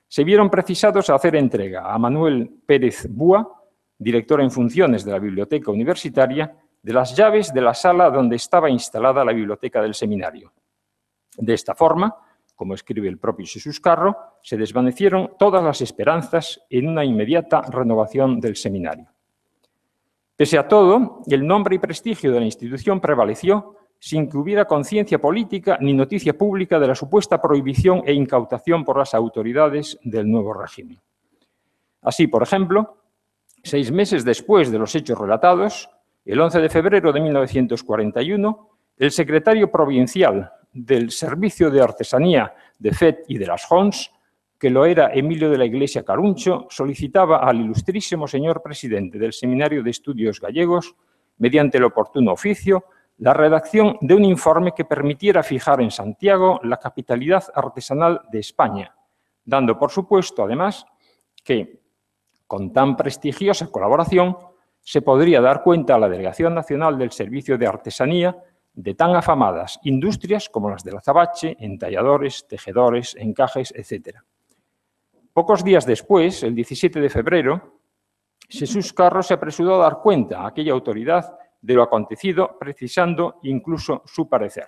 se vieron precisados a hacer entrega a Manuel Pérez Búa, director en funciones de la Biblioteca Universitaria, de las llaves de la sala donde estaba instalada la biblioteca del seminario. De esta forma, como escribe el propio Jesús Carro, se desvanecieron todas las esperanzas en una inmediata renovación del seminario. Pese a todo, el nombre y prestigio de la institución prevaleció sin que hubiera conciencia política ni noticia pública de la supuesta prohibición e incautación por las autoridades del nuevo régimen. Así, por ejemplo, Seis meses después de los hechos relatados, el 11 de febrero de 1941, el secretario provincial del Servicio de Artesanía de FED y de las JONS, que lo era Emilio de la Iglesia Caruncho, solicitaba al ilustrísimo señor presidente del Seminario de Estudios Gallegos, mediante el oportuno oficio, la redacción de un informe que permitiera fijar en Santiago la capitalidad artesanal de España, dando por supuesto, además, que con tan prestigiosa colaboración, se podría dar cuenta a la Delegación Nacional del Servicio de Artesanía de tan afamadas industrias como las del azabache, entalladores, tejedores, encajes, etc. Pocos días después, el 17 de febrero, Jesús Carro se apresuró a dar cuenta a aquella autoridad de lo acontecido, precisando incluso su parecer.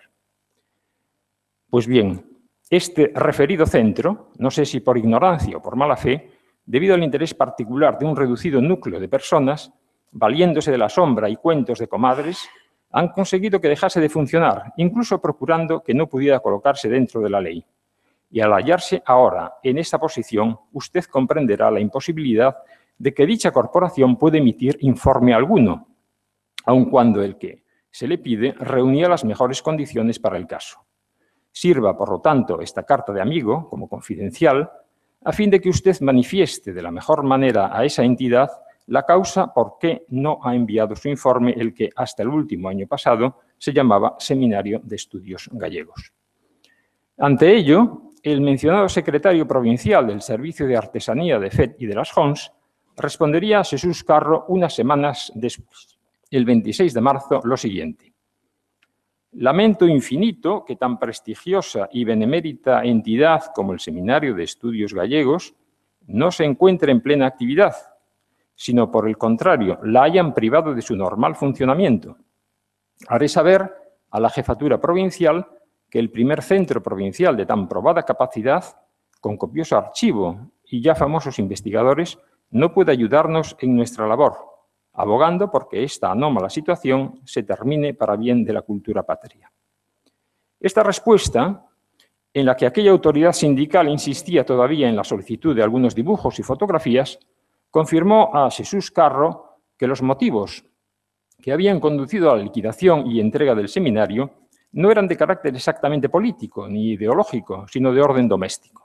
Pues bien, este referido centro, no sé si por ignorancia o por mala fe, debido al interés particular de un reducido núcleo de personas, valiéndose de la sombra y cuentos de comadres, han conseguido que dejase de funcionar, incluso procurando que no pudiera colocarse dentro de la ley. Y al hallarse ahora en esta posición, usted comprenderá la imposibilidad de que dicha corporación pueda emitir informe alguno, aun cuando el que se le pide reunía las mejores condiciones para el caso. Sirva, por lo tanto, esta carta de amigo, como confidencial, a fin de que usted manifieste de la mejor manera a esa entidad la causa por qué no ha enviado su informe, el que hasta el último año pasado se llamaba Seminario de Estudios Gallegos. Ante ello, el mencionado secretario provincial del Servicio de Artesanía de FED y de las JONS respondería a Jesús Carro unas semanas después, el 26 de marzo, lo siguiente. Lamento infinito que tan prestigiosa y benemérita entidad como el Seminario de Estudios Gallegos no se encuentre en plena actividad, sino por el contrario, la hayan privado de su normal funcionamiento. Haré saber a la jefatura provincial que el primer centro provincial de tan probada capacidad, con copioso archivo y ya famosos investigadores, no puede ayudarnos en nuestra labor, abogando porque esta anómala situación se termine para bien de la cultura patria. Esta respuesta, en la que aquella autoridad sindical insistía todavía en la solicitud de algunos dibujos y fotografías, confirmó a Jesús Carro que los motivos que habían conducido a la liquidación y entrega del seminario no eran de carácter exactamente político ni ideológico, sino de orden doméstico.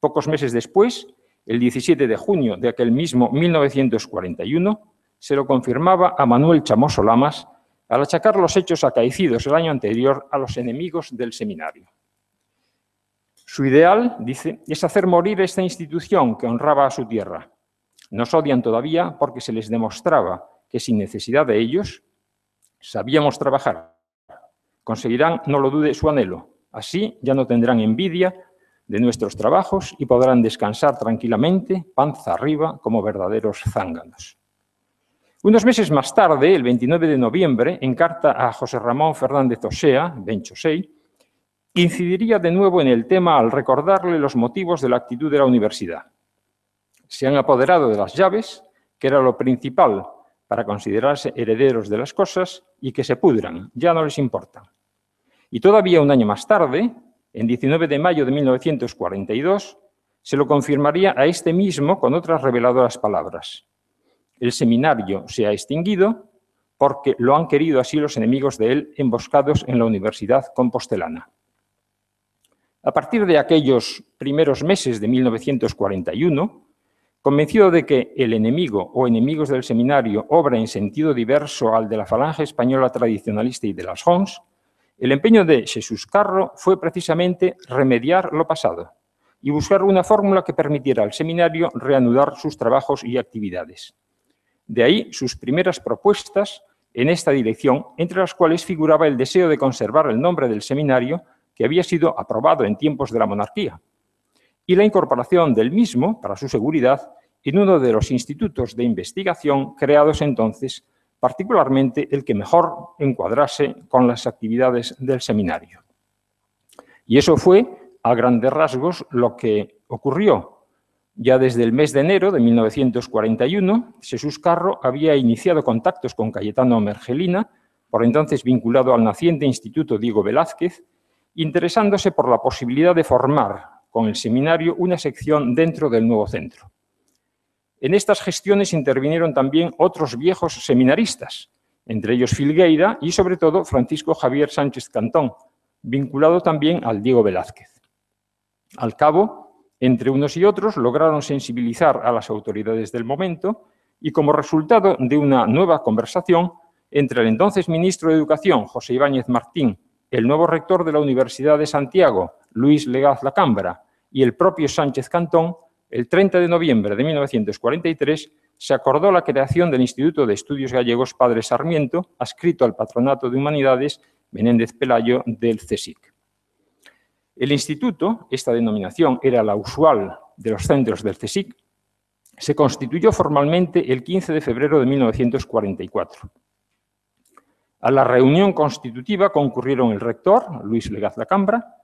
Pocos meses después, el 17 de junio de aquel mismo 1941, se lo confirmaba a Manuel Chamoso Lamas al achacar los hechos acaecidos el año anterior a los enemigos del seminario. Su ideal, dice, es hacer morir esta institución que honraba a su tierra. Nos odian todavía porque se les demostraba que sin necesidad de ellos sabíamos trabajar. Conseguirán, no lo dude, su anhelo. Así ya no tendrán envidia de nuestros trabajos y podrán descansar tranquilamente, panza arriba, como verdaderos zánganos. Unos meses más tarde, el 29 de noviembre, en carta a José Ramón Fernández Osea, Benchosei, incidiría de nuevo en el tema al recordarle los motivos de la actitud de la universidad. Se han apoderado de las llaves, que era lo principal para considerarse herederos de las cosas, y que se pudran, ya no les importa. Y todavía un año más tarde, en 19 de mayo de 1942, se lo confirmaría a este mismo con otras reveladoras palabras. El seminario se ha extinguido porque lo han querido así los enemigos de él emboscados en la Universidad Compostelana. A partir de aquellos primeros meses de 1941, convencido de que el enemigo o enemigos del seminario obra en sentido diverso al de la falange española tradicionalista y de las Hons, el empeño de Jesús Carro fue precisamente remediar lo pasado y buscar una fórmula que permitiera al seminario reanudar sus trabajos y actividades. De ahí sus primeras propuestas en esta dirección, entre las cuales figuraba el deseo de conservar el nombre del seminario que había sido aprobado en tiempos de la monarquía, y la incorporación del mismo, para su seguridad, en uno de los institutos de investigación creados entonces, particularmente el que mejor encuadrase con las actividades del seminario. Y eso fue, a grandes rasgos, lo que ocurrió ya desde el mes de enero de 1941, Jesús Carro había iniciado contactos con Cayetano Mergelina, por entonces vinculado al naciente Instituto Diego Velázquez, interesándose por la posibilidad de formar con el seminario una sección dentro del nuevo centro. En estas gestiones intervinieron también otros viejos seminaristas, entre ellos Filgueira y sobre todo Francisco Javier Sánchez Cantón, vinculado también al Diego Velázquez. Al cabo, entre unos y otros lograron sensibilizar a las autoridades del momento y como resultado de una nueva conversación entre el entonces ministro de Educación, José Ibáñez Martín, el nuevo rector de la Universidad de Santiago, Luis Legaz Lacambra, y el propio Sánchez Cantón, el 30 de noviembre de 1943 se acordó la creación del Instituto de Estudios Gallegos Padre Sarmiento, adscrito al Patronato de Humanidades Menéndez Pelayo del CSIC. El instituto, esta denominación era la usual de los centros del CSIC, se constituyó formalmente el 15 de febrero de 1944. A la reunión constitutiva concurrieron el rector, Luis Legaz Lacambra,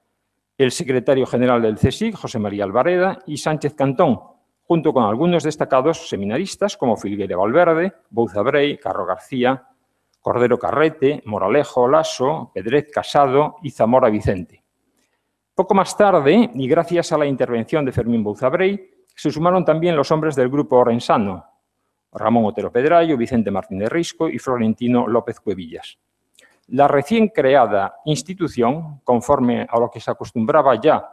el secretario general del CSIC, José María Alvareda, y Sánchez Cantón, junto con algunos destacados seminaristas como Filgueira Valverde, Bouza Brey, Carro García, Cordero Carrete, Moralejo Lasso, Pedret Casado y Zamora Vicente. Poco más tarde, y gracias a la intervención de Fermín Bouzabrey, se sumaron también los hombres del grupo Orensano, Ramón Otero Pedrayo, Vicente Martín Risco y Florentino López Cuevillas. La recién creada institución, conforme a lo que se acostumbraba ya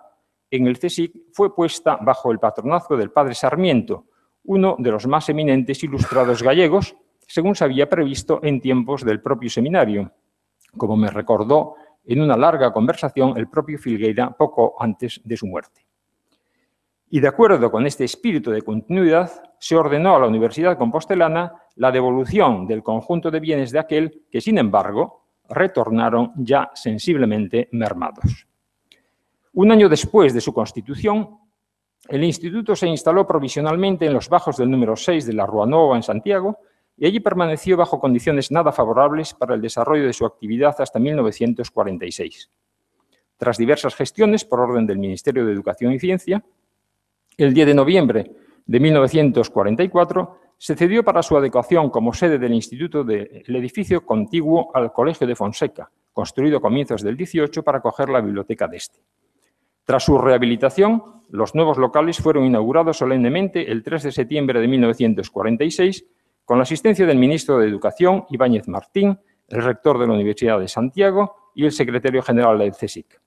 en el CSIC, fue puesta bajo el patronazgo del padre Sarmiento, uno de los más eminentes ilustrados gallegos, según se había previsto en tiempos del propio seminario, como me recordó en una larga conversación el propio Filgueira poco antes de su muerte. Y de acuerdo con este espíritu de continuidad, se ordenó a la Universidad Compostelana la devolución del conjunto de bienes de aquel que, sin embargo, retornaron ya sensiblemente mermados. Un año después de su constitución, el instituto se instaló provisionalmente en los bajos del número 6 de la Rua Nova en Santiago y allí permaneció bajo condiciones nada favorables para el desarrollo de su actividad hasta 1946. Tras diversas gestiones por orden del Ministerio de Educación y Ciencia, el 10 de noviembre de 1944 se cedió para su adecuación como sede del instituto del edificio contiguo al Colegio de Fonseca, construido a comienzos del 18 para acoger la biblioteca de este. Tras su rehabilitación, los nuevos locales fueron inaugurados solemnemente el 3 de septiembre de 1946 con la asistencia del ministro de Educación, Ibáñez Martín, el rector de la Universidad de Santiago y el secretario general del CSIC.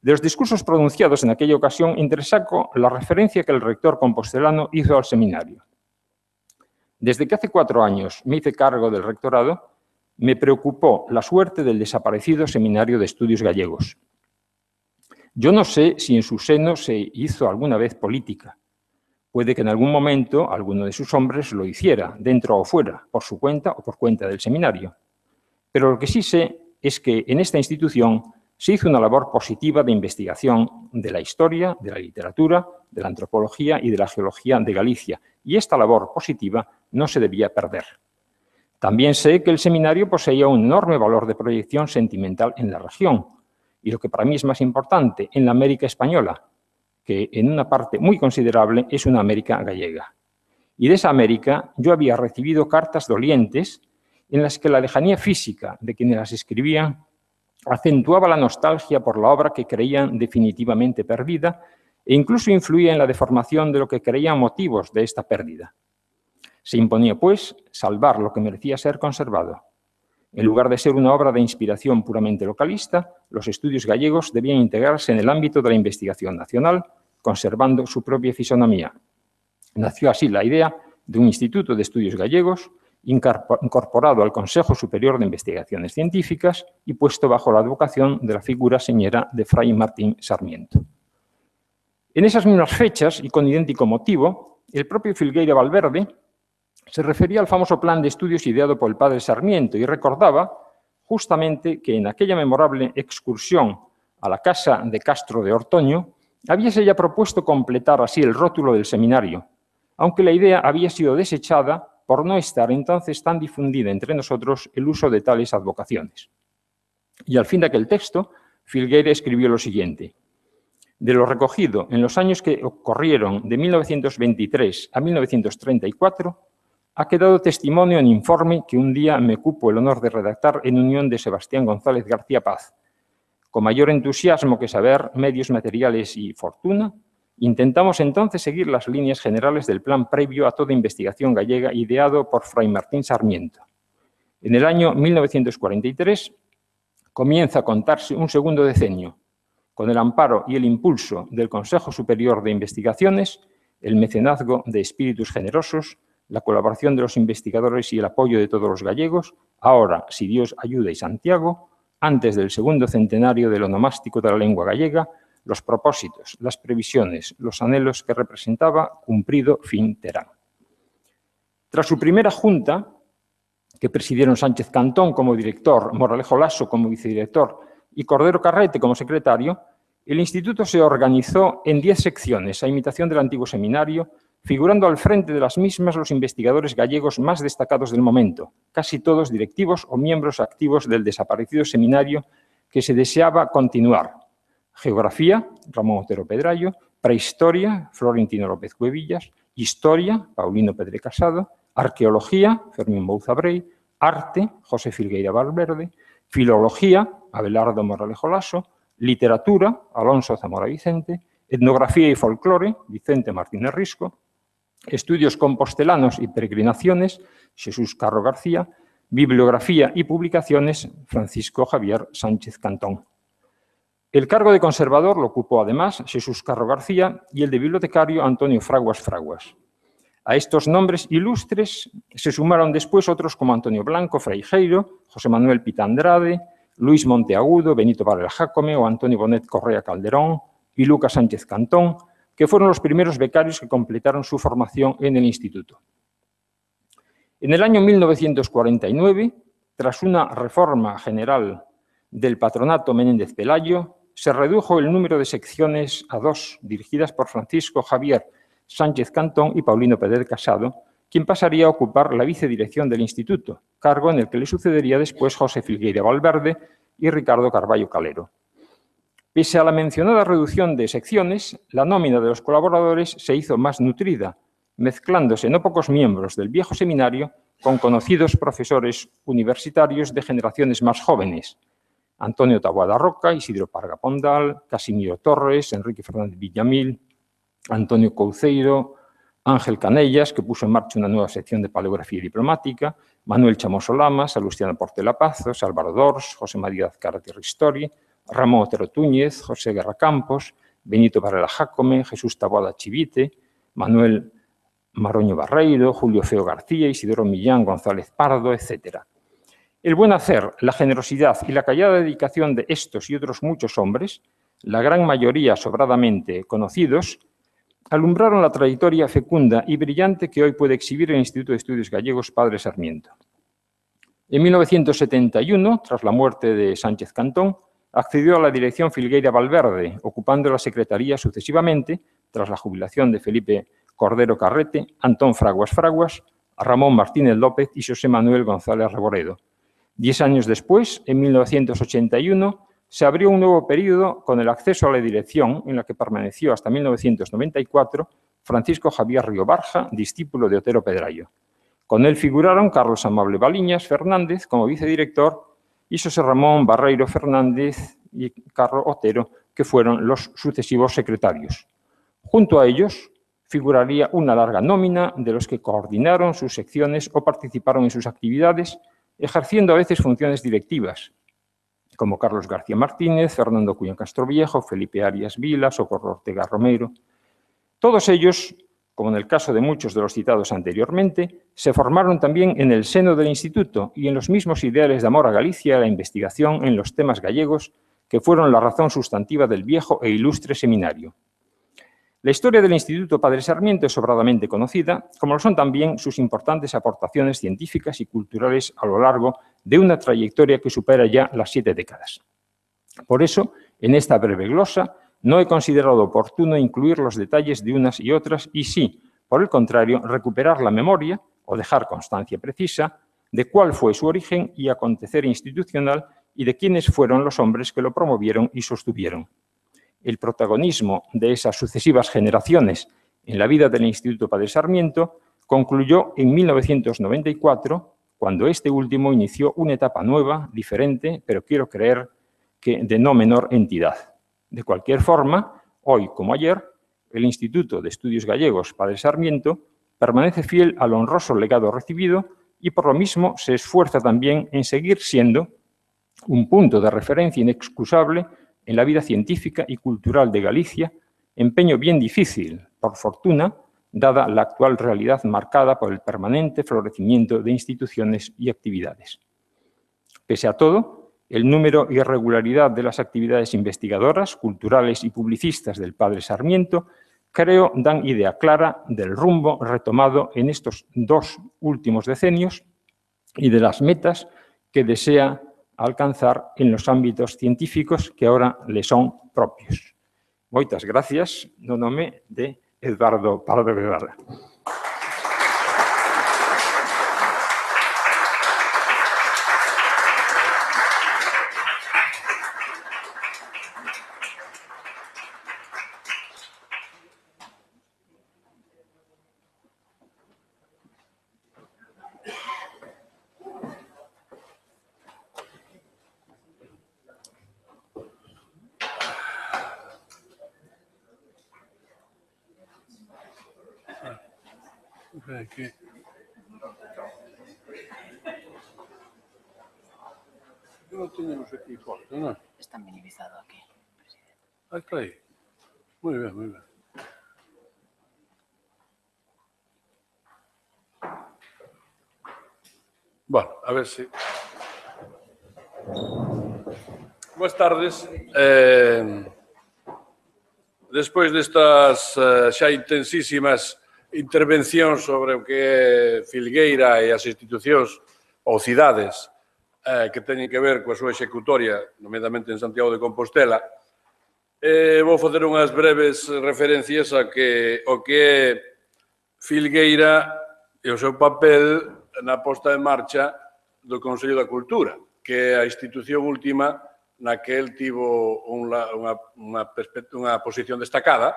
De los discursos pronunciados en aquella ocasión, interesaco la referencia que el rector compostelano hizo al seminario. Desde que hace cuatro años me hice cargo del rectorado, me preocupó la suerte del desaparecido Seminario de Estudios Gallegos. Yo no sé si en su seno se hizo alguna vez política, Puede que en algún momento alguno de sus hombres lo hiciera, dentro o fuera, por su cuenta o por cuenta del seminario. Pero lo que sí sé es que en esta institución se hizo una labor positiva de investigación de la historia, de la literatura, de la antropología y de la geología de Galicia, y esta labor positiva no se debía perder. También sé que el seminario poseía un enorme valor de proyección sentimental en la región, y lo que para mí es más importante, en la América española, que en una parte muy considerable es una América gallega. Y de esa América yo había recibido cartas dolientes en las que la lejanía física de quienes las escribían acentuaba la nostalgia por la obra que creían definitivamente perdida e incluso influía en la deformación de lo que creían motivos de esta pérdida. Se imponía, pues, salvar lo que merecía ser conservado. En lugar de ser una obra de inspiración puramente localista, los estudios gallegos debían integrarse en el ámbito de la investigación nacional, conservando su propia fisonomía. Nació así la idea de un Instituto de Estudios Gallegos, incorporado al Consejo Superior de Investigaciones Científicas y puesto bajo la advocación de la figura señera de Fray Martín Sarmiento. En esas mismas fechas, y con idéntico motivo, el propio Filgueira Valverde se refería al famoso plan de estudios ideado por el padre Sarmiento y recordaba justamente que en aquella memorable excursión a la casa de Castro de Ortoño, habíase ya propuesto completar así el rótulo del seminario, aunque la idea había sido desechada por no estar entonces tan difundida entre nosotros el uso de tales advocaciones. Y al fin de aquel texto, Filgueira escribió lo siguiente. De lo recogido en los años que ocurrieron de 1923 a 1934, ha quedado testimonio en informe que un día me cupo el honor de redactar en unión de Sebastián González García Paz. Con mayor entusiasmo que saber medios materiales y fortuna, intentamos entonces seguir las líneas generales del plan previo a toda investigación gallega ideado por Fray Martín Sarmiento. En el año 1943 comienza a contarse un segundo decenio, con el amparo y el impulso del Consejo Superior de Investigaciones, el mecenazgo de espíritus generosos, la colaboración de los investigadores y el apoyo de todos los gallegos, ahora, si Dios ayuda y Santiago, antes del segundo centenario del onomástico de la lengua gallega, los propósitos, las previsiones, los anhelos que representaba, cumplido fin terán. Tras su primera junta, que presidieron Sánchez Cantón como director, Moralejo Lasso como vicedirector y Cordero Carrete como secretario, el instituto se organizó en diez secciones, a imitación del antiguo seminario, figurando al frente de las mismas los investigadores gallegos más destacados del momento, casi todos directivos o miembros activos del desaparecido seminario que se deseaba continuar. Geografía, Ramón Otero Pedrallo, Prehistoria, Florentino López Cuevillas, Historia, Paulino Pedre Casado, Arqueología, Fermín Bouza Brey, Arte, José Filgueira Valverde, Filología, Abelardo Moralejo Lasso, Literatura, Alonso Zamora Vicente, Etnografía y Folclore, Vicente Martínez Risco, Estudios compostelanos y peregrinaciones, Jesús Carro García, Bibliografía y publicaciones, Francisco Javier Sánchez Cantón. El cargo de conservador lo ocupó además Jesús Carro García y el de bibliotecario Antonio Fraguas Fraguas. A estos nombres ilustres se sumaron después otros como Antonio Blanco Freijeiro, José Manuel Pitandrade, Luis Monteagudo, Benito Varela Jacome o Antonio Bonet Correa Calderón y Lucas Sánchez Cantón, que fueron los primeros becarios que completaron su formación en el instituto. En el año 1949, tras una reforma general del patronato Menéndez Pelayo, se redujo el número de secciones a dos, dirigidas por Francisco Javier Sánchez Cantón y Paulino Pedro Casado, quien pasaría a ocupar la vicedirección del instituto, cargo en el que le sucedería después José Filgueira Valverde y Ricardo Carballo Calero. Pese a la mencionada reducción de secciones, la nómina de los colaboradores se hizo más nutrida, mezclándose no pocos miembros del viejo seminario con conocidos profesores universitarios de generaciones más jóvenes, Antonio Taboada Roca, Isidro Parga Pondal, Casimiro Torres, Enrique Fernández Villamil, Antonio Couceiro, Ángel Canellas, que puso en marcha una nueva sección de paleografía diplomática, Manuel Chamoso Lamas, Alustiano Portela Pazos, Álvaro Dors, José María Azcárate Ristori, Ramón Otero Túñez, José Guerra Campos, Benito Varela Jacome, Jesús Taboada Chivite, Manuel Maroño Barreiro, Julio Feo García, Isidoro Millán, González Pardo, etc. El buen hacer, la generosidad y la callada dedicación de estos y otros muchos hombres, la gran mayoría sobradamente conocidos, alumbraron la trayectoria fecunda y brillante que hoy puede exhibir el Instituto de Estudios Gallegos Padre Sarmiento. En 1971, tras la muerte de Sánchez Cantón, accedió a la dirección Filgueira Valverde, ocupando la secretaría sucesivamente, tras la jubilación de Felipe Cordero Carrete, Antón Fraguas Fraguas, Ramón Martínez López y José Manuel González Reboredo. Diez años después, en 1981, se abrió un nuevo periodo con el acceso a la dirección, en la que permaneció hasta 1994 Francisco Javier Río Barja, discípulo de Otero Pedrayo. Con él figuraron Carlos Amable Baliñas Fernández como vicedirector y José Ramón Barreiro Fernández y Carlos Otero, que fueron los sucesivos secretarios. Junto a ellos figuraría una larga nómina de los que coordinaron sus secciones o participaron en sus actividades, ejerciendo a veces funciones directivas, como Carlos García Martínez, Fernando Cuña Castroviejo, Felipe Arias Vila, Socorro Ortega Romero. Todos ellos, como en el caso de muchos de los citados anteriormente, se formaron también en el seno del Instituto y en los mismos ideales de amor a Galicia la investigación en los temas gallegos que fueron la razón sustantiva del viejo e ilustre seminario. La historia del Instituto Padre Sarmiento es sobradamente conocida, como lo son también sus importantes aportaciones científicas y culturales a lo largo de una trayectoria que supera ya las siete décadas. Por eso, en esta breve glosa, no he considerado oportuno incluir los detalles de unas y otras y sí, por el contrario, recuperar la memoria o dejar constancia precisa de cuál fue su origen y acontecer institucional y de quiénes fueron los hombres que lo promovieron y sostuvieron. El protagonismo de esas sucesivas generaciones en la vida del Instituto Padre Sarmiento concluyó en 1994, cuando este último inició una etapa nueva, diferente, pero quiero creer que de no menor entidad. De cualquier forma, hoy como ayer, el Instituto de Estudios Gallegos Padre Sarmiento permanece fiel al honroso legado recibido y por lo mismo se esfuerza también en seguir siendo un punto de referencia inexcusable en la vida científica y cultural de Galicia, empeño bien difícil, por fortuna, dada la actual realidad marcada por el permanente florecimiento de instituciones y actividades. Pese a todo, el número y irregularidad de las actividades investigadoras, culturales y publicistas del padre Sarmiento creo dan idea clara del rumbo retomado en estos dos últimos decenios y de las metas que desea alcanzar en los ámbitos científicos que ahora le son propios. Moitas gracias no nome de Eduardo Pardo Guevara. tardes. Eh, despois destas eh, xa intensísimas intervencións sobre o que é Filgueira e as institucións ou cidades eh, que teñen que ver coa súa executoria, nomeadamente en Santiago de Compostela, eh, vou facer unhas breves referencias a que o que é Filgueira e o seu papel na posta en marcha do Consello da Cultura, que é a institución última na que el tivo unha, unha, unha, unha posición destacada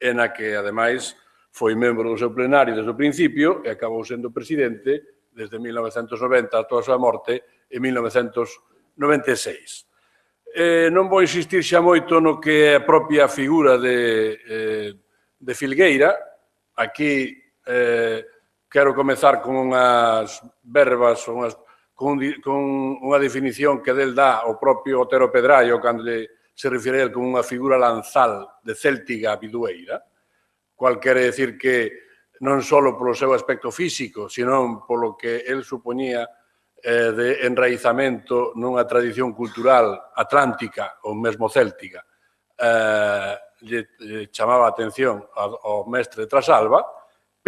e na que, ademais, foi membro do seu plenario desde o principio e acabou sendo presidente desde 1990 ata a súa morte en 1996. Eh, non vou insistir xa moito no que é a propia figura de, eh, de Filgueira. Aquí eh, quero comezar con unhas verbas, unhas con, con unha definición que del dá o propio Otero Pedraio cando se refire el como unha figura lanzal de céltiga bidueira, cual quere decir que non só polo seu aspecto físico, sino polo que el supoñía eh, de enraizamento nunha tradición cultural atlántica ou mesmo céltica. Eh, lle, lle chamaba a atención ao, ao mestre Trasalba,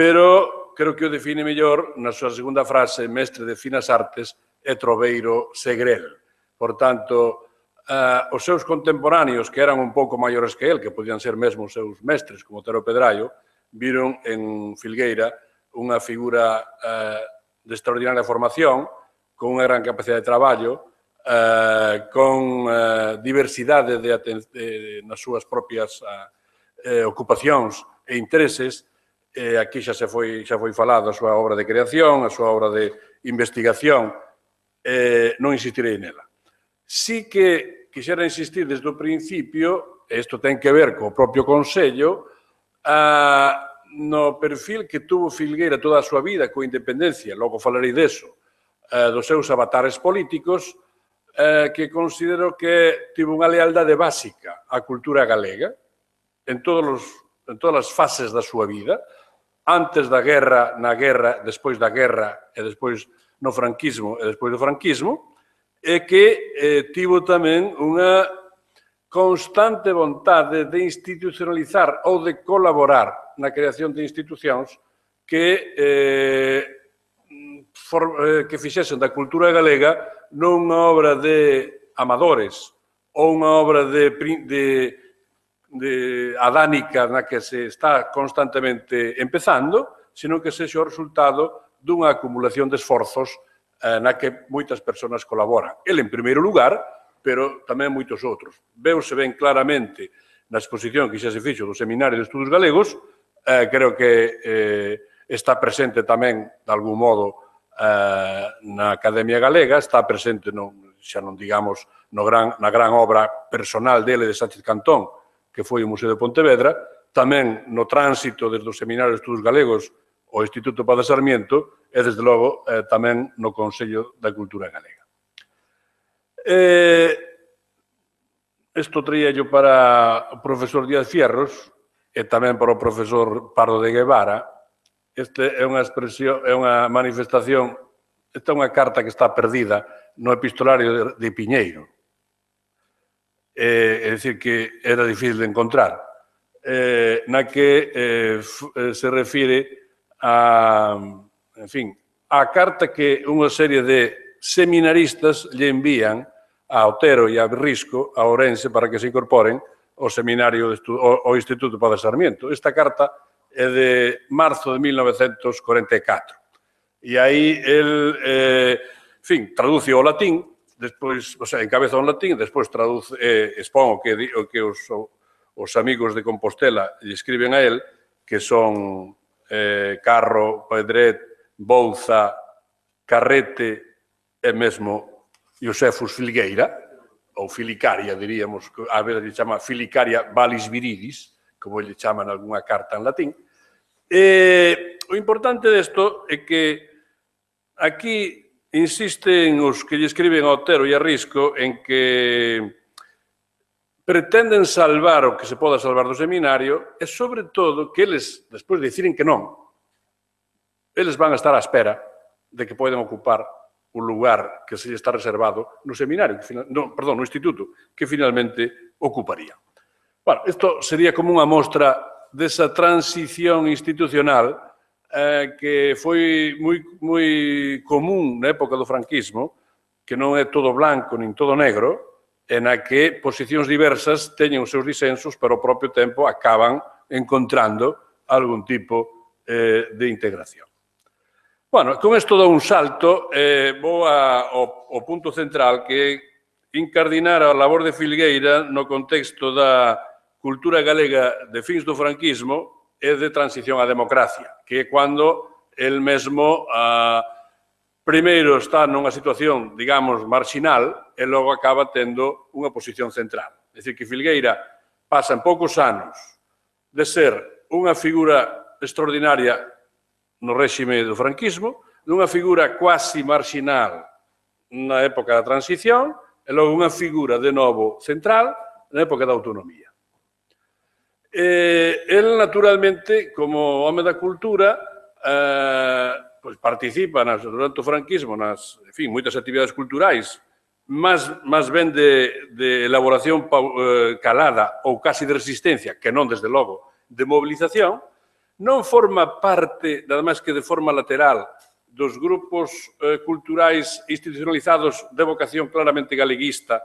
pero creo que o define mellor na súa segunda frase, mestre de finas artes e troveiro segrel. Por tanto, eh, os seus contemporáneos, que eran un pouco maiores que el, que podían ser mesmo os seus mestres, como Tero Pedraio, viron en Filgueira unha figura eh, de extraordinaria formación, con unha gran capacidade de traballo, eh, con eh, diversidade de, de, nas súas propias eh, ocupacións e intereses, eh, aquí xa se foi, xa foi falado a súa obra de creación, a súa obra de investigación, eh, non insistirei nela. Si que quixera insistir desde o principio, e isto ten que ver co propio Consello, a, no perfil que tuvo Filgueira toda a súa vida coa independencia, logo falarei deso, a, dos seus avatares políticos, a, que considero que tivo unha lealdade básica á cultura galega, en, todos os, en todas as fases da súa vida, antes da guerra, na guerra, despois da guerra e despois no franquismo e despois do franquismo, e que eh, tivo tamén unha constante vontade de institucionalizar ou de colaborar na creación de institucións que eh, for, eh, que fixesen da cultura galega non unha obra de amadores ou unha obra de, de de adánica na que se está constantemente empezando, senón que sexa o resultado dunha acumulación de esforzos eh, na que moitas persoas colaboran. El en primeiro lugar, pero tamén moitos outros. Veuse ben claramente na exposición que xa se fixo do Seminario de Estudos Galegos, eh, creo que eh, está presente tamén, de algún modo, eh, na Academia Galega, está presente, non, xa non digamos, no gran, na gran obra personal dele de Sánchez Cantón, que foi o Museo de Pontevedra, tamén no tránsito desde o Seminario de Estudos Galegos o Instituto Padre Sarmiento e, desde logo, eh, tamén no Consello da Cultura Galega. Eh, isto traía yo para o profesor Díaz Fierros e tamén para o profesor Pardo de Guevara. Este é unha expresión, é unha manifestación, esta é unha carta que está perdida no epistolario de Piñeiro, eh, é dicir que era difícil de encontrar, eh, na que eh, eh se refire a, en fin, a carta que unha serie de seminaristas lle envían a Otero e a Risco, a Orense, para que se incorporen ao seminario de o ao Instituto Padre Sarmiento. Esta carta é de marzo de 1944. E aí el, eh, en fin, traduce ao latín, despois, o sea, encabeza o latín, despois traduce, eh, expón o que, o que os, os amigos de Compostela lle escriben a él, que son eh, Carro, Pedret, Bouza, Carrete e mesmo Iosefus Filgueira, ou Filicaria, diríamos, a ver, lle chama Filicaria Valis Viridis, como lle chaman algunha carta en latín. E, o importante desto é que aquí insisten os que lle escriben a Otero e a Risco en que pretenden salvar o que se poda salvar do seminario e, sobre todo, que eles, despois de diciren que non, eles van a estar á espera de que poden ocupar o lugar que se lle está reservado no seminario, que final, no, perdón, no instituto, que finalmente ocuparía. Bueno, isto sería como unha mostra desa transición institucional eh, que foi moi, moi común na época do franquismo, que non é todo blanco nin todo negro, en a que posicións diversas teñen os seus disensos, pero ao propio tempo acaban encontrando algún tipo eh, de integración. Bueno, con isto dou un salto, eh, vou a, ao, ao punto central que é incardinar a labor de Filgueira no contexto da cultura galega de fins do franquismo é de transición á democracia, que é cando el mesmo ah, primeiro está nunha situación, digamos, marxinal e logo acaba tendo unha posición central. É dicir, que Filgueira pasa en poucos anos de ser unha figura extraordinaria no réxime do franquismo, dunha figura quasi marxinal na época da transición, e logo unha figura de novo central na época da autonomía. Eh, él, naturalmente, como home da cultura, eh, pues participa nas, durante o franquismo nas, en fin, moitas actividades culturais, máis, máis ben de, de elaboración eh, calada ou casi de resistencia, que non, desde logo, de mobilización, non forma parte, nada máis que de forma lateral, dos grupos eh, culturais institucionalizados de vocación claramente galeguista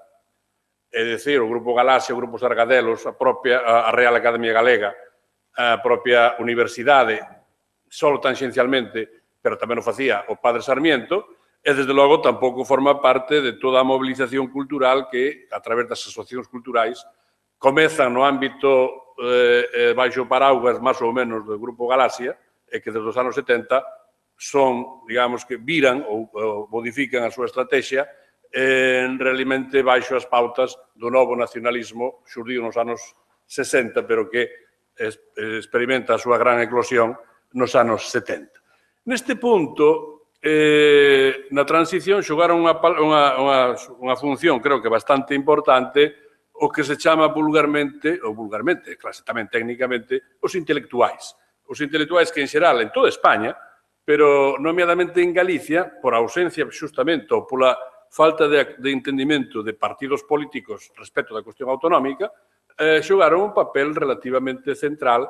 é dicir, o Grupo Galaxia, o Grupo Sargadelos, a propia a Real Academia Galega, a propia Universidade, solo tangencialmente, pero tamén o facía o Padre Sarmiento, e, desde logo, tampouco forma parte de toda a mobilización cultural que, a través das asociacións culturais, comezan no ámbito eh, eh baixo paraguas, máis ou menos, do Grupo Galaxia, e que desde os anos 70 son, digamos, que viran ou, ou modifican a súa estrategia eh, realmente baixo as pautas do novo nacionalismo xurdido nos anos 60, pero que experimenta a súa gran eclosión nos anos 70. Neste punto, eh, na transición xogaron unha, unha, unha, unha función, creo que bastante importante, o que se chama vulgarmente, ou vulgarmente, clase tamén técnicamente, os intelectuais. Os intelectuais que en xeral en toda España, pero nomeadamente en Galicia, por ausencia justamente ou pola falta de, de entendimento de partidos políticos respecto da cuestión autonómica, eh, xogaron un papel relativamente central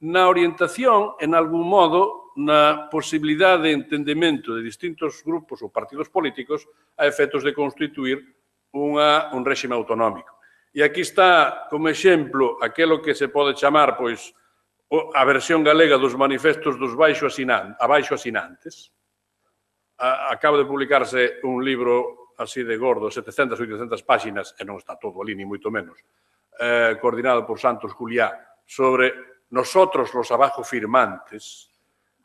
na orientación, en algún modo, na posibilidade de entendimento de distintos grupos ou partidos políticos a efectos de constituir unha, un réxime autonómico. E aquí está, como exemplo, aquelo que se pode chamar, pois, a versión galega dos manifestos dos baixo asinantes, abaixo asinantes. Acaba de publicarse un libro así de gordo, 700, 800 páxinas, e non está todo ali, ni moito menos, eh, coordinado por Santos Juliá, sobre nosotros los abajo firmantes,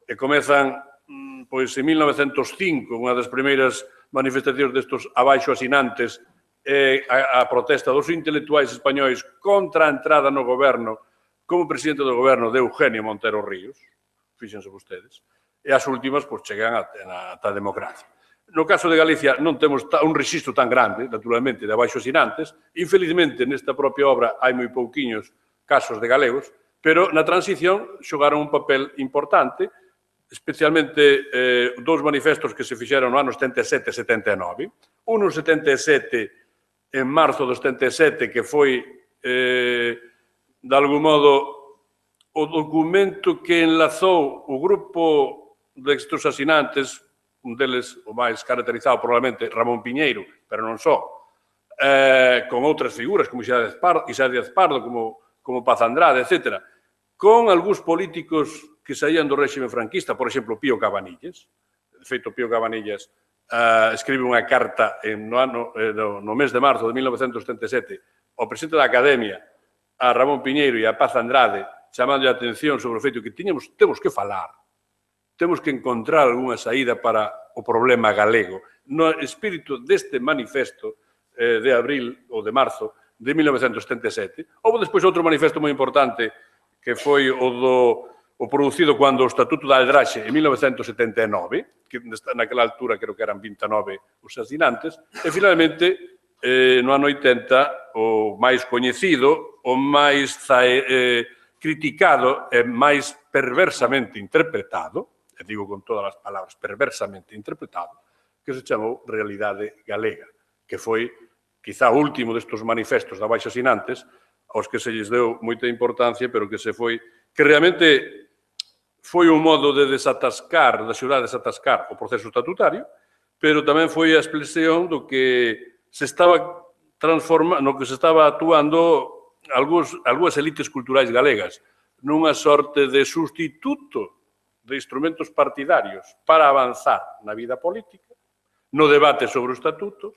e comezan mm, pois en 1905, unha das primeiras manifestacións destos abaixo asinantes eh, a, a protesta dos intelectuais españois contra a entrada no goberno como presidente do goberno de Eugenio Montero Ríos, fíxense vostedes, e as últimas pois, chegan ata, a, a democracia. No caso de Galicia non temos un registro tan grande, naturalmente, de abaixo asinantes. Infelizmente, nesta propia obra hai moi pouquiños casos de galegos, pero na transición xogaron un papel importante, especialmente eh, dous manifestos que se fixeron no ano 77 e 79. Un no 77 en marzo do 77 que foi eh, de algún modo o documento que enlazou o grupo de estos asinantes un deles o máis caracterizado probablemente Ramón Piñeiro, pero non só, eh, con outras figuras como Isaac Pardo, Isaac Díaz Pardo como, como Paz Andrade, etc., con algúns políticos que saían do réxime franquista, por exemplo, Pío Cabanillas, de feito, Pío Cabanillas eh, escribe unha carta en, no, ano, eh, no, no mes de marzo de 1977 ao presidente da Academia, a Ramón Piñeiro e a Paz Andrade, chamando a atención sobre o feito que tiñamos, temos que falar temos que encontrar algunha saída para o problema galego. No espírito deste manifesto eh, de abril ou de marzo de 1977, houve despois outro manifesto moi importante que foi o do o producido cando o Estatuto da Aldraxe en 1979, que naquela altura creo que eran 29 os asinantes, e finalmente eh, no ano 80 o máis coñecido, o máis zae, eh, criticado e máis perversamente interpretado, e digo con todas as palabras, perversamente interpretado, que se chamou Realidade Galega, que foi quizá o último destes manifestos da Baixa Sinantes, aos que se lles deu moita importancia, pero que se foi, que realmente foi un modo de desatascar, de axudar a desatascar o proceso estatutario, pero tamén foi a expresión do que se estaba transformando, no que se estaba actuando algúns, algúas elites culturais galegas, nunha sorte de sustituto de instrumentos partidarios para avanzar na vida política, no debate sobre o estatuto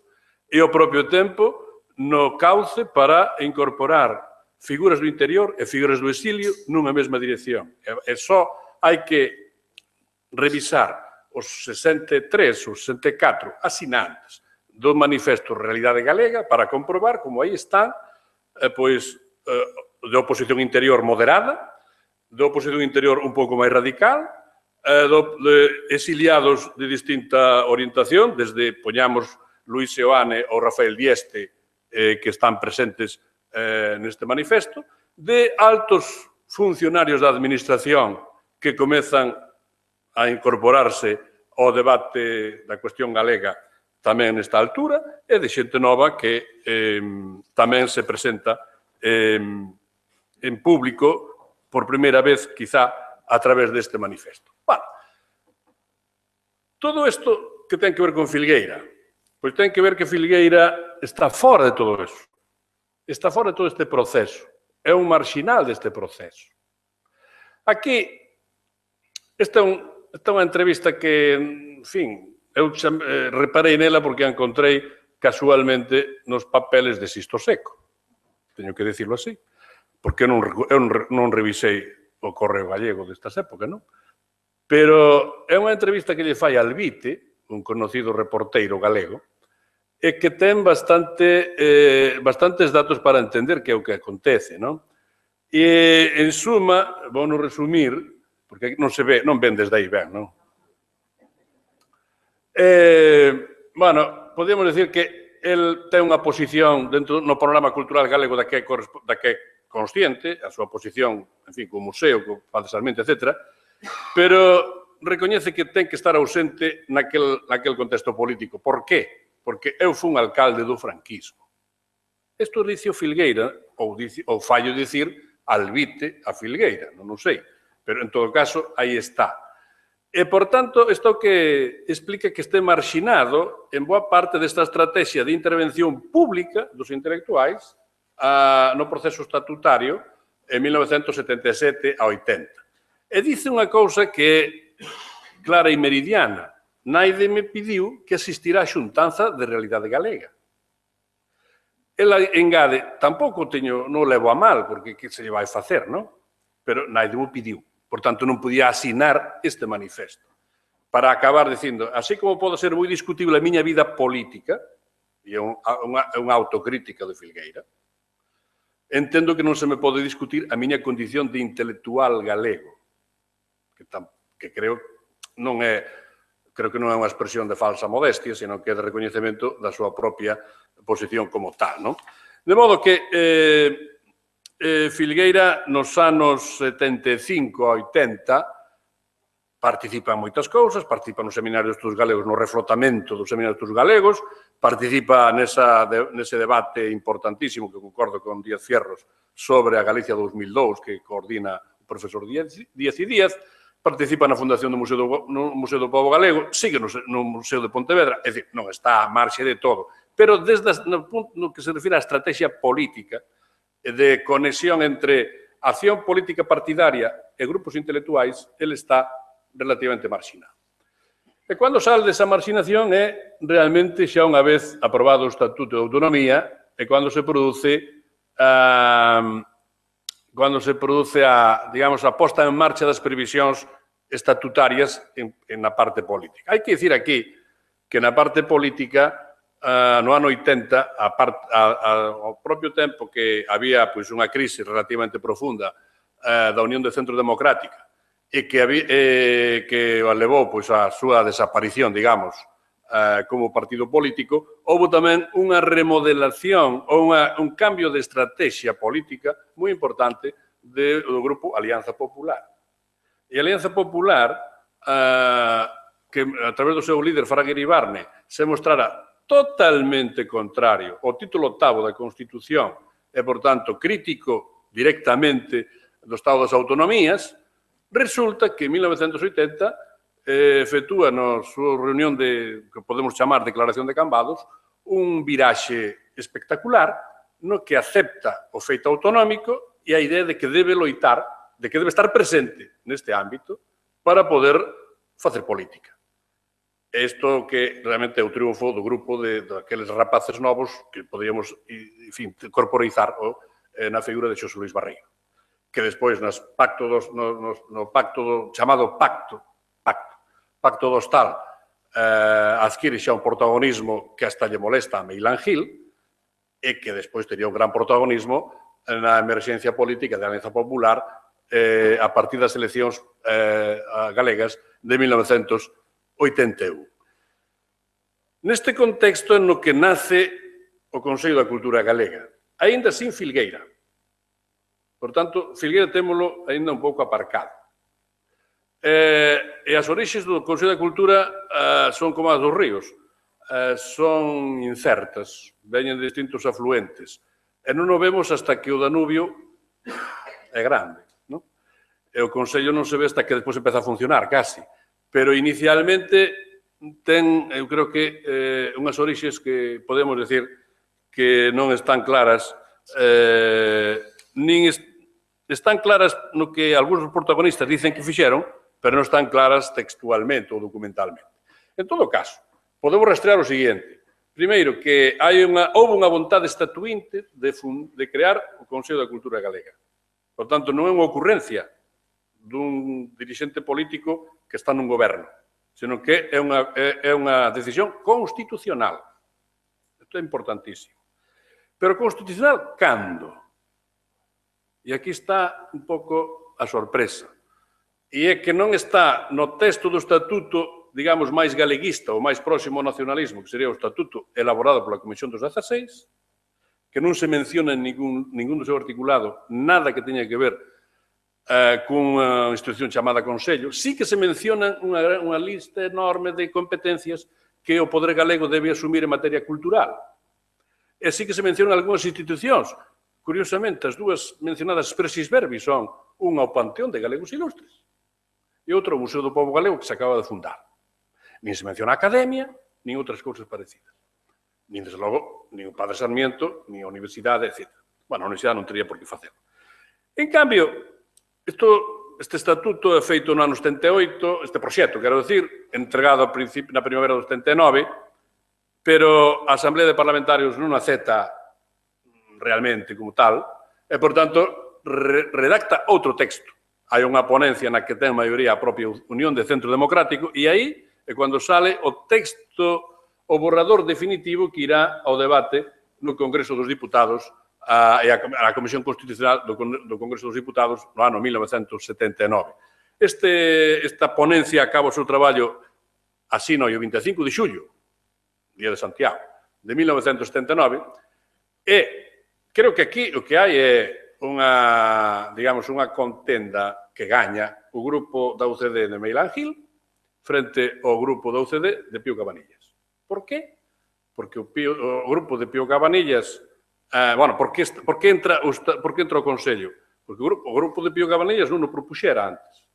e ao propio tempo no cauce para incorporar figuras do interior e figuras do exilio nunha mesma dirección. E, e só hai que revisar os 63 ou 64 asinantes do manifesto Realidade Galega para comprobar como aí están eh, pois, eh, de oposición interior moderada, de oposición interior un pouco máis radical, eh, do, de exiliados de distinta orientación, desde, poñamos, Luis Seoane ou Rafael Dieste, eh, que están presentes eh, neste manifesto, de altos funcionarios da administración que comezan a incorporarse ao debate da cuestión galega tamén nesta altura, e de xente nova que eh, tamén se presenta eh, en público por primeira vez, quizá, a través deste manifesto. Bueno, todo isto que ten que ver con Filgueira, pois ten que ver que Filgueira está fora de todo eso. Está fora de todo este proceso. É un marxinal deste proceso. Aquí, esta é, un, esta é unha entrevista que, en fin, eu eh, reparei nela porque a encontrei casualmente nos papeles de Sisto Seco. Teño que decirlo así porque eu non, eu non revisei o correo gallego destas épocas, non? Pero é unha entrevista que lle fai al Vite, un conocido reporteiro galego, e que ten bastante, eh, bastantes datos para entender que é o que acontece, non? E, en suma, vou non resumir, porque non se ve, non ven desde aí ben, non? Eh, bueno, podemos decir que el ten unha posición dentro no programa cultural galego da que, da que consciente, a súa posición, en fin, co museo, co Padre Sarmiento, etc., pero recoñece que ten que estar ausente naquel, naquel contexto político. Por qué? Porque eu fun alcalde do franquismo. Isto dice o Filgueira, ou, dice, ou fallo dicir, albite a Filgueira, non o sei. Pero, en todo caso, aí está. E, por tanto, isto que explica que este marxinado en boa parte desta estrategia de intervención pública dos intelectuais a, no proceso estatutario en 1977 a 80. E dice unha cousa que é clara e meridiana. Naide me pediu que asistirá a xuntanza de realidade galega. Ela engade, tampouco teño, non levo a mal, porque que se lle vai facer, non? Pero Naide me pediu. Por tanto, non podía asinar este manifesto. Para acabar dicindo, así como pode ser moi discutible a miña vida política, e é unha, unha autocrítica de Filgueira, entendo que non se me pode discutir a miña condición de intelectual galego, que, tam, que creo non é creo que non é unha expresión de falsa modestia, senón que é de recoñecemento da súa propia posición como tal. Non? De modo que eh, eh, Filgueira nos anos 75 a 80 participa en moitas cousas, participa no Seminario de Estudos Galegos, no reflotamento do Seminario de Estudos Galegos, participa nesa, de, nese debate importantísimo que concordo con Díaz Fierros sobre a Galicia 2002 que coordina o profesor Díaz, Díaz y Díaz, participa na Fundación do Museo do, no Museo do Povo Galego, sigue no, no Museo de Pontevedra, é dicir, non está a marxe de todo, pero desde no, punto, no que se refira á estrategia política de conexión entre acción política partidaria e grupos intelectuais, ele está relativamente marxina. E cando sale desa marxinación é realmente xa unha vez aprobado o Estatuto de Autonomía e cando se produce a, cando se produce a, digamos, a posta en marcha das previsións estatutarias en, en na parte política. Hai que dicir aquí que na parte política Uh, no ano 80, a part, a, a, ao propio tempo que había pois, unha crise relativamente profunda uh, da Unión de Centro Democrática e que, eh, que levou pois, a súa desaparición, digamos, eh, como partido político, houve tamén unha remodelación ou unha, un cambio de estrategia política moi importante de, do grupo Alianza Popular. E Alianza Popular, eh, que a través do seu líder, Fraga Iribarne, se mostrara totalmente contrario ao título octavo da Constitución e, por tanto, crítico directamente do Estado das Autonomías, Resulta que en 1980 eh, efectúa na súa reunión de, que podemos chamar declaración de Cambados, un viraxe espectacular no que acepta o feito autonómico e a idea de que debe loitar, de que debe estar presente neste ámbito para poder facer política. Isto que realmente é o triunfo do grupo de, daqueles rapaces novos que podíamos, en fin, corporizar o, eh, na figura de Xosé Luis Barreiro que despois nas pacto dos, no, no, no pacto do, chamado pacto, pacto, pacto do Hostal, eh, adquire xa un protagonismo que hasta lle molesta a Meilán Gil, e que despois tería un gran protagonismo na emerxencia política da Alianza Popular eh, a partir das eleccións eh, galegas de 1981. Neste contexto en no que nace o Consello da Cultura Galega, aínda sin Filgueira, Por tanto, Filgueira témolo aínda un pouco aparcado. Eh, e as orixes do Consello da Cultura eh, son como as dos ríos, eh, son incertas, veñen de distintos afluentes, e non o vemos hasta que o Danubio é grande. Non? E o Consello non se ve hasta que despois empeza a funcionar, casi. Pero inicialmente ten, eu creo que, eh, unhas orixes que podemos decir que non están claras eh, nin, est están claras no que algúns protagonistas dicen que fixeron, pero non están claras textualmente ou documentalmente. En todo caso, podemos rastrear o seguinte. Primeiro, que hai unha, houve unha vontade estatuinte de, fun, de crear o Consello da Cultura Galega. Por tanto, non é unha ocurrencia dun dirixente político que está nun goberno, senón que é unha, é, é unha decisión constitucional. Isto é importantísimo. Pero constitucional, cando? E aquí está un pouco a sorpresa. E é que non está no texto do Estatuto, digamos, máis galeguista ou máis próximo ao nacionalismo, que sería o Estatuto elaborado pola Comisión dos 16, que non se menciona en ningún, ningún do seu articulado nada que teña que ver eh, cunha eh, institución chamada Consello, sí que se mencionan unha, unha lista enorme de competencias que o poder galego debe asumir en materia cultural. E sí que se mencionan algunhas institucións, Curiosamente, as dúas mencionadas expresis verbis son unha ao Panteón de Galegos Ilustres e outra ao Museo do Povo Galego que se acaba de fundar. Nin se menciona a Academia, nin outras cousas parecidas. Nin, desde logo, nin o Padre Sarmiento, nin a Universidade, etc. Bueno, a Universidade non teria por que facer. En cambio, isto, este estatuto é feito no ano 78, este proxecto, quero decir, entregado a principio, na primavera do 79, pero a Asamblea de Parlamentarios non acepta realmente como tal, e, por tanto, re redacta outro texto. Hai unha ponencia na que ten maioría a propia Unión de Centro Democrático e aí é cando sale o texto, o borrador definitivo que irá ao debate no Congreso dos Diputados a, e a, a Comisión Constitucional do, do Congreso dos Diputados no ano 1979. Este, esta ponencia acaba o seu traballo así no 25 de xullo, día de Santiago, de 1979, e creo que aquí o que hai é unha, digamos, unha contenda que gaña o grupo da UCD de Meilán Gil frente ao grupo da UCD de Pío Cabanillas. Por qué? Porque o, Pío, o grupo de Pío Cabanillas, eh, bueno, por que, por que entra, o, por que entra o Consello? Porque o grupo, o grupo de Pío Cabanillas non o propuxera antes.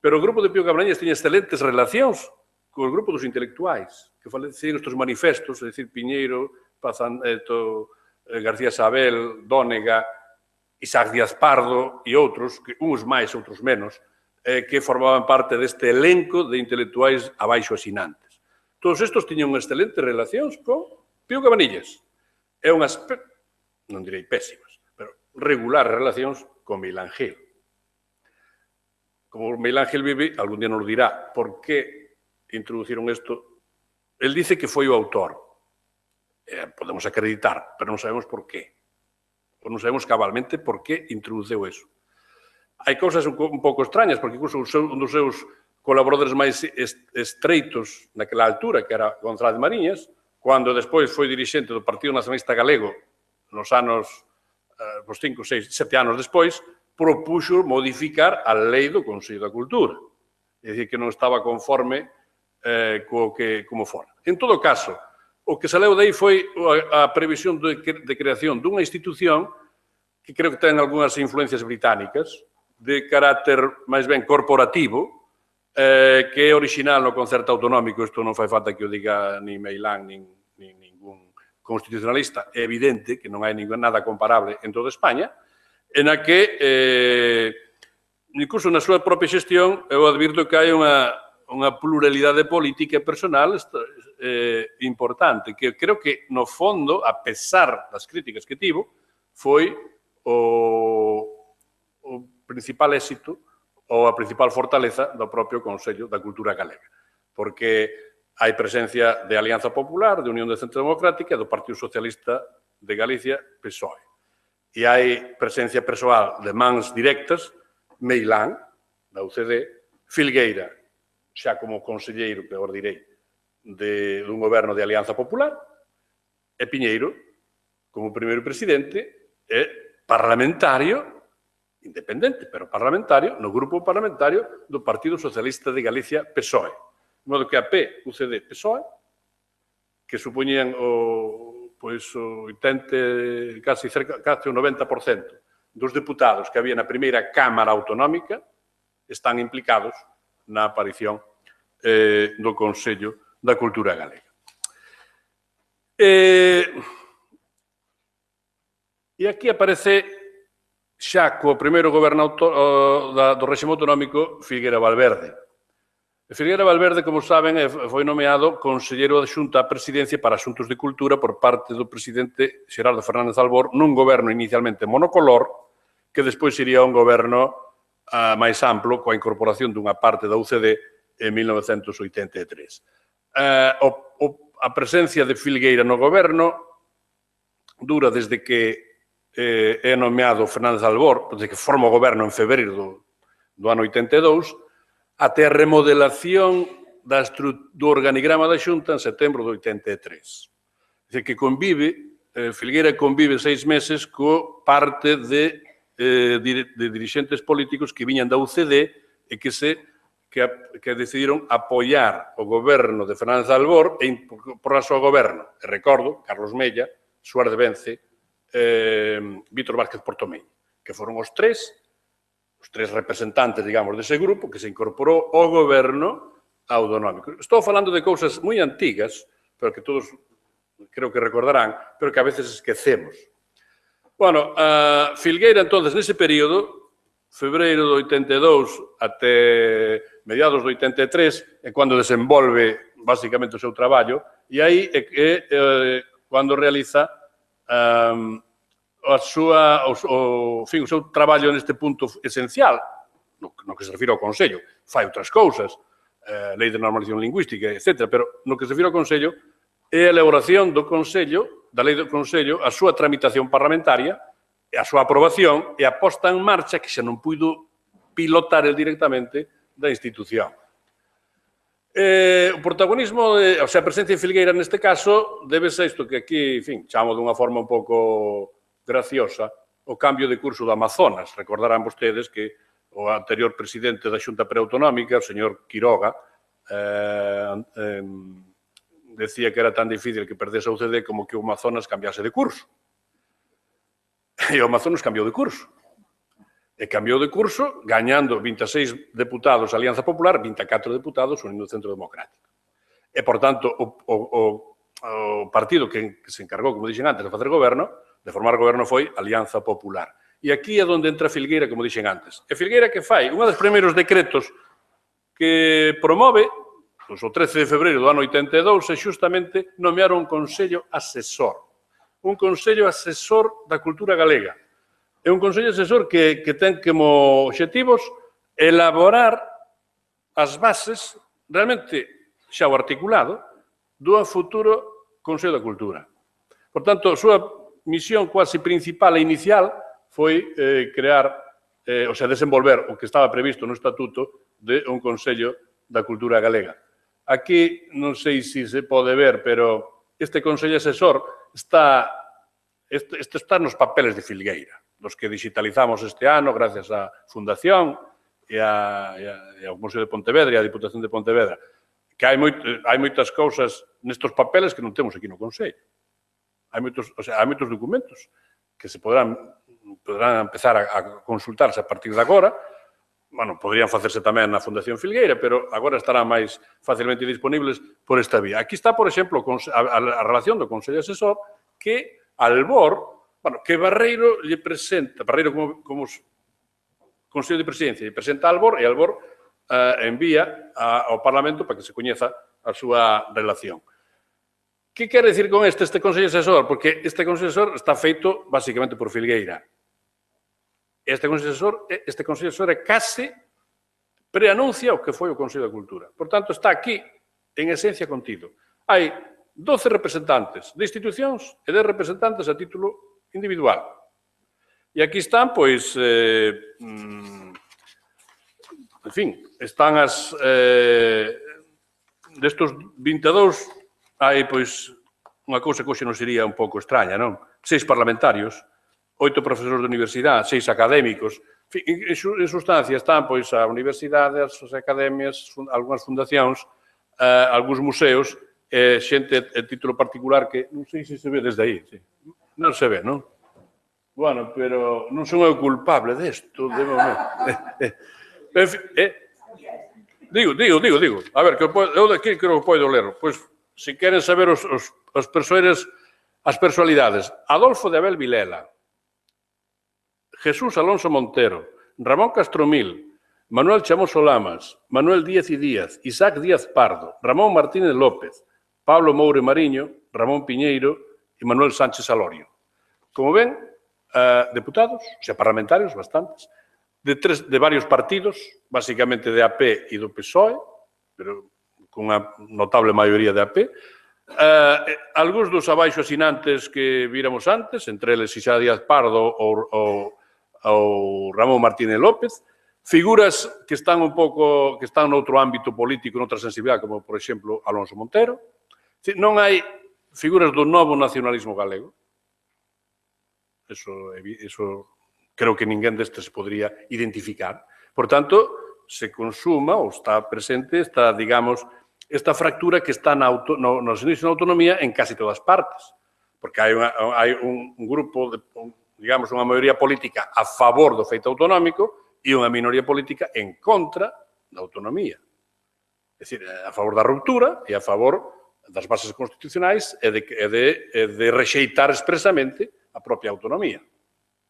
Pero o grupo de Pío Cabanillas tiña excelentes relacións co grupo dos intelectuais, que falecían estes manifestos, é dicir, Piñeiro, Pazan, eh, to, Eh, García Sabel, Dónega, Isaac Díaz Pardo e outros, que uns máis, outros menos, eh, que formaban parte deste elenco de intelectuais abaixo asinantes. Todos estes tiñan excelentes relacións con Pío Cabanillas. É unhas, non direi pésimas, pero regular relacións con Milán Gil. Como Milán Gil vive, algún día nos dirá por que introduciron isto. El dice que foi o autor, eh, podemos acreditar, pero non sabemos por qué. Ou non sabemos cabalmente por que introduceu eso. Hai cousas un, un pouco extrañas, porque incluso un, un dos seus colaboradores máis estreitos naquela altura, que era González Mariñas, cando despois foi dirixente do Partido Nacionalista Galego nos anos, eh, os 5, 6, 7 anos despois, propuxo modificar a lei do Consello da Cultura. É dicir, que non estaba conforme eh, co que, como fora. En todo caso, O que saleu dai foi a, a previsión de, de creación dunha institución que creo que ten algunhas influencias británicas de carácter máis ben corporativo, eh, que é original no concerto autonómico, isto non fai falta que o diga ni Meilán, nin, nin ningún constitucionalista, é evidente que non hai ningún, nada comparable en toda España, en a que, eh, incluso na súa propia xestión, eu advirto que hai unha, unha pluralidade política e personal eh, importante que creo que no fondo, a pesar das críticas que tivo, foi o, o principal éxito ou a principal fortaleza do propio Consello da Cultura Galega. Porque hai presencia de Alianza Popular, de Unión de Centro Democrática, do Partido Socialista de Galicia, PSOE. E hai presencia persoal de mans directas, Meilán, da UCD, Filgueira, xa como conselleiro, que agora direi, de, dun goberno de Alianza Popular, e Piñeiro, como primeiro presidente, é parlamentario, independente, pero parlamentario, no grupo parlamentario do Partido Socialista de Galicia, PSOE. De modo que a P, UCD, PSOE, que supoñían o, pois, o 80, casi, cerca, casi o 90% dos deputados que había na primeira Cámara Autonómica están implicados na aparición eh, do Consello da cultura galega. E, e aquí aparece xa co primeiro goberno do réximo autonómico Figuera Valverde. E Figuera Valverde, como saben, foi nomeado consellero de Xunta á Presidencia para Asuntos de Cultura por parte do presidente Xerardo Fernández Albor nun goberno inicialmente monocolor que despois iría un goberno ah, máis amplo coa incorporación dunha parte da UCD en 1983 eh, o, o, a presencia de Filgueira no goberno dura desde que eh, é nomeado Fernández Albor, desde que forma o goberno en febreiro do, do ano 82, até a remodelación da do organigrama da Xunta en setembro do 83. Dice que convive, eh, Filgueira convive seis meses co parte de, eh, de dirixentes políticos que viñan da UCD e que se que, que decidiron apoiar o goberno de Fernández Albor e por, por a súa goberno. E recordo, Carlos Mella, Suárez Vence, eh, Víctor Vázquez Portomei, que foron os tres, os tres representantes, digamos, dese grupo que se incorporou ao goberno autonómico. Estou falando de cousas moi antigas, pero que todos creo que recordarán, pero que a veces esquecemos. Bueno, a Filgueira, entonces, nese período, febreiro do 82 até mediados do 83, é cando desenvolve basicamente o seu traballo, e aí é que é, eh, cando realiza um, a súa, o, o, fin, o seu traballo neste punto esencial, no, no que se refira ao Consello, fai outras cousas, eh, lei de normalización lingüística, etc. Pero no que se refira ao Consello, é a elaboración do Consello, da lei do Consello, a súa tramitación parlamentaria, a súa aprobación e a posta en marcha que xa non puido pilotar el directamente da institución. Eh, o protagonismo, de, o sea, a presencia de Filgueira neste caso, debe ser isto que aquí, en fin, chamo dunha forma un pouco graciosa, o cambio de curso do Amazonas. Recordarán vostedes que o anterior presidente da Xunta Preautonómica, o señor Quiroga, eh, eh, decía que era tan difícil que perdese a UCD como que o Amazonas cambiase de curso. [laughs] E o Amazonas cambiou de curso. E cambiou de curso gañando 26 deputados a Alianza Popular, 24 deputados unindo o Centro Democrático. E, por tanto, o, o, o, o partido que se encargou, como dixen antes, de facer goberno, de formar goberno foi Alianza Popular. E aquí é onde entra Filgueira, como dixen antes. E Filgueira que fai? Unha dos primeiros decretos que promove pois, o 13 de febreiro do ano 82 é xustamente nomear un Consello Asesor un Consello Asesor da Cultura Galega. É un Consello Asesor que, que ten como objetivos elaborar as bases, realmente xa o articulado, do futuro Consello da Cultura. Por tanto, a súa misión quasi principal e inicial foi eh, crear, eh, ou sea, desenvolver o que estaba previsto no Estatuto de un Consello da Cultura Galega. Aquí non sei se se pode ver, pero este Consello Asesor está, este, este está nos papeles de Filgueira, dos que digitalizamos este ano gracias á Fundación e, a, e, a, e ao Museo de Pontevedra e á Diputación de Pontevedra, que hai, moito, hai moitas cousas nestos papeles que non temos aquí no Consello. Hai moitos, o sea, hai moitos documentos que se podrán, podrán empezar a, a consultarse a partir de agora, bueno, podrían facerse tamén na Fundación Filgueira, pero agora estarán máis facilmente disponibles por esta vía. Aquí está, por exemplo, a relación do Consello Asesor que Albor, bueno, que Barreiro lle presenta, Barreiro como, como Consello de Presidencia, lle presenta a Albor e Albor eh, envía a, ao Parlamento para que se coñeza a súa relación. Que quer decir con este, este Consello Asesor? Porque este Consello Asesor está feito basicamente por Filgueira. Este Consello este Consello Asesor é case preanuncia o que foi o Consello da Cultura. Por tanto, está aquí, en esencia, contido. Hai 12 representantes de institucións e 10 representantes a título individual. E aquí están, pois, eh, mm, en fin, están as... Eh, destos 22, hai, pois, unha cousa que hoxe non sería un pouco extraña, non? Seis parlamentarios, oito profesores de universidade, seis académicos. En sustancia están pois a universidade, as academias, algunhas fundacións, eh, algúns museos, eh, xente en título particular que non sei se se ve desde aí. Sí. Non se ve, non? Bueno, pero non son eu culpable desto, de momento. [laughs] en fin, eh, digo, digo, digo, digo. A ver, que eu daqui creo que podo ler. Pois, se queren saber os, os, os persoeres, as personalidades. Adolfo de Abel Vilela, Jesús Alonso Montero, Ramón Castromil, Manuel Chamoso Lamas, Manuel Díaz y Díaz, Isaac Díaz Pardo, Ramón Martínez López, Pablo Moure Mariño, Ramón Piñeiro e Manuel Sánchez Alorio. Como ven, eh, deputados, xa parlamentarios bastantes, de, tres, de varios partidos, básicamente de AP e do PSOE, pero con unha notable maioría de AP, Uh, eh, algúns dos abaixo asinantes que víramos antes, entre eles Isaac Díaz Pardo ou, ou ao Ramón Martínez López, figuras que están un pouco que están noutro ámbito político, noutra sensibilidade, como por exemplo Alonso Montero. Non hai figuras do novo nacionalismo galego. Eso, eso creo que ninguén destes podría identificar. Por tanto, se consuma ou está presente esta, digamos, esta fractura que está na auto, no, nos inicios da autonomía en casi todas partes. Porque hai, unha, hai un, un grupo, de, un, digamos, unha maioría política a favor do feito autonómico e unha minoría política en contra da autonomía. É dicir, a favor da ruptura e a favor das bases constitucionais e de, e de, e de rexeitar expresamente a propia autonomía,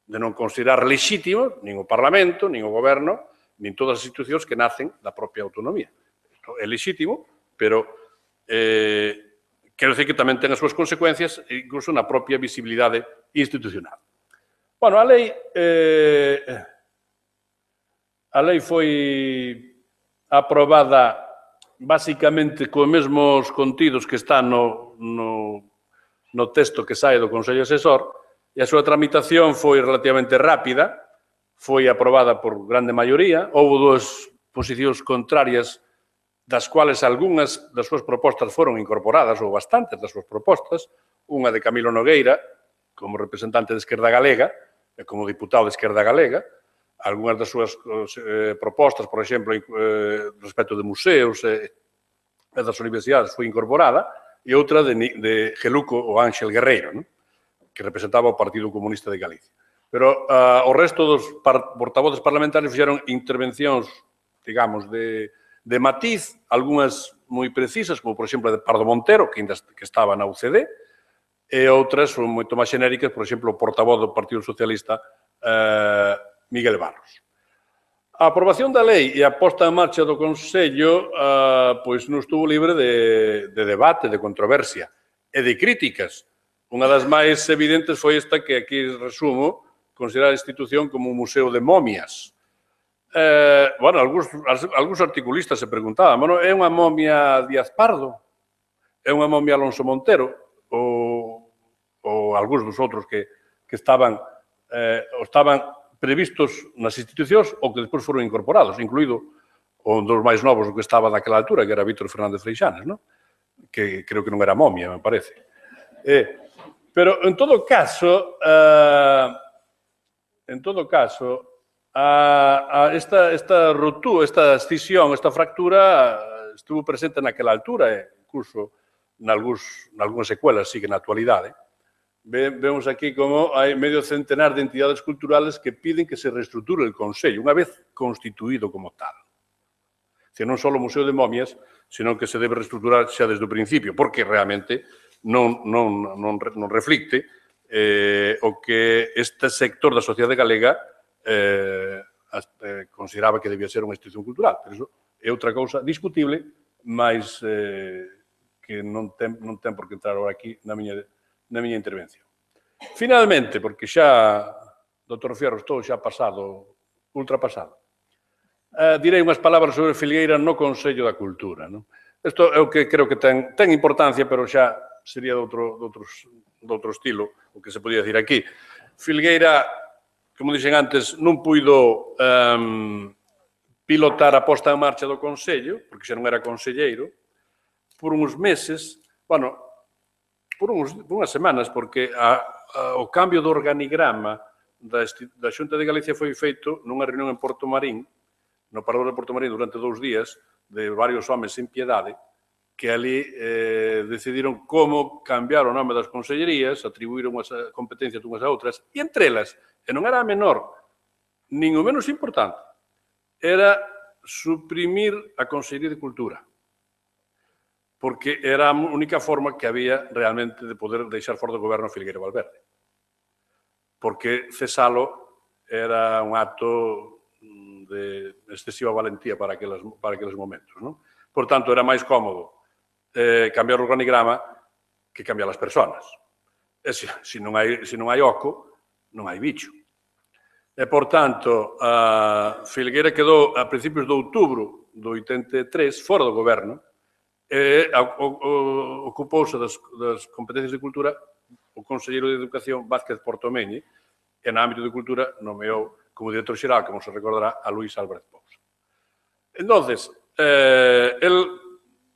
de non considerar lexítimo nin o Parlamento, nin o Goberno, nin todas as institucións que nacen da propia autonomía. Isto é lexítimo, pero eh, quero decir que tamén ten as súas consecuencias incluso na propia visibilidade institucional. Bueno, a lei... Eh, a lei foi aprobada basicamente co mesmos contidos que están no, no, no texto que sai do Consello Asesor e a súa tramitación foi relativamente rápida, foi aprobada por grande maioría, houve dúas posicións contrarias das cuales algunhas das súas propostas foron incorporadas, ou bastantes das súas propostas, unha de Camilo Nogueira, como representante de Esquerda Galega, como diputado de Esquerda Galega, algunhas das súas eh, propostas, por exemplo, eh, respecto de museos e eh, das universidades foi incorporada, e outra de, de Geluco o Ángel Guerreiro, ¿no? que representaba o Partido Comunista de Galicia. Pero uh, o resto dos par portavoces parlamentarios fixeron intervencións, digamos, de, de matiz, algunhas moi precisas, como por exemplo de Pardo Montero, que, ainda, que estaba na UCD, e outras son moito máis xenéricas, por exemplo, o portavoz do Partido Socialista, eh, Miguel Barros. A aprobación da lei e a posta en marcha do Consello eh, pois non estuvo libre de, de debate, de controversia e de críticas. Unha das máis evidentes foi esta que aquí resumo, considerar a institución como un museo de momias. Eh, bueno, algúns, algúns articulistas se preguntaban, bueno, é unha momia Díaz Pardo? É unha momia Alonso Montero? Ou ou algúns dos outros que, que estaban, eh, estaban previstos nas institucións ou que despois foron incorporados, incluído o dos máis novos o que estaba daquela altura, que era Víctor Fernández Freixanes, non? que creo que non era momia, me parece. Eh, pero, en todo caso, eh, en todo caso, a, a esta, esta ruptura, esta escisión, esta fractura estuvo presente naquela altura, e incluso nalgúns, nalgúnas secuelas sigue na actualidade vemos aquí como hai medio centenar de entidades culturales que piden que se reestructure el Consello, unha vez constituído como tal. Que non só o Museo de Momias, senón que se debe reestructurar xa desde o principio, porque realmente non, non, non, non reflicte eh, o que este sector da sociedade galega eh, eh, consideraba que debía ser unha institución cultural. Pero iso é outra cousa discutible, mas eh, que non ten, non ten por que entrar agora aquí na miña na miña intervención. Finalmente, porque xa, doutor Fierro, estou xa pasado, ultrapasado, eh, direi unhas palabras sobre Filgueira no Consello da Cultura. Non? Isto é o que creo que ten, ten importancia, pero xa sería de outro, de outros, de outro estilo o que se podía decir aquí. Filgueira, como dixen antes, non puido um, pilotar a posta en marcha do Consello, porque xa non era conselleiro, por uns meses, bueno, por, uns, por unhas semanas, porque a, a, o cambio do organigrama da, da Xunta de Galicia foi feito nunha reunión en Porto Marín, no Parador de Porto Marín, durante dous días, de varios homes sin piedade, que ali eh, decidiron como cambiar o nome das consellerías, atribuir unhas eh, competencias unhas a outras, e entre elas, e non era a menor, nin o menos importante, era suprimir a Consellería de Cultura porque era a única forma que había realmente de poder deixar fora do goberno Filgueiro Valverde. Porque cesalo era un acto mm, de excesiva valentía para aqueles, para aqueles momentos. Non? Por tanto, era máis cómodo eh, cambiar o organigrama que cambiar as personas. E se, se, non hai, se non hai oco, non hai bicho. E, por tanto, a Filgueira quedou a principios de outubro do 83 fora do goberno, eh, o, o, ocupouse das, das competencias de cultura o Conselleiro de Educación Vázquez Portomeñi, e na ámbito de cultura nomeou como director xeral, como se recordará, a Luís Álvarez Pous. Entonces, eh, el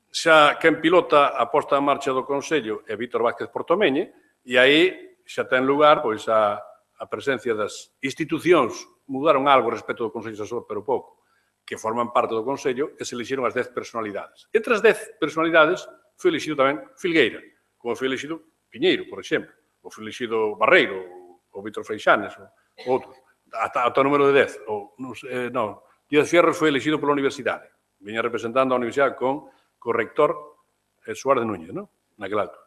xa quen pilota a posta en marcha do Consello é Víctor Vázquez Portomeñe, e aí xa ten lugar pois a, a presencia das institucións mudaron algo respecto do Consello Asesor, pero pouco que forman parte do Consello e se elixiron as 10 personalidades. Entre as 10 personalidades foi elixido tamén Filgueira, como foi elixido Piñeiro, por exemplo, ou foi elixido Barreiro, ou Víctor Freixanes, ou outros, ata, ata o número de 10. Ou, non, eh, non, Díaz Fierro foi elixido pola universidade, viña representando a universidade con co rector eh, Suárez Núñez, non? naquela altura.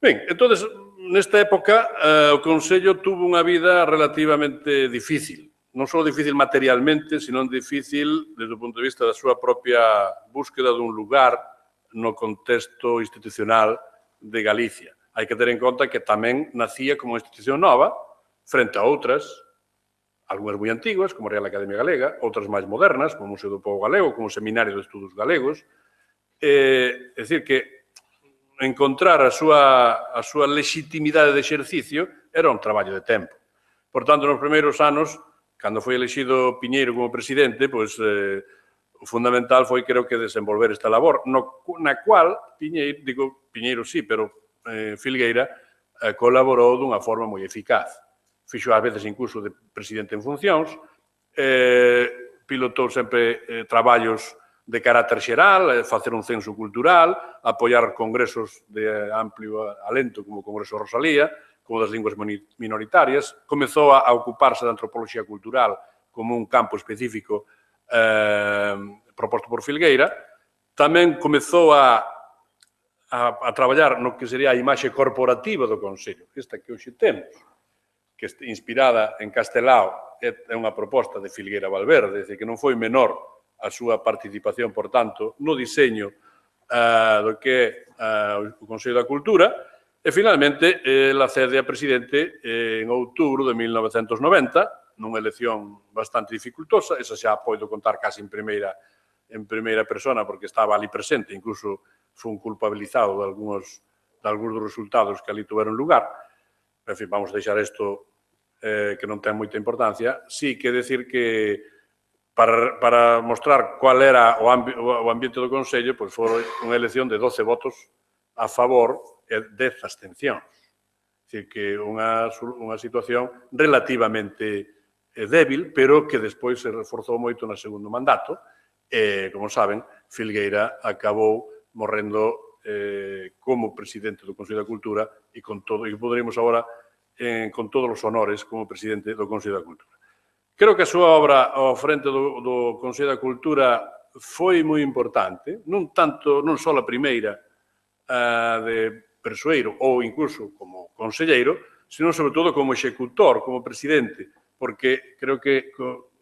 Ben, entonces, nesta época, eh, o Consello tuvo unha vida relativamente difícil, non só difícil materialmente, senón difícil desde o punto de vista da súa propia búsqueda dun lugar no contexto institucional de Galicia. Hai que ter en conta que tamén nacía como institución nova frente a outras, algunhas moi antiguas, como a Real Academia Galega, outras máis modernas, como o Museo do Povo Galego, como o Seminario de Estudos Galegos. Eh, é dicir, que encontrar a súa, a súa legitimidade de exercicio era un traballo de tempo. Por tanto, nos primeiros anos Cando foi elexido Piñeiro como presidente, pois, eh, o fundamental foi, creo que, desenvolver esta labor, no, na cual Piñeiro, digo, Piñeiro sí, pero eh, Filgueira eh, colaborou dunha forma moi eficaz. Fixo ás veces incluso de presidente en funcións, eh, pilotou sempre eh, traballos de carácter xeral, eh, facer un censo cultural, apoiar congresos de amplio alento como o Congreso Rosalía, como das linguas minoritarias, comezou a ocuparse da antropoloxía cultural como un campo específico eh, proposto por Filgueira, tamén comezou a, a, a traballar no que sería a imaxe corporativa do Consello, esta que hoxe temos, que é inspirada en Castelao, é unha proposta de Filgueira Valverde, que non foi menor a súa participación, por tanto, no diseño eh, do que é eh, o Consello da Cultura, E finalmente, eh, ela cede a presidente eh, en outubro de 1990, nunha elección bastante dificultosa, esa xa poido contar casi en primeira en primeira persona porque estaba ali presente, incluso fun culpabilizado de algúns de algúns dos resultados que ali tuveron lugar. En fin, vamos a deixar isto eh, que non ten moita importancia. Sí que decir que para, para mostrar cual era o, ambi, o ambiente do Consello, pois pues, foi unha elección de 12 votos a favor e 10 abstencións. Dicir que unha, unha situación relativamente eh, débil, pero que despois se reforzou moito no segundo mandato. E, como saben, Filgueira acabou morrendo eh, como presidente do Consello da Cultura e con todo, e poderemos agora eh, con todos os honores como presidente do Consello da Cultura. Creo que a súa obra ao frente do, do Consello da Cultura foi moi importante, non tanto, non só a primeira, a de persoeiro ou incluso como conselleiro, senón sobre todo como executor, como presidente, porque creo que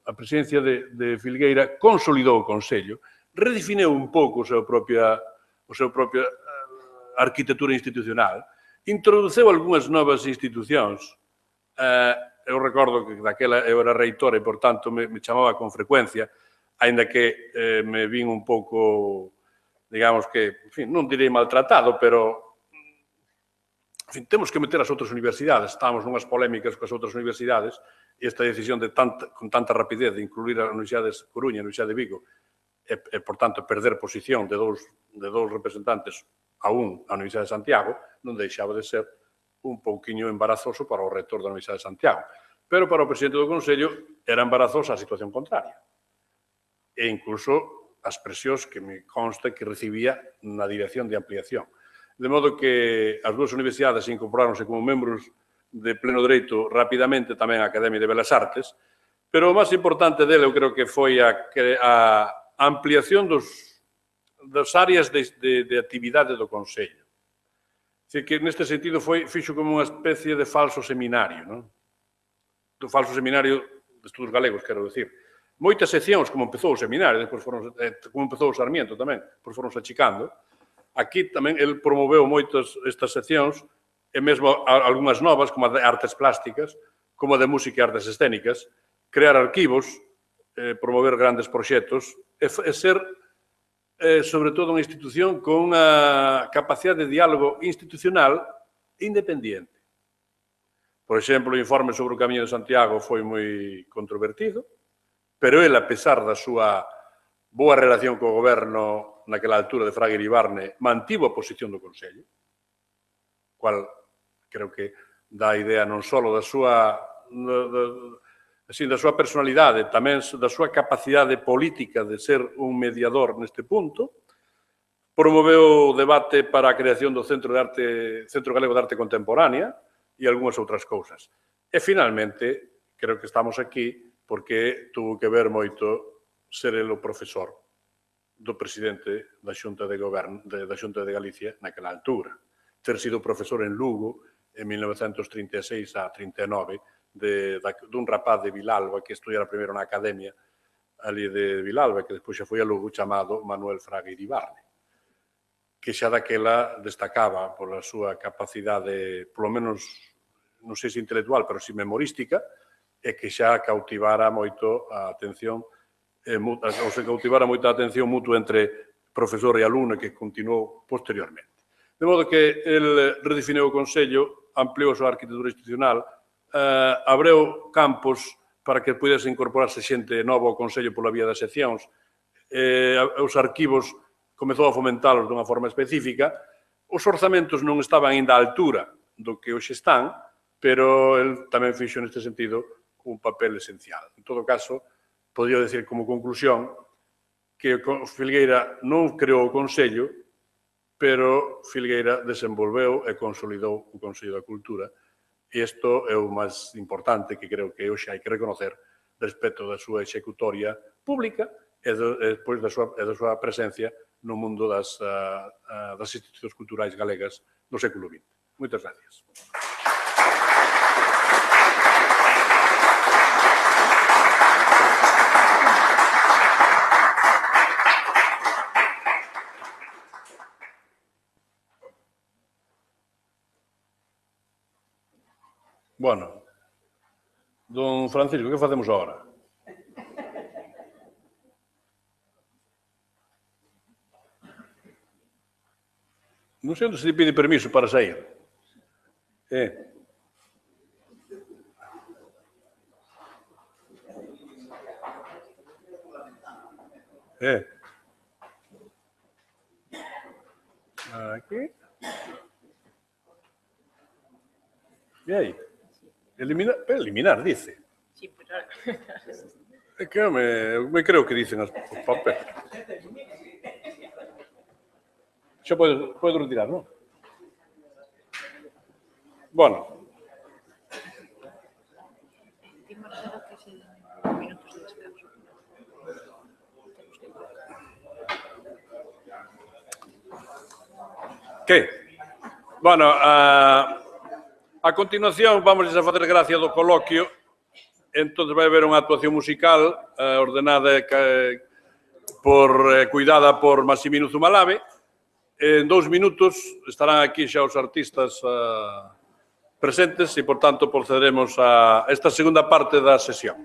a presidencia de, de Filgueira consolidou o Consello, redefineu un pouco o seu propia, o seu propia eh, arquitectura institucional, introduceu algunhas novas institucións. Eh, eu recordo que daquela eu era reitor e, por tanto, me, me chamaba con frecuencia, aínda que eh, me vin un pouco, digamos que, en fin, non direi maltratado, pero En fin, temos que meter as outras universidades. estamos nunhas polémicas coas outras universidades e esta decisión de tanta, con tanta rapidez de incluir as universidades de Coruña e a Universidade de Vigo e, e, por tanto, perder posición de dous, de dous representantes a un a Universidade de Santiago, non deixaba de ser un pouquiño embarazoso para o rector da Universidade de Santiago. Pero para o presidente do Consello era embarazosa a situación contraria. E incluso as presións que me consta que recibía na dirección de ampliación de modo que as dúas universidades incorporáronse como membros de pleno dereito rapidamente tamén a Academia de Belas Artes, pero o máis importante dele eu creo que foi a, a ampliación dos, das áreas de, de, de actividade do Consello. Así que neste sentido foi, fixo como unha especie de falso seminario, non? do falso seminario de estudos galegos, quero decir, moitas seccións, como empezou o seminario, despois foron, eh, como empezou o Sarmiento tamén, despois foron achicando, Aquí tamén el promoveu moitas estas seccións e mesmo algunhas novas, como a de artes plásticas, como a de música e artes escénicas, crear arquivos, eh, promover grandes proxectos e, e ser, eh, sobre todo, unha institución con unha capacidade de diálogo institucional independiente. Por exemplo, o informe sobre o Camiño de Santiago foi moi controvertido, pero el, a pesar da súa boa relación co goberno naquela altura de Fraga Iribarne mantivo a posición do Consello, cual creo que dá idea non só da súa da, da, así, da súa personalidade, tamén da súa capacidade política de ser un mediador neste punto, promoveu o debate para a creación do Centro de Arte Centro Galego de Arte Contemporánea e algunhas outras cousas. E finalmente, creo que estamos aquí porque tuvo que ver moito ser el o profesor do presidente da Xunta de Goberno de, da Xunta de Galicia naquela altura. Ter sido profesor en Lugo en 1936 a 39 de, da, dun rapaz de Vilalba que estudiara primeiro na academia ali de Vilalba, que despois xa foi a Lugo chamado Manuel Fraga Iribarne que xa daquela destacaba pola súa capacidade, polo menos, non sei se intelectual, pero si memorística, e que xa cautivara moito a atención eh, ou se cautivara moita atención mutua entre profesor e alumno que continuou posteriormente. De modo que el redefineu o Consello, ampliou a súa arquitectura institucional, eh, abreu campos para que pudese incorporarse xente nova ao Consello pola vía das seccións, eh, os arquivos comezou a fomentalos dunha forma específica, os orzamentos non estaban ainda á altura do que hoxe están, pero el tamén fixo neste sentido un papel esencial. En todo caso, podría decir como conclusión que Filgueira non creou o Consello, pero Filgueira desenvolveu e consolidou o Consello da Cultura, e isto é o máis importante que creo que hoxe hai que reconocer respecto da súa executoria pública e, do, e despois da súa, e da súa presencia no mundo das, uh, uh, das institucións culturais galegas no século XX. Moitas gracias. Bueno, don Francisco, que facemos agora? Non sei onde se pide permiso para sair. Eh. eh. É. Aqui. E aí? Eliminar, eliminar dice. Sí, pero... É que me, me creo que dicen os papeles. Xa podes, podes retirar, non? Bueno. Que? Bueno, uh, A continuación, vamos a facer gracia do coloquio. Entón, vai haber unha actuación musical eh, ordenada eh, por, eh, cuidada por Massimino Zumalave. En dous minutos estarán aquí xa os artistas eh, presentes e, por tanto, procederemos a esta segunda parte da sesión.